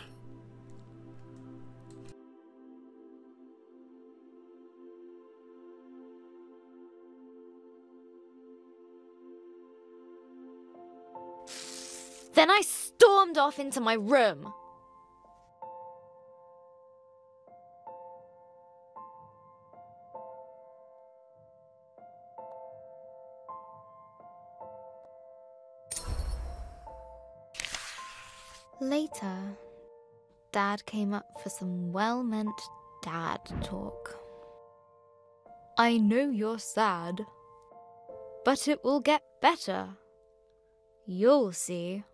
Then I stormed off into my room. Later, Dad came up for some well meant dad talk. I know you're sad, but it will get better. You'll see.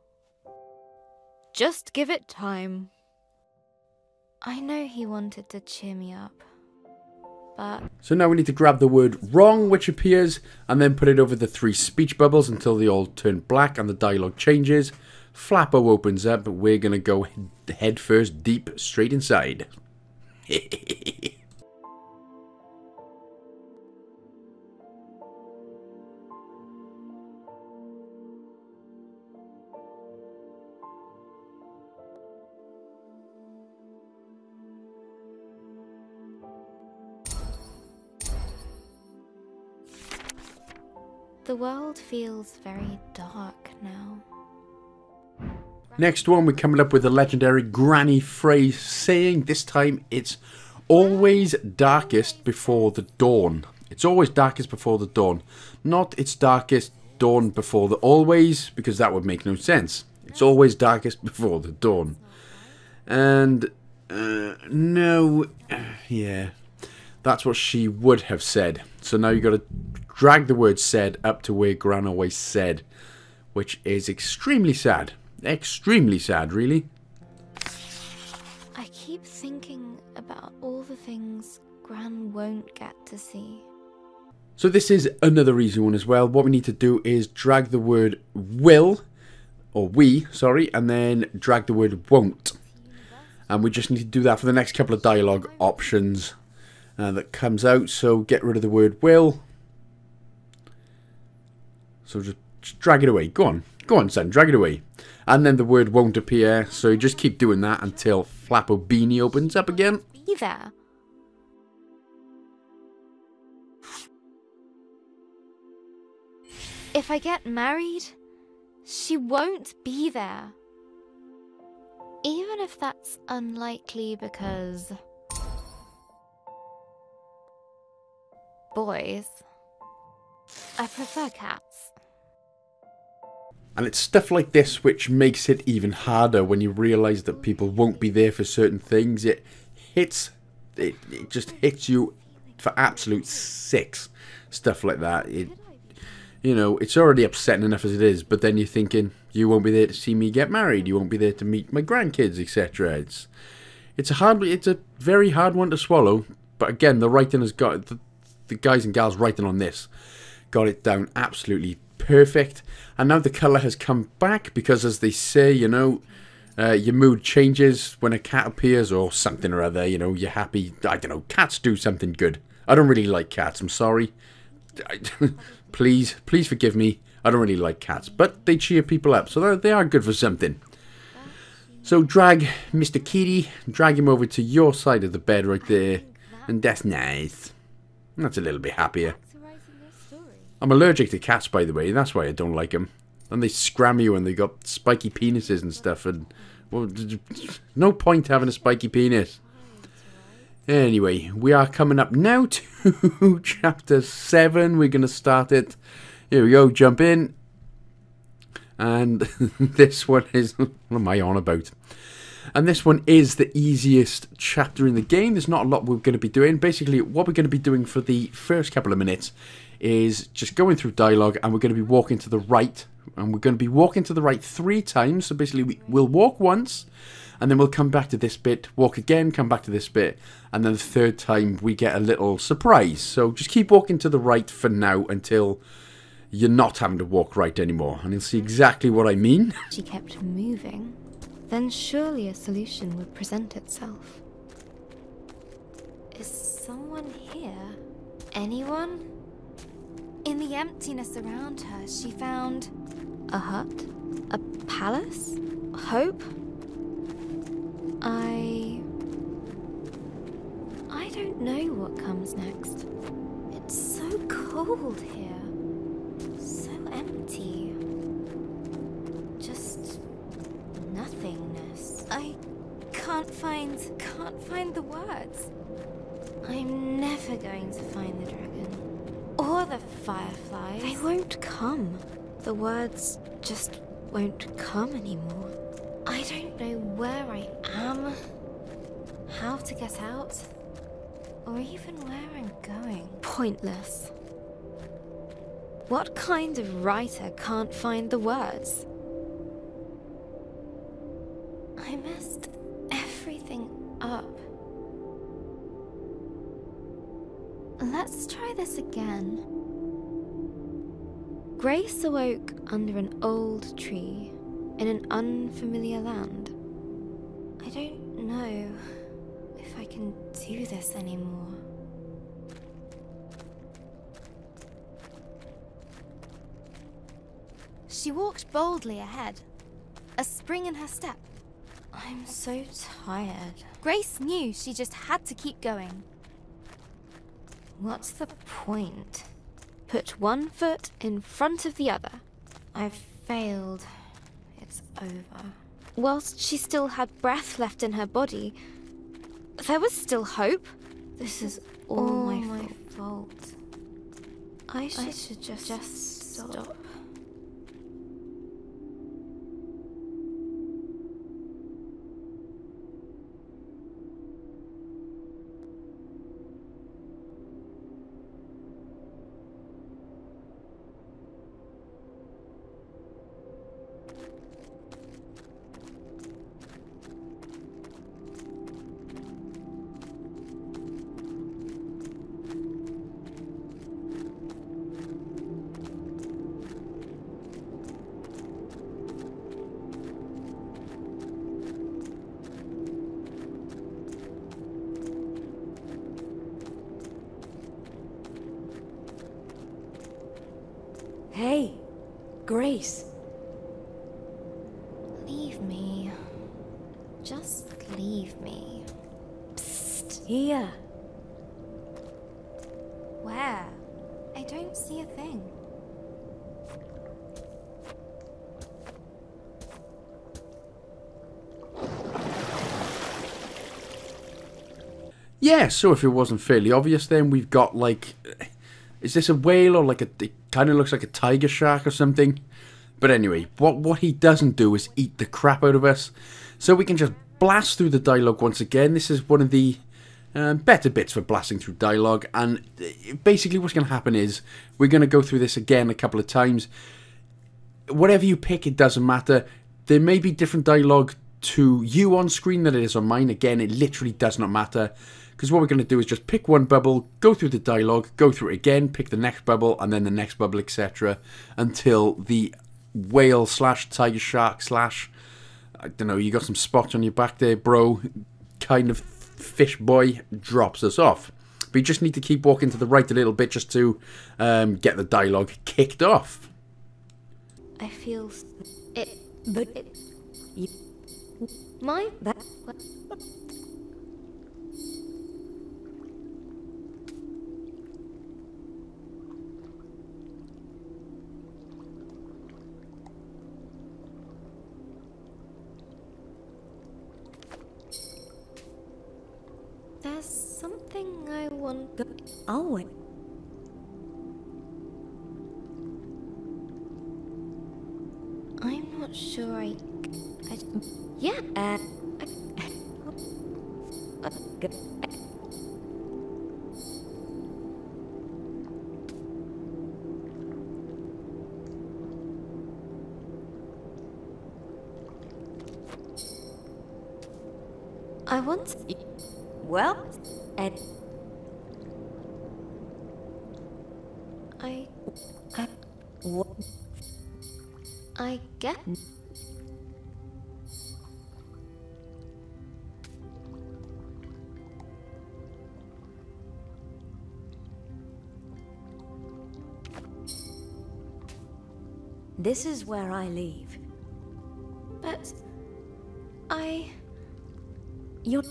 Just give it time. I know he wanted to cheer me up, but So now we need to grab the word wrong, which appears, and then put it over the three speech bubbles until they all turn black and the dialogue changes. Flappo opens up, we're going to go head first deep straight inside. the world feels very dark now. Next one, we're coming up with the legendary Granny phrase saying, this time it's always darkest before the dawn. It's always darkest before the dawn. Not it's darkest dawn before the always, because that would make no sense. It's always darkest before the dawn. And, uh, no, yeah, that's what she would have said. So now you've got to drag the word said up to where Gran always said, which is extremely sad. Extremely sad, really. I keep thinking about all the things Gran won't get to see. So this is another easy one as well. What we need to do is drag the word will, or we, sorry, and then drag the word won't. And we just need to do that for the next couple of dialogue options uh, that comes out. So get rid of the word will. So just, just drag it away. Go on. Go on, son. Drag it away. And then the word won't appear. So you just keep doing that until Flappo Beanie opens up again. Be there. If I get married, she won't be there. Even if that's unlikely because. Boys. I prefer cats. And it's stuff like this which makes it even harder when you realise that people won't be there for certain things. It hits, it, it just hits you for absolute six. Stuff like that. It, you know, it's already upsetting enough as it is, but then you're thinking, you won't be there to see me get married, you won't be there to meet my grandkids, etc. It's, it's a hard, it's a very hard one to swallow. But again, the writing has got the, the guys and gals writing on this got it down absolutely perfect. And now the colour has come back because, as they say, you know, uh, your mood changes when a cat appears or something or other. You know, you're happy. I don't know. Cats do something good. I don't really like cats. I'm sorry. please, please forgive me. I don't really like cats, but they cheer people up, so they are good for something. So drag Mr. Kitty, drag him over to your side of the bed right there, and that's nice. That's a little bit happier. I'm allergic to cats, by the way. That's why I don't like them. And they scram you and they got spiky penises and stuff. And well, no point having a spiky penis. Anyway, we are coming up now to chapter 7. We're going to start it. Here we go, jump in. And this one is... What am I on about? And this one is the easiest chapter in the game. There's not a lot we're going to be doing. Basically, what we're going to be doing for the first couple of minutes is just going through dialogue and we're going to be walking to the right. And we're going to be walking to the right three times. So basically, we, we'll walk once and then we'll come back to this bit, walk again, come back to this bit. And then the third time, we get a little surprise. So just keep walking to the right for now until you're not having to walk right anymore. And you'll see exactly what I mean. She kept moving. Then surely a solution would present itself. Is someone here? Anyone? In the emptiness around her, she found... A hut? A palace? Hope? I... I don't know what comes next. It's so cold here. So empty. Just... nothingness. I can't find... can't find the words. I'm never going to find the dragon. Or the fireflies. They won't come. The words just won't come anymore. I don't know where I am, how to get out, or even where I'm going. Pointless. What kind of writer can't find the words? I messed everything up. Let's try this again. Grace awoke under an old tree in an unfamiliar land. I don't know if I can do this anymore. She walked boldly ahead, a spring in her step. I'm so tired. Grace knew she just had to keep going. What's the point? Put one foot in front of the other. I've failed. It's over. Whilst she still had breath left in her body, there was still hope. This is all, All my, my fault. I should, I should just, just stop. Hey, Yeah, so if it wasn't fairly obvious, then we've got like, is this a whale or like a? It kind of looks like a tiger shark or something. But anyway, what what he doesn't do is eat the crap out of us, so we can just blast through the dialogue once again. This is one of the um, better bits for blasting through dialogue, and uh, basically what's going to happen is we're going to go through this again a couple of times. Whatever you pick, it doesn't matter. There may be different dialogue to you on screen than it is on mine. Again, it literally does not matter because what we're going to do is just pick one bubble, go through the dialogue, go through it again, pick the next bubble, and then the next bubble, etc., until the whale slash tiger shark slash I don't know, you got some spots on your back there, bro. Kind of fish boy drops us off. But you just need to keep walking to the right a little bit just to um, get the dialogue kicked off. I feel it. But It. you, My. that I want. go. I'll wait. I'm not sure I. I yeah. Uh, Uh. I want. Well, and I. I, what? I get. This is where I leave. But. I. You're.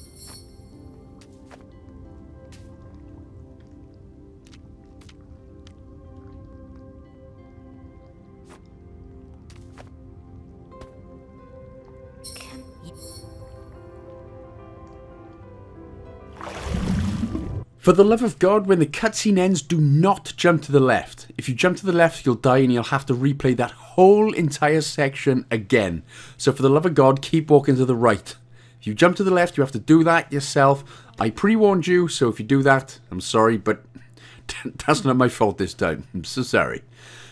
For the love of God, when the cutscene ends, do not jump to the left. If you jump to the left, you'll die and you'll have to replay that whole entire section again. So for the love of God, keep walking to the right. If you jump to the left, you have to do that yourself. I pre-warned you, so if you do that, I'm sorry, but that's not my fault this time. I'm so sorry.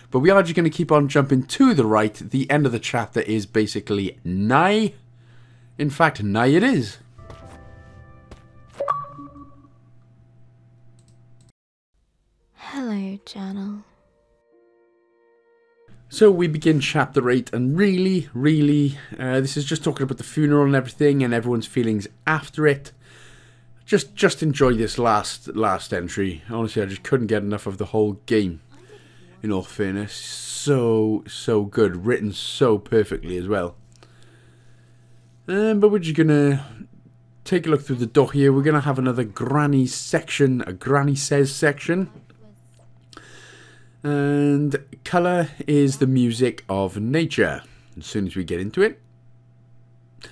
But we are just going to keep on jumping to the right. The end of the chapter is basically nigh. In fact, nigh it is. Hello, journal. So we begin chapter 8 and really, really, uh, this is just talking about the funeral and everything and everyone's feelings after it. Just just enjoy this last last entry. Honestly, I just couldn't get enough of the whole game. In all fairness, so, so good. Written so perfectly as well. Um, but we're just going to take a look through the door here. We're going to have another Granny section, a Granny Says section. And colour is the music of nature. As soon as we get into it.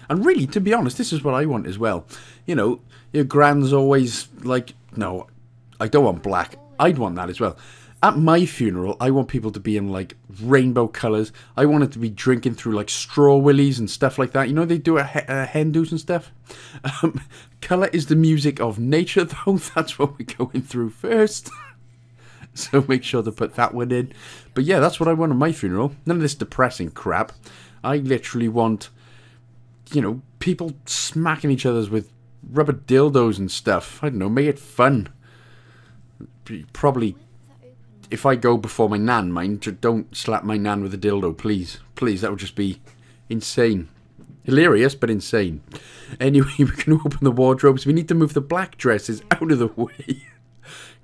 And really, to be honest, this is what I want as well. You know, your grand's always like, no, I don't want black. I'd want that as well. At my funeral, I want people to be in like rainbow colours. I want it to be drinking through like straw willies and stuff like that. You know, they do a, a Hindus and stuff. Um, colour is the music of nature, though. That's what we're going through first. so make sure to put that one in. But yeah, that's what I want at my funeral. None of this depressing crap. I literally want, you know, people smacking each other's with rubber dildos and stuff. I don't know, make it fun. Probably, if I go before my nan, mind, don't slap my nan with a dildo, please. Please, that would just be insane. Hilarious, but insane. Anyway, we can open the wardrobes. We need to move the black dresses out of the way.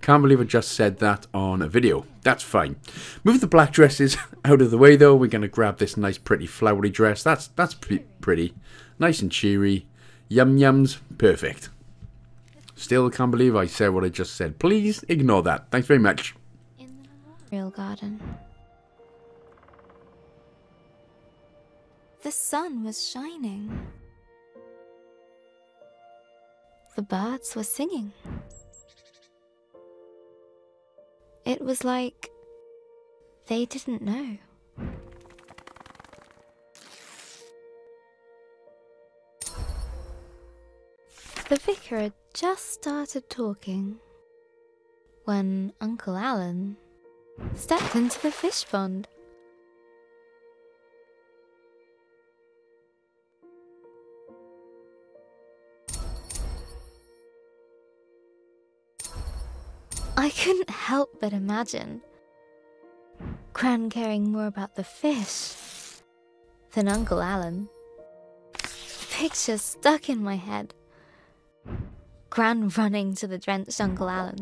Can't believe I just said that on a video. That's fine. Move the black dresses out of the way though. We're going to grab this nice pretty flowery dress. That's that's pre pretty. Nice and cheery. Yum yums. Perfect. Still can't believe I said what I just said. Please ignore that. Thanks very much. Memorial garden. The sun was shining. The birds were singing. It was like they didn't know. The vicar had just started talking when Uncle Alan stepped into the fish pond. I couldn't help but imagine Gran caring more about the fish than Uncle Alan. The picture stuck in my head. Gran running to the drenched Uncle Alan,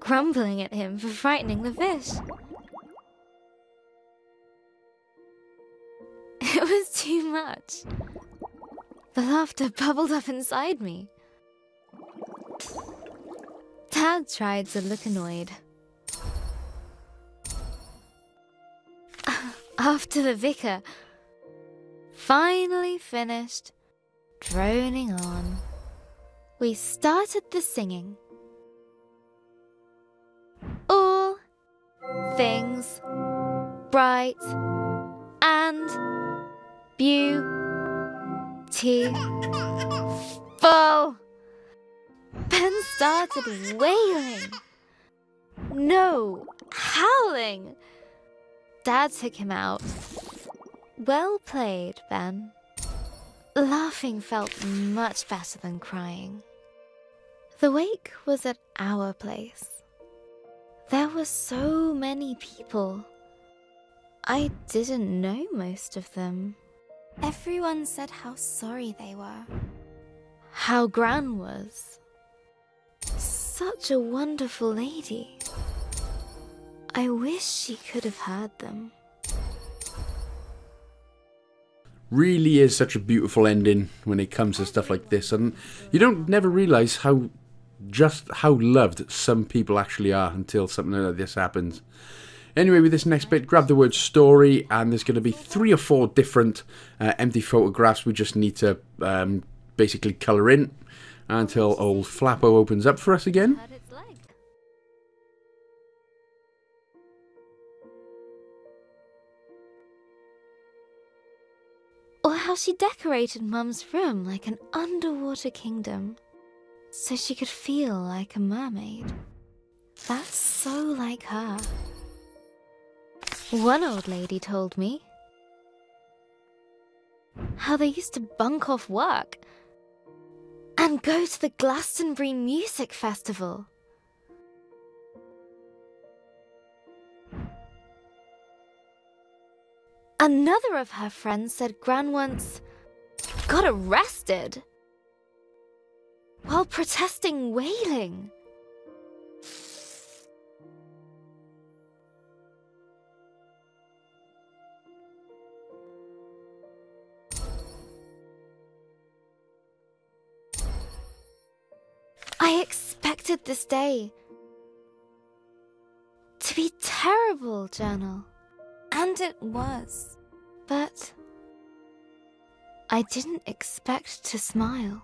grumbling at him for frightening the fish. It was too much. The laughter bubbled up inside me. Dad tried to look annoyed. After the vicar finally finished droning on, we started the singing. All things bright and beautiful. Ben started wailing. No, howling. Dad took him out. Well played, Ben. Laughing felt much better than crying. The wake was at our place. There were so many people. I didn't know most of them. Everyone said how sorry they were. How Gran was. Such a wonderful lady. I wish she could have heard them. Really is such a beautiful ending when it comes to stuff like this, and you don't never realise how just how loved some people actually are until something like this happens. Anyway, with this next bit, grab the word story, and there's going to be three or four different uh, empty photographs we just need to um, basically colour in. Until old Flappo opens up for us again. Or how she decorated Mum's room like an underwater kingdom so she could feel like a mermaid. That's so like her. One old lady told me how they used to bunk off work and go to the Glastonbury Music Festival. Another of her friends said Gran once got arrested while protesting whaling. This day to be terrible, Journal. And it was. But I didn't expect to smile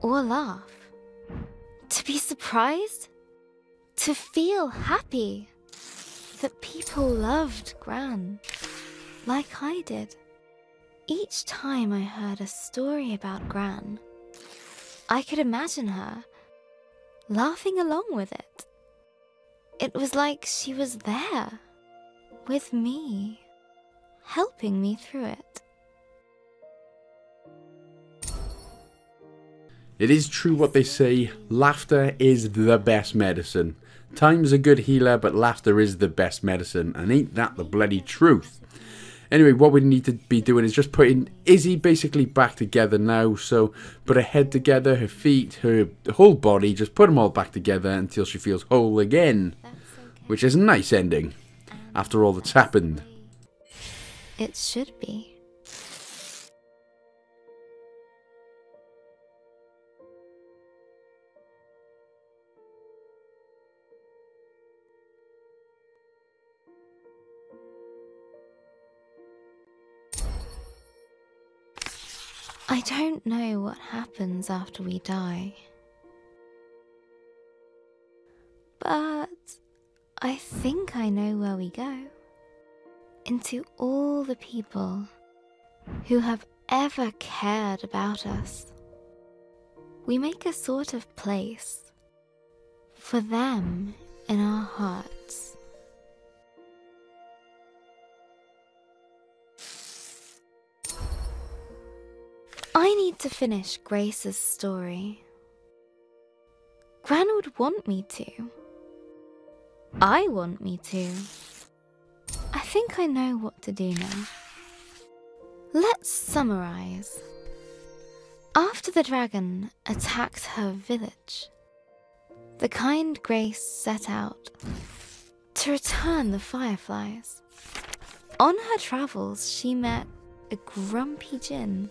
or laugh. To be surprised. To feel happy that people loved Gran like I did. Each time I heard a story about Gran, I could imagine her laughing along with it. It was like she was there with me, helping me through it. It is true what they say, laughter is the best medicine. Time's a good healer, but laughter is the best medicine, and ain't that the bloody truth? Anyway, what we need to be doing is just putting Izzy basically back together now. So put her head together, her feet, her whole body, just put them all back together until she feels whole again. Which is a nice ending after all that's happened. It should be. I don't know what happens after we die. But I think I know where we go. Into all the people who have ever cared about us. We make a sort of place for them in our hearts. I need to finish Grace's story. Gran would want me to. I want me to. I think I know what to do now. Let's summarize. After the dragon attacked her village, the kind Grace set out to return the fireflies. On her travels, she met a grumpy Jinn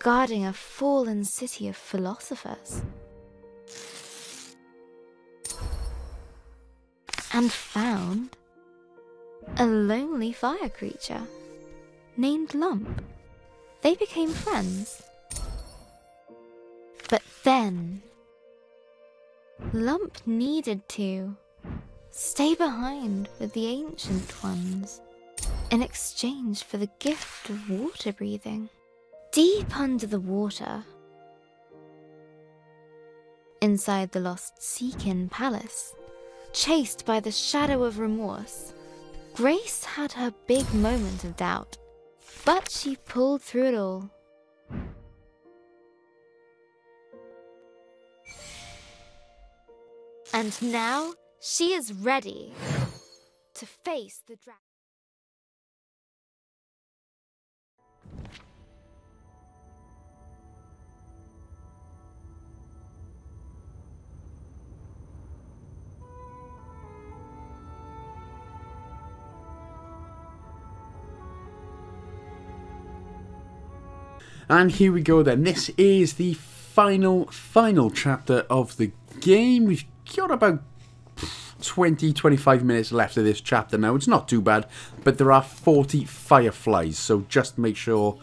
guarding a fallen city of philosophers. And found a lonely fire creature named Lump. They became friends. But then, Lump needed to stay behind with the Ancient Ones in exchange for the gift of water breathing. Deep under the water, inside the lost Seekin Palace, chased by the shadow of remorse, Grace had her big moment of doubt, but she pulled through it all. And now she is ready to face the dragon. And here we go then. This is the final, final chapter of the game. We've got about 20, 25 minutes left of this chapter now. It's not too bad, but there are 40 fireflies, so just make sure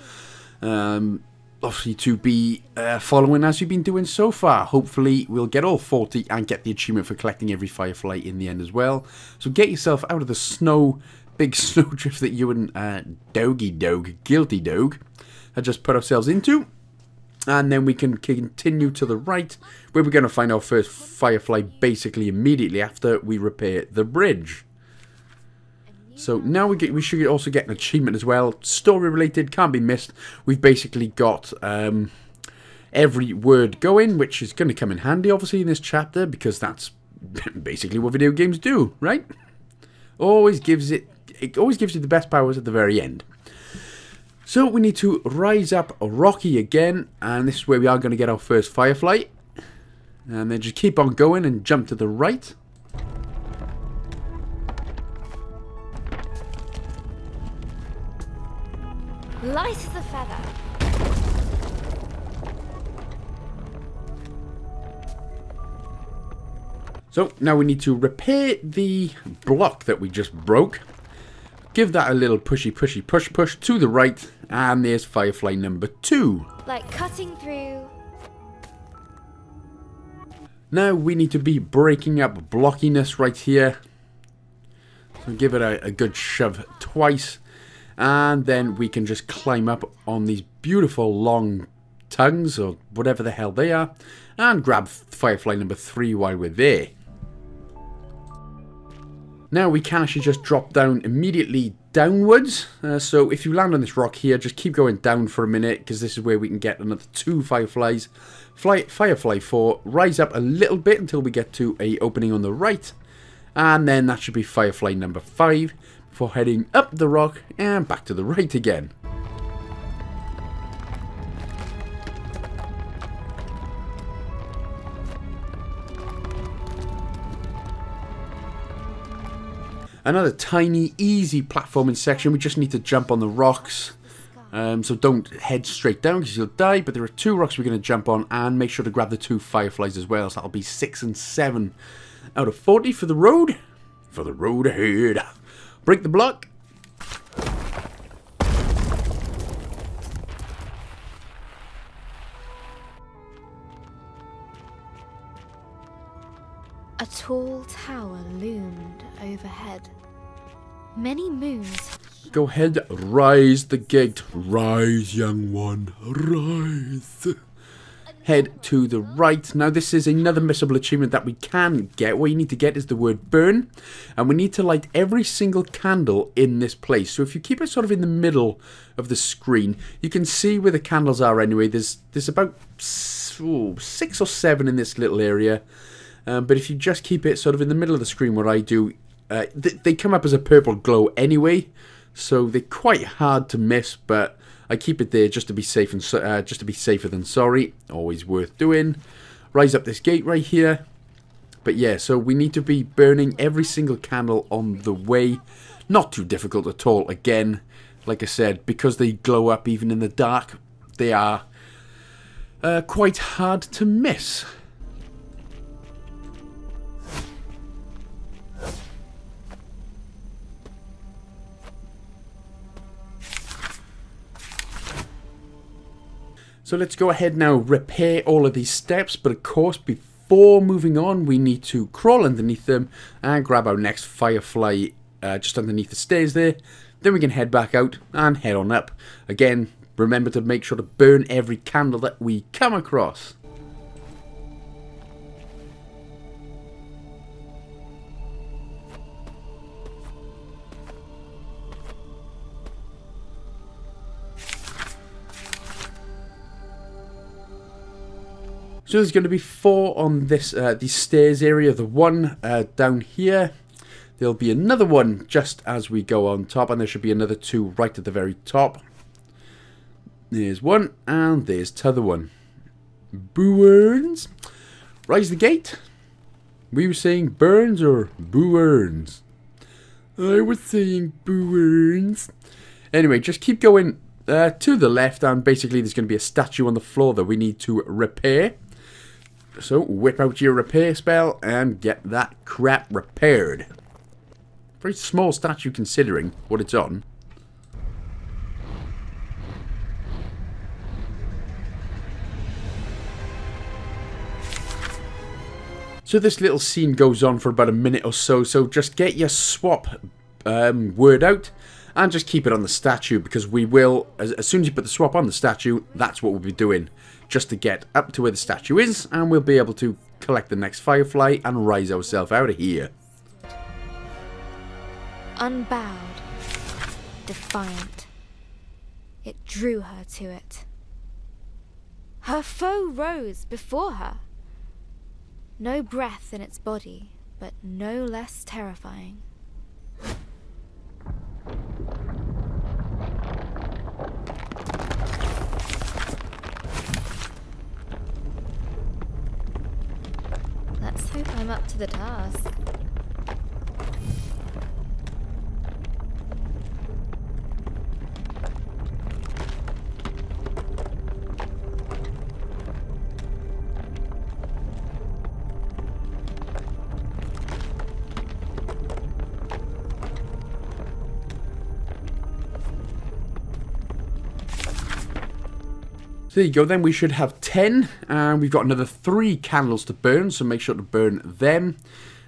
um, obviously to be uh, following as you've been doing so far. Hopefully we'll get all 40 and get the achievement for collecting every Firefly in the end as well. So get yourself out of the snow, big snowdrift that you and uh, Doggy Dog, Guilty Dog, had just put ourselves into. And then we can continue to the right, where we're going to find our first Firefly basically immediately after we repair the bridge. So now we get we should also get an achievement as well. Story related, can't be missed. We've basically got um, every word going, which is going to come in handy obviously in this chapter because that's basically what video games do, right? Always gives it it always gives you the best powers at the very end. So we need to rise up Rocky again, and this is where we are going to get our first Firefly. And then just keep on going and jump to the right. Light as a feather. So now we need to repair the block that we just broke. Give that a little pushy pushy push push to the right and there's Firefly number two. Like cutting through. Now we need to be breaking up blockiness right here. So give it a, a good shove twice and then we can just climb up on these beautiful long tongues or whatever the hell they are and grab Firefly number three while we're there. Now we can actually just drop down immediately downwards. Uh, so if you land on this rock here, just keep going down for a minute because this is where we can get another two Fireflies. Fly, Firefly 4, rise up a little bit until we get to a opening on the right. And then that should be Firefly number 5 before heading up the rock and back to the right again. Another tiny, easy platforming section. We just need to jump on the rocks. Um, so don't head straight down because you'll die. But there are two rocks we're going to jump on. And make sure to grab the two fireflies as well. So that'll be 6 and 7 out of 40 for the road. For the road ahead. Break the block. A tall tower loomed overhead. Many moons. Go ahead, rise the gate. Rise, young one, rise. Head to the right. Now, this is another missable achievement that we can get. What you need to get is the word burn. And we need to light every single candle in this place. So if you keep it sort of in the middle of the screen, you can see where the candles are anyway. There's, there's about ooh, six or seven in this little area. Um, but if you just keep it sort of in the middle of the screen where I do, uh, th they come up as a purple glow anyway, so they're quite hard to miss. But I keep it there just to be safe and uh, just to be safer than sorry. Always worth doing. Rise up this gate right here. But yeah, so we need to be burning every single candle on the way. Not too difficult at all. Again, like I said, because they glow up even in the dark, they are uh, quite hard to miss. So let's go ahead now, repair all of these steps, but of course before moving on we need to crawl underneath them and grab our next firefly uh, just underneath the stairs there. Then we can head back out and head on up. Again, remember to make sure to burn every candle that we come across. So there's going to be four on this uh, the stairs area. The one uh, down here. There'll be another one just as we go on top, and there should be another two right at the very top. There's one, and there's t'other one. Boo-earns. Rise the gate. We were saying burns or boo-earns? I was saying boo-earns. Anyway, just keep going uh, to the left, and basically there's going to be a statue on the floor that we need to repair. So whip out your repair spell and get that crap repaired. Very small statue considering what it's on. So this little scene goes on for about a minute or so, so just get your swap um, word out and just keep it on the statue because we will, as, as soon as you put the swap on the statue, that's what we'll be doing just to get up to where the statue is and we'll be able to collect the next firefly and rise ourselves out of here. Unbowed, defiant, it drew her to it. Her foe rose before her. No breath in its body, but no less terrifying. Let's hope I'm up to the task. So there you go then, we should have 10, and we've got another 3 candles to burn, so make sure to burn them.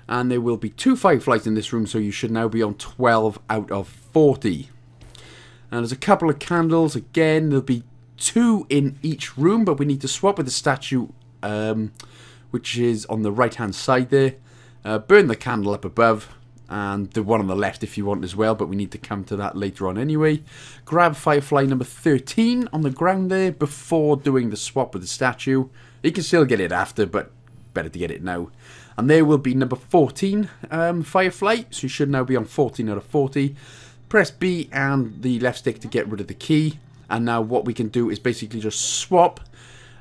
And there will be 2 fireflies in this room, so you should now be on 12 out of 40. And there's a couple of candles, again, there'll be 2 in each room, but we need to swap with the statue, um, which is on the right hand side there. Uh, burn the candle up above, and the one on the left if you want as well, but we need to come to that later on anyway. Grab Firefly number 13 on the ground there before doing the swap with the statue. You can still get it after, but better to get it now. And there will be number 14 um, Firefly, so you should now be on 14 out of 40. Press B and the left stick to get rid of the key. And now what we can do is basically just swap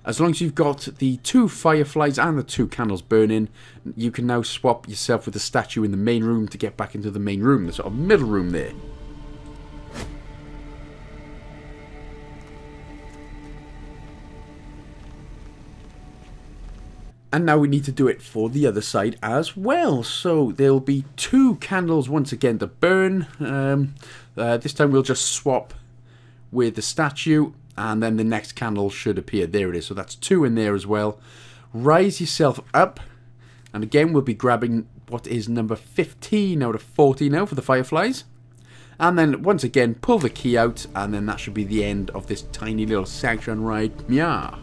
as long as you've got the two fireflies and the two candles burning, you can now swap yourself with the statue in the main room to get back into the main room, the sort of middle room there. And now we need to do it for the other side as well. So there'll be two candles once again to burn. Um, uh, this time we'll just swap with the statue and then the next candle should appear. There it is. So that's two in there as well. Rise yourself up. And again, we'll be grabbing what is number 15 out of 40 now for the fireflies. And then once again, pull the key out. And then that should be the end of this tiny little section right yeah.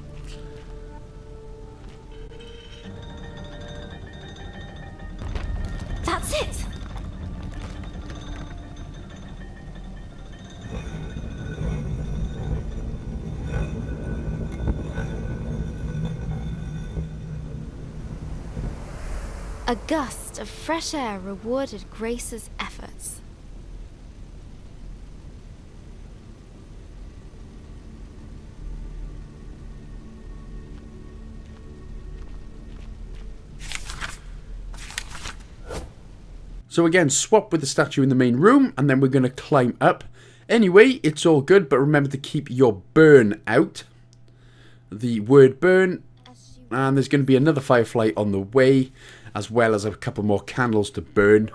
That's it! A gust of fresh air rewarded Grace's efforts. So again, swap with the statue in the main room, and then we're going to climb up. Anyway, it's all good, but remember to keep your burn out. The word burn, and there's going to be another firefly on the way, as well as a couple more candles to burn.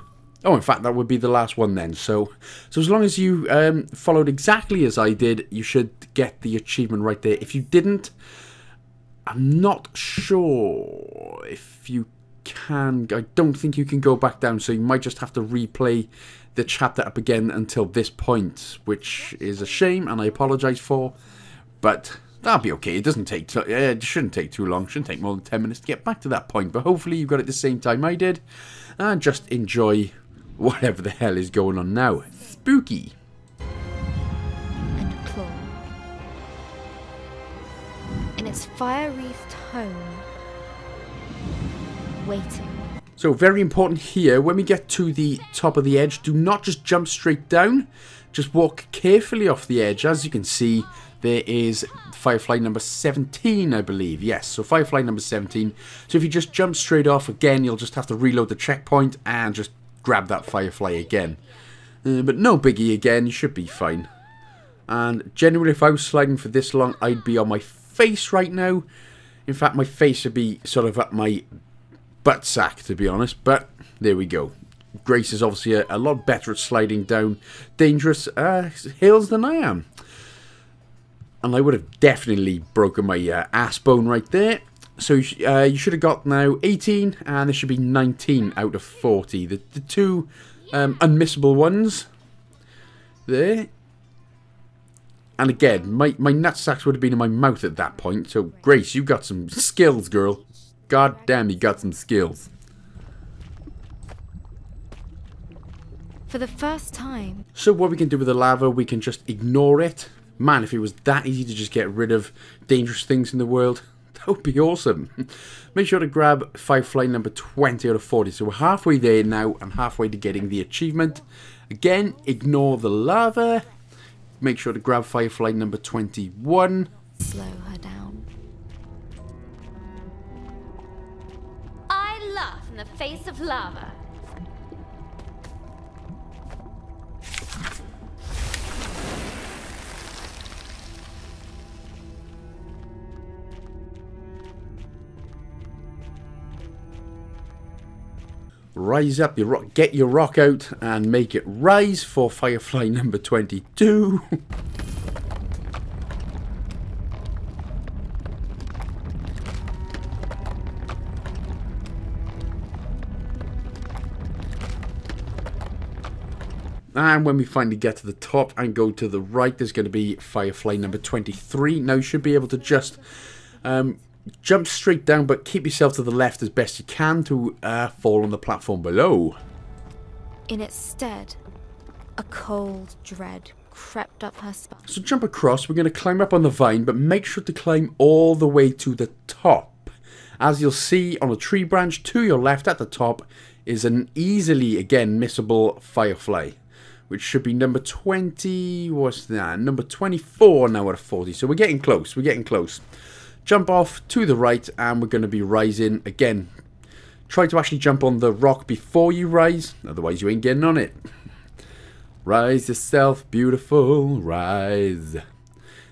Oh, in fact, that would be the last one then. So, so as long as you um, followed exactly as I did, you should get the achievement right there. If you didn't, I'm not sure if you can. I don't think you can go back down, so you might just have to replay the chapter up again until this point, which is a shame, and I apologise for. But that'll be okay. It doesn't take. Uh, it shouldn't take too long. It shouldn't take more than ten minutes to get back to that point. But hopefully you got it the same time I did, and just enjoy whatever the hell is going on now. Spooky. and claw. In its fire-wreathed home, waiting. So very important here, when we get to the top of the edge, do not just jump straight down. Just walk carefully off the edge. As you can see, there is Firefly number 17, I believe. Yes, so Firefly number 17. So if you just jump straight off, again, you'll just have to reload the checkpoint and just grab that Firefly again. Uh, but no biggie again, you should be fine. And generally, if I was sliding for this long, I'd be on my face right now. In fact, my face would be sort of at my butt sack, to be honest. But there we go. Grace is obviously a, a lot better at sliding down dangerous uh, hills than I am. And I would have definitely broken my uh, ass bone right there. So you, uh, you should have got now 18, and there should be 19 out of 40. The, the two um, unmissable ones there. And again, my, my nutsacks would have been in my mouth at that point. So, Grace, you got some skills, girl. God damn, you got some skills. For the first time. So what we can do with the lava, we can just ignore it. Man, if it was that easy to just get rid of dangerous things in the world, that would be awesome. Make sure to grab Firefly number 20 out of 40. So we're halfway there now and halfway to getting the achievement. Again, ignore the lava. Make sure to grab Firefly number 21. Slow her down. I laugh in the face of lava. Rise up your rock, get your rock out and make it rise for Firefly number 22. And when we finally get to the top and go to the right, there's going to be Firefly number 23. Now you should be able to just um, jump straight down, but keep yourself to the left as best you can to uh, fall on the platform below. In its stead, a cold dread crept up her spine. So jump across, we're going to climb up on the vine, but make sure to climb all the way to the top. As you'll see on a tree branch to your left at the top is an easily, again, missable firefly. Which should be number 20, what's that? Number 24 now out of 40. So we're getting close, we're getting close jump off to the right and we're going to be rising again. Try to actually jump on the rock before you rise, otherwise you ain't getting on it. rise yourself, beautiful, rise.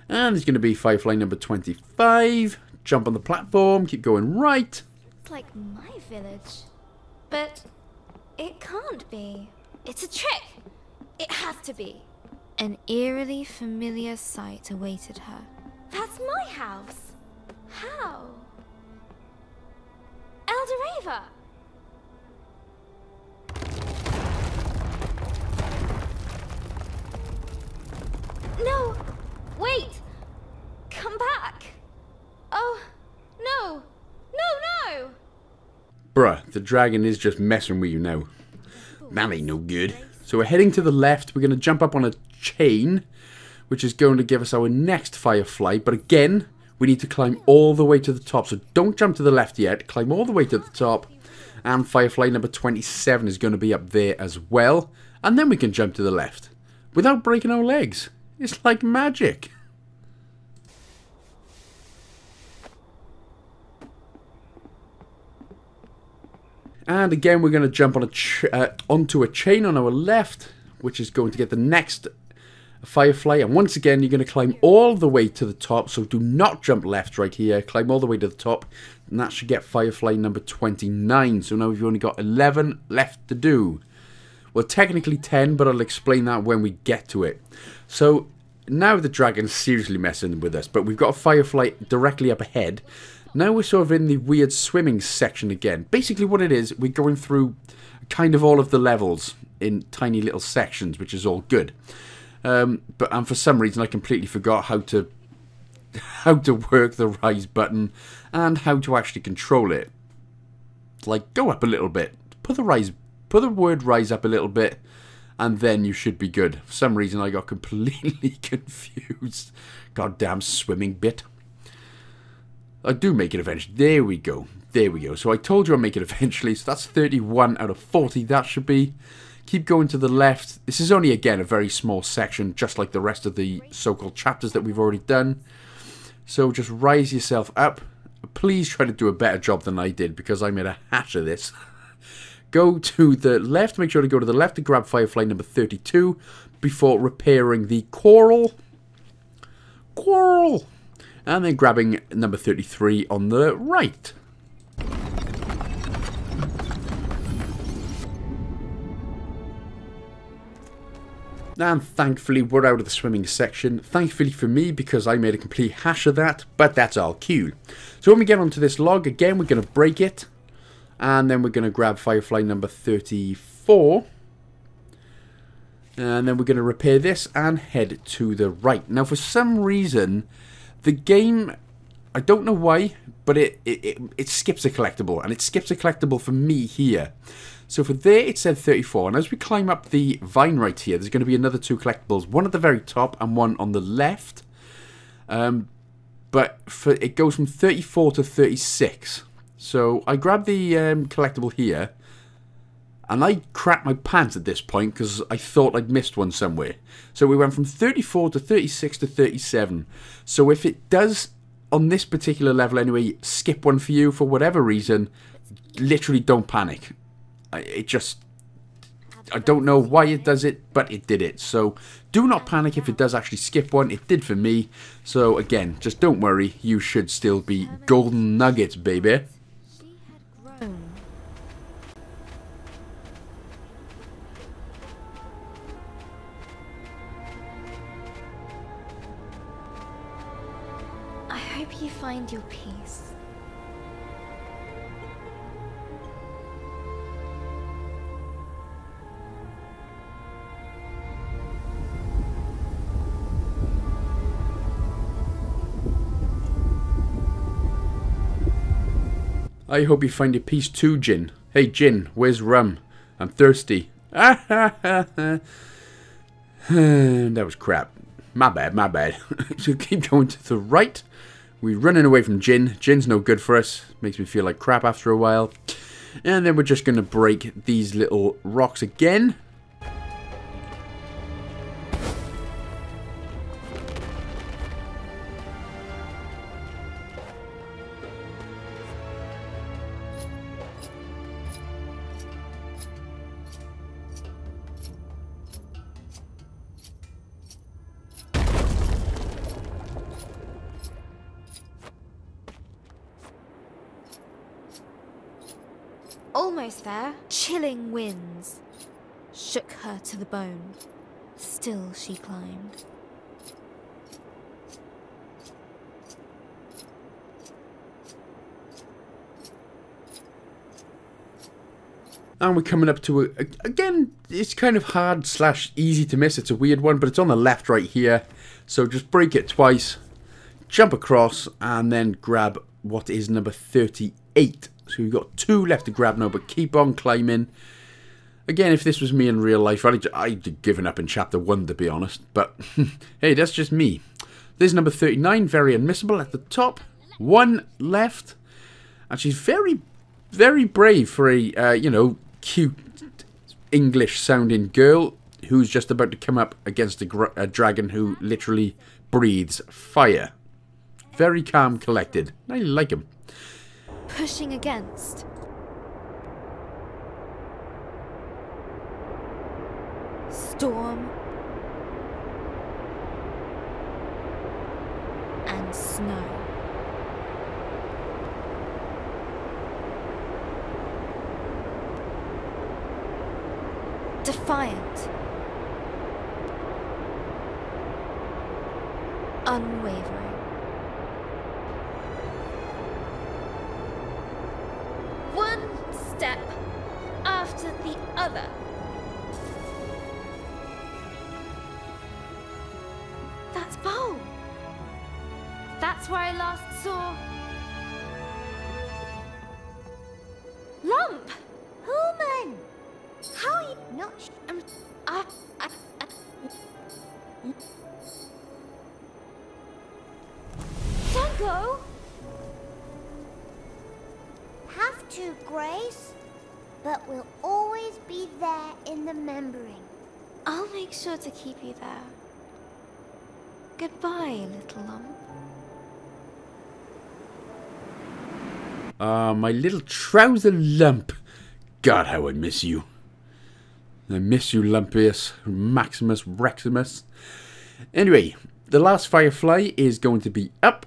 And there's going to be Firefly number 25. Jump on the platform, keep going right. It's like my village. But it can't be. It's a trick. It has to be. An eerily familiar sight awaited her. That's my house. How? Elderava! No! Wait! Come back! Oh, no! No, no! Bruh, the dragon is just messing with you now. That ain't no good. So we're heading to the left. We're going to jump up on a chain, which is going to give us our next firefly. But again, we need to climb all the way to the top. So don't jump to the left yet. Climb all the way to the top. And Firefly number 27 is going to be up there as well. And then we can jump to the left. Without breaking our legs. It's like magic. And again, we're going to jump on a uh, onto a chain on our left, which is going to get the next Firefly. And once again, you're going to climb all the way to the top. So do not jump left right here. Climb all the way to the top. And that should get Firefly number 29. So now we've only got 11 left to do. Well, technically 10, but I'll explain that when we get to it. So now the dragon's seriously messing with us. But we've got a Firefly directly up ahead. Now we're sort of in the weird swimming section again. Basically what it is, we're going through kind of all of the levels in tiny little sections, which is all good. Um, but and for some reason I completely forgot how to how to work the rise button and how to actually control it. Like go up a little bit, put the rise, put the word rise up a little bit, and then you should be good. For some reason I got completely confused. Goddamn swimming bit. I do make it eventually. There we go. There we go. So I told you I'd make it eventually. So that's 31 out of 40. That should be. Keep going to the left. This is only, again, a very small section, just like the rest of the so-called chapters that we've already done. So just rise yourself up. Please try to do a better job than I did, because I made a hash of this. go to the left. Make sure to go to the left to grab Firefly number 32 before repairing the coral. Coral! And then grabbing number 33 on the right. And thankfully, we're out of the swimming section. Thankfully for me, because I made a complete hash of that, but that's all cool. So when we get onto this log, again, we're going to break it. And then we're going to grab Firefly number 34. And then we're going to repair this and head to the right. Now, for some reason, the game, I don't know why, but it, it, it, it skips a collectible. And it skips a collectible for me here. So for there, it said 34. And as we climb up the vine right here, there's going to be another two collectibles. One at the very top and one on the left. Um, but for it goes from 34 to 36. So I grabbed the um, collectible here. And I crapped my pants at this point because I thought I'd missed one somewhere. So we went from 34 to 36 to 37. So if it does, on this particular level anyway, skip one for you for whatever reason, literally don't panic. It just... I don't know why it does it, but it did it. So do not panic if it does actually skip one. It did for me. So again, just don't worry. You should still be golden nuggets, baby. I hope you find your peace. I hope you find your peace too, Jinn. Hey, Jinn, where's rum? I'm thirsty. that was crap. My bad, my bad. so keep going to the right. We're running away from Jinn. Jinn's no good for us. Makes me feel like crap after a while. And then we're just going to break these little rocks again. There. Chilling winds shook her to the bone. Still she climbed. And we're coming up to, a, again, it's kind of hard slash easy to miss. It's a weird one, but it's on the left right here. So just break it twice, jump across, and then grab what is number 38. So we've got two left to grab now, but keep on climbing. Again, if this was me in real life, I'd, I'd have given up in chapter 1, to be honest. But, hey, that's just me. This is number 39, very unmissable at the top. One left. And she's very, very brave for a, uh, you know, cute English-sounding girl who's just about to come up against a, a dragon who literally breathes fire. Very calm, collected. I like him. Pushing against. Storm. And snow. Defiant. Unwavering. Step after the other. That's Bo. That's where I last saw. Lump! Human! How are you not? sh- uh, uh, uh, Don't go. Have to, Grace. But we'll always be there in the membering. I'll make sure to keep you there. Goodbye, little lump. Ah, my little trouser lump. God, how I miss you. I miss you, Lumpius, Maximus, Reximus. Anyway, the last Firefly is going to be up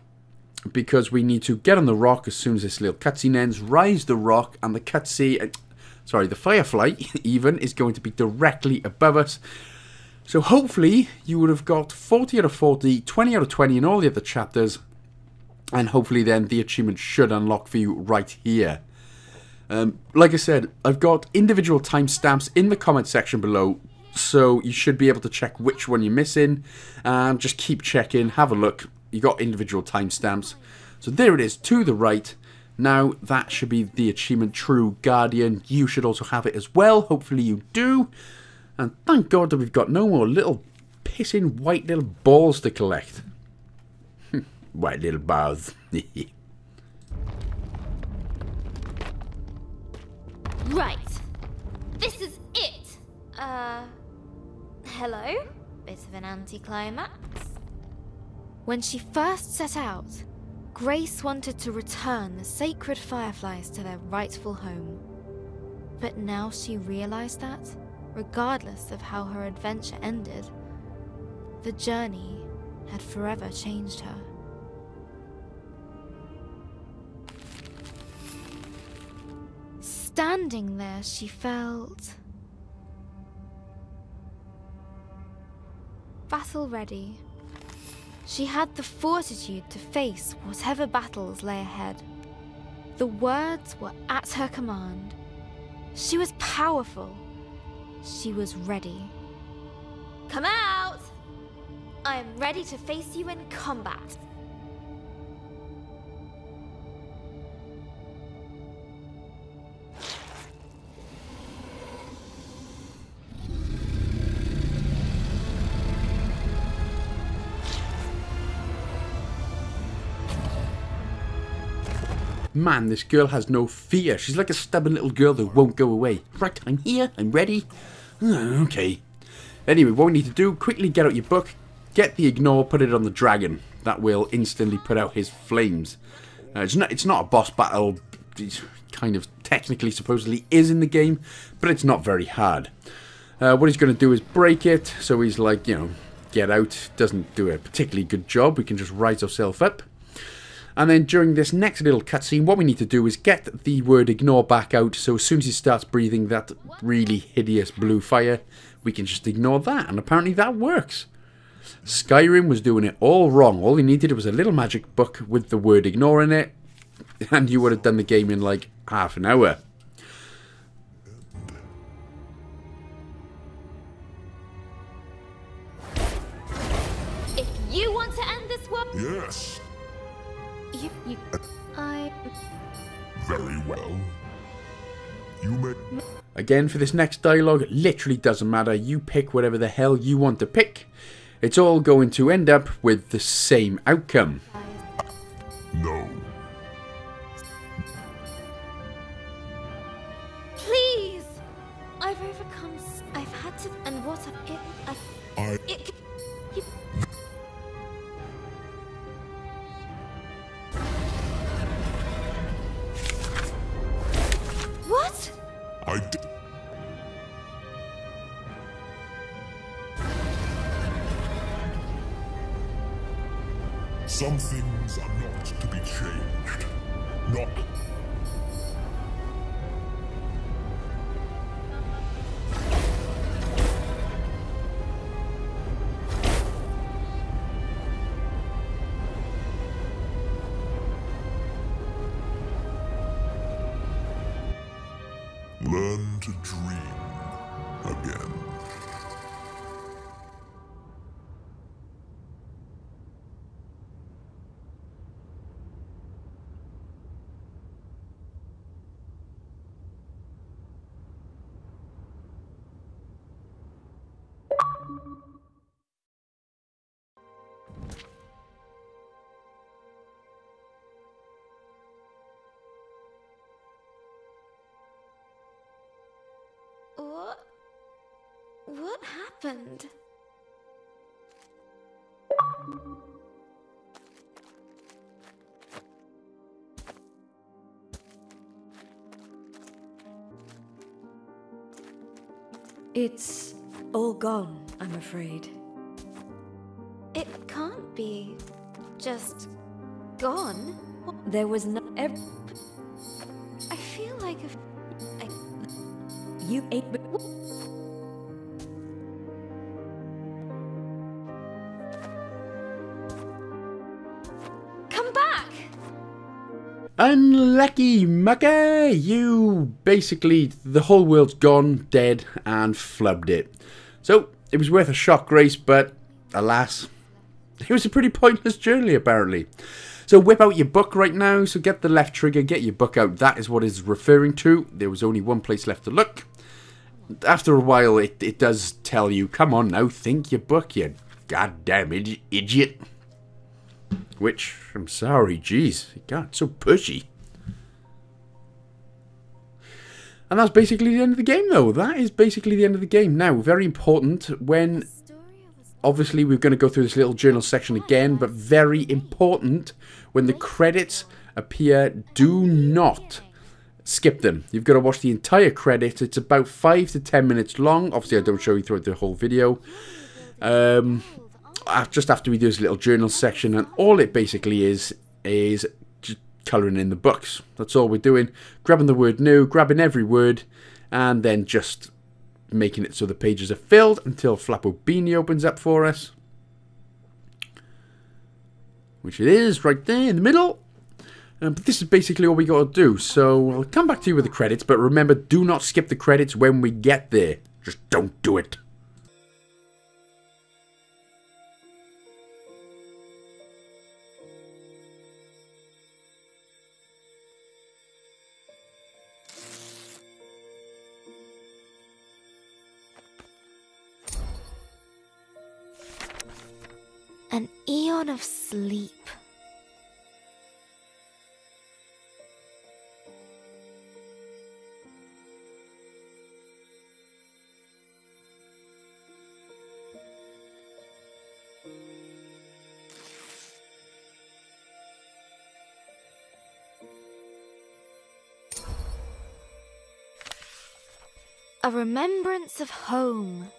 because we need to get on the rock as soon as this little cutscene ends, rise the rock, and the cutscene, uh, sorry, the Firefly even is going to be directly above us. So hopefully you would have got 40 out of 40, 20 out of 20 in all the other chapters, and hopefully then the achievement should unlock for you right here. Um, like I said, I've got individual timestamps in the comment section below, so you should be able to check which one you're missing, and just keep checking, have a look. You got individual timestamps. So there it is, to the right. Now, that should be the achievement True Guardian. You should also have it as well. Hopefully you do. And thank God that we've got no more little pissing white little balls to collect. white little balls. right. This is it. Uh, hello? Bit of an anticlimax. When she first set out, Grace wanted to return the sacred fireflies to their rightful home. But now she realized that, regardless of how her adventure ended, the journey had forever changed her. Standing there, she felt battle ready. She had the fortitude to face whatever battles lay ahead. The words were at her command. She was powerful. She was ready. Come out! I am ready to face you in combat. Man, this girl has no fear. She's like a stubborn little girl that won't go away. Right, I'm here. I'm ready. Okay. Anyway, what we need to do, quickly get out your book, get the ignore, put it on the dragon. That will instantly put out his flames. Uh, it's, not, it's not a boss battle. It kind of technically, supposedly, is in the game, but it's not very hard. Uh, what he's going to do is break it, so he's like, you know, get out. Doesn't do a particularly good job. We can just rise ourselves up. And then during this next little cutscene, what we need to do is get the word ignore back out. So as soon as he starts breathing that really hideous blue fire, we can just ignore that. And apparently that works. Skyrim was doing it all wrong. All he needed was a little magic book with the word ignore in it. And you would have done the game in like half an hour. If you want to end this war, Yes, Again, for this next dialogue, it literally doesn't matter. You pick whatever the hell you want to pick. It's all going to end up with the same outcome. No. Please! I've overcome. s- I've had to. And what? I- It. I. I. It. I did. Some What? What happened? It's all gone, I'm afraid. It can't be just gone. There was no. You ate. Come back! Unlucky Mucker! You basically, the whole world's gone, dead, and flubbed it. So, it was worth a shot, Grace. but alas, it was a pretty pointless journey apparently. So whip out your book right now, so get the left trigger, get your book out, that is what it's referring to. There was only one place left to look. After a while, it, it does tell you, come on now, think your book, you goddamn idi- idiot. Which, I'm sorry, jeez, God, so pushy. And that's basically the end of the game, though. That is basically the end of the game. Now, very important, when obviously we're going to go through this little journal section again, but very important, when the credits appear, do not skip them. You've got to watch the entire credits. It's about 5 to 10 minutes long. Obviously, I don't show you throughout the whole video. Um, just after we do this little journal section, and all it basically is, is just colouring in the books. That's all we're doing. Grabbing the word new, grabbing every word, and then just making it so the pages are filled until Flappo Beanie opens up for us. Which it is, right there in the middle. Um, but this is basically all we got to do. So I'll come back to you with the credits, but remember, do not skip the credits when we get there. Just don't do it. An eon of sleep. A remembrance of home.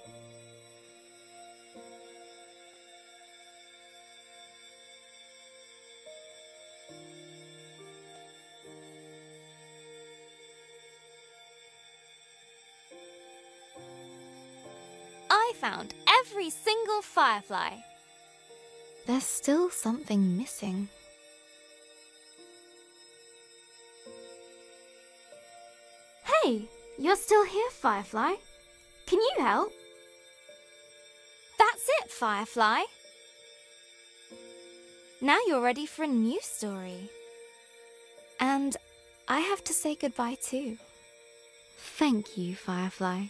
I found every single firefly. There's still something missing. Hey, you're still here, Firefly. Can you help? That's it, Firefly. Now you're ready for a new story. And I have to say goodbye too. Thank you, Firefly.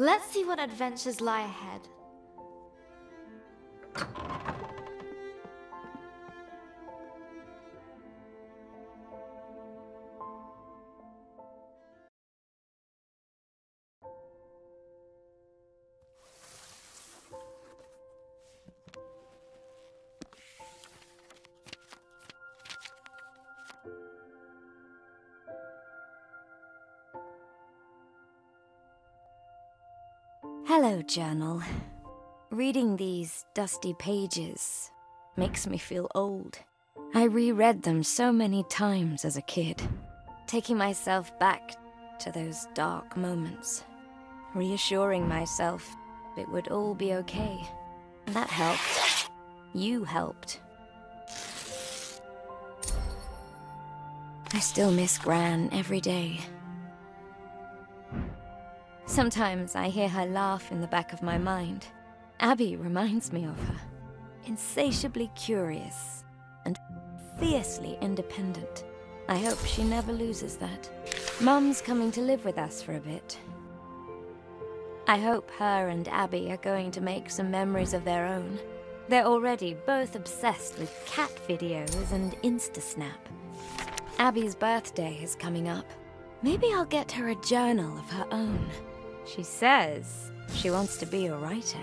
Let's see what adventures lie ahead. Journal. Reading these dusty pages makes me feel old. I reread them so many times as a kid, taking myself back to those dark moments, reassuring myself it would all be okay. That helped. You helped. I still miss Gran every day. Sometimes I hear her laugh in the back of my mind. Abby reminds me of her. Insatiably curious and fiercely independent. I hope she never loses that. Mum's coming to live with us for a bit. I hope her and Abby are going to make some memories of their own. They're already both obsessed with cat videos and Instasnap. Abby's birthday is coming up. Maybe I'll get her a journal of her own. She says she wants to be a writer.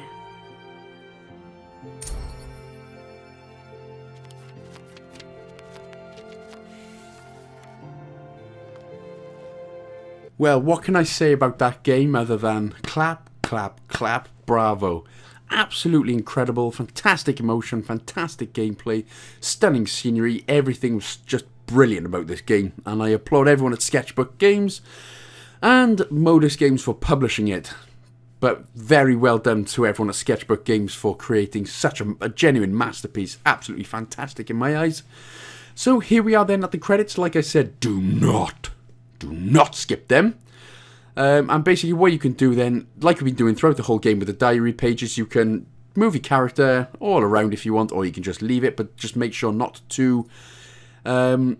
Well, what can I say about that game other than clap, clap, clap, bravo. Absolutely incredible, fantastic emotion, fantastic gameplay, stunning scenery, everything was just brilliant about this game, and I applaud everyone at Sketchbook Games and Modus Games for publishing it. But very well done to everyone at Sketchbook Games for creating such a, a genuine masterpiece. Absolutely fantastic in my eyes. So here we are then at the credits. Like I said, do not, do not skip them. Um, and basically what you can do then, like we've been doing throughout the whole game with the diary pages, you can move your character all around if you want, or you can just leave it, but just make sure not to um,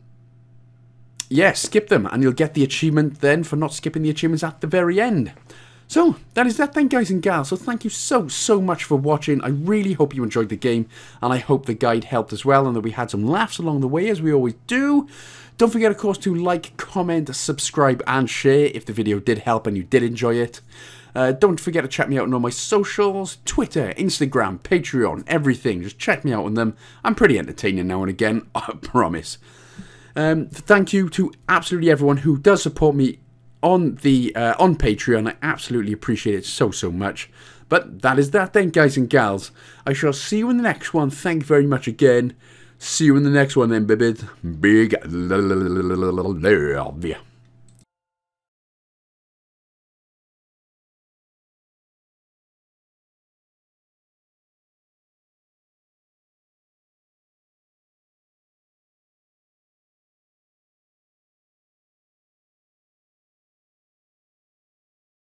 yeah, skip them, and you'll get the achievement then for not skipping the achievements at the very end. So, that is that then, guys and gals. So, thank you so, so much for watching. I really hope you enjoyed the game, and I hope the guide helped as well, and that we had some laughs along the way, as we always do. Don't forget, of course, to like, comment, subscribe, and share if the video did help and you did enjoy it. Uh, don't forget to check me out on all my socials Twitter, Instagram, Patreon, everything. Just check me out on them. I'm pretty entertaining now and again, I promise. Um, thank you to absolutely everyone who does support me on the uh, on Patreon. I absolutely appreciate it so so much. But that is that then, guys and gals. I shall see you in the next one. Thank you very much again. See you in the next one then, baby. Big love.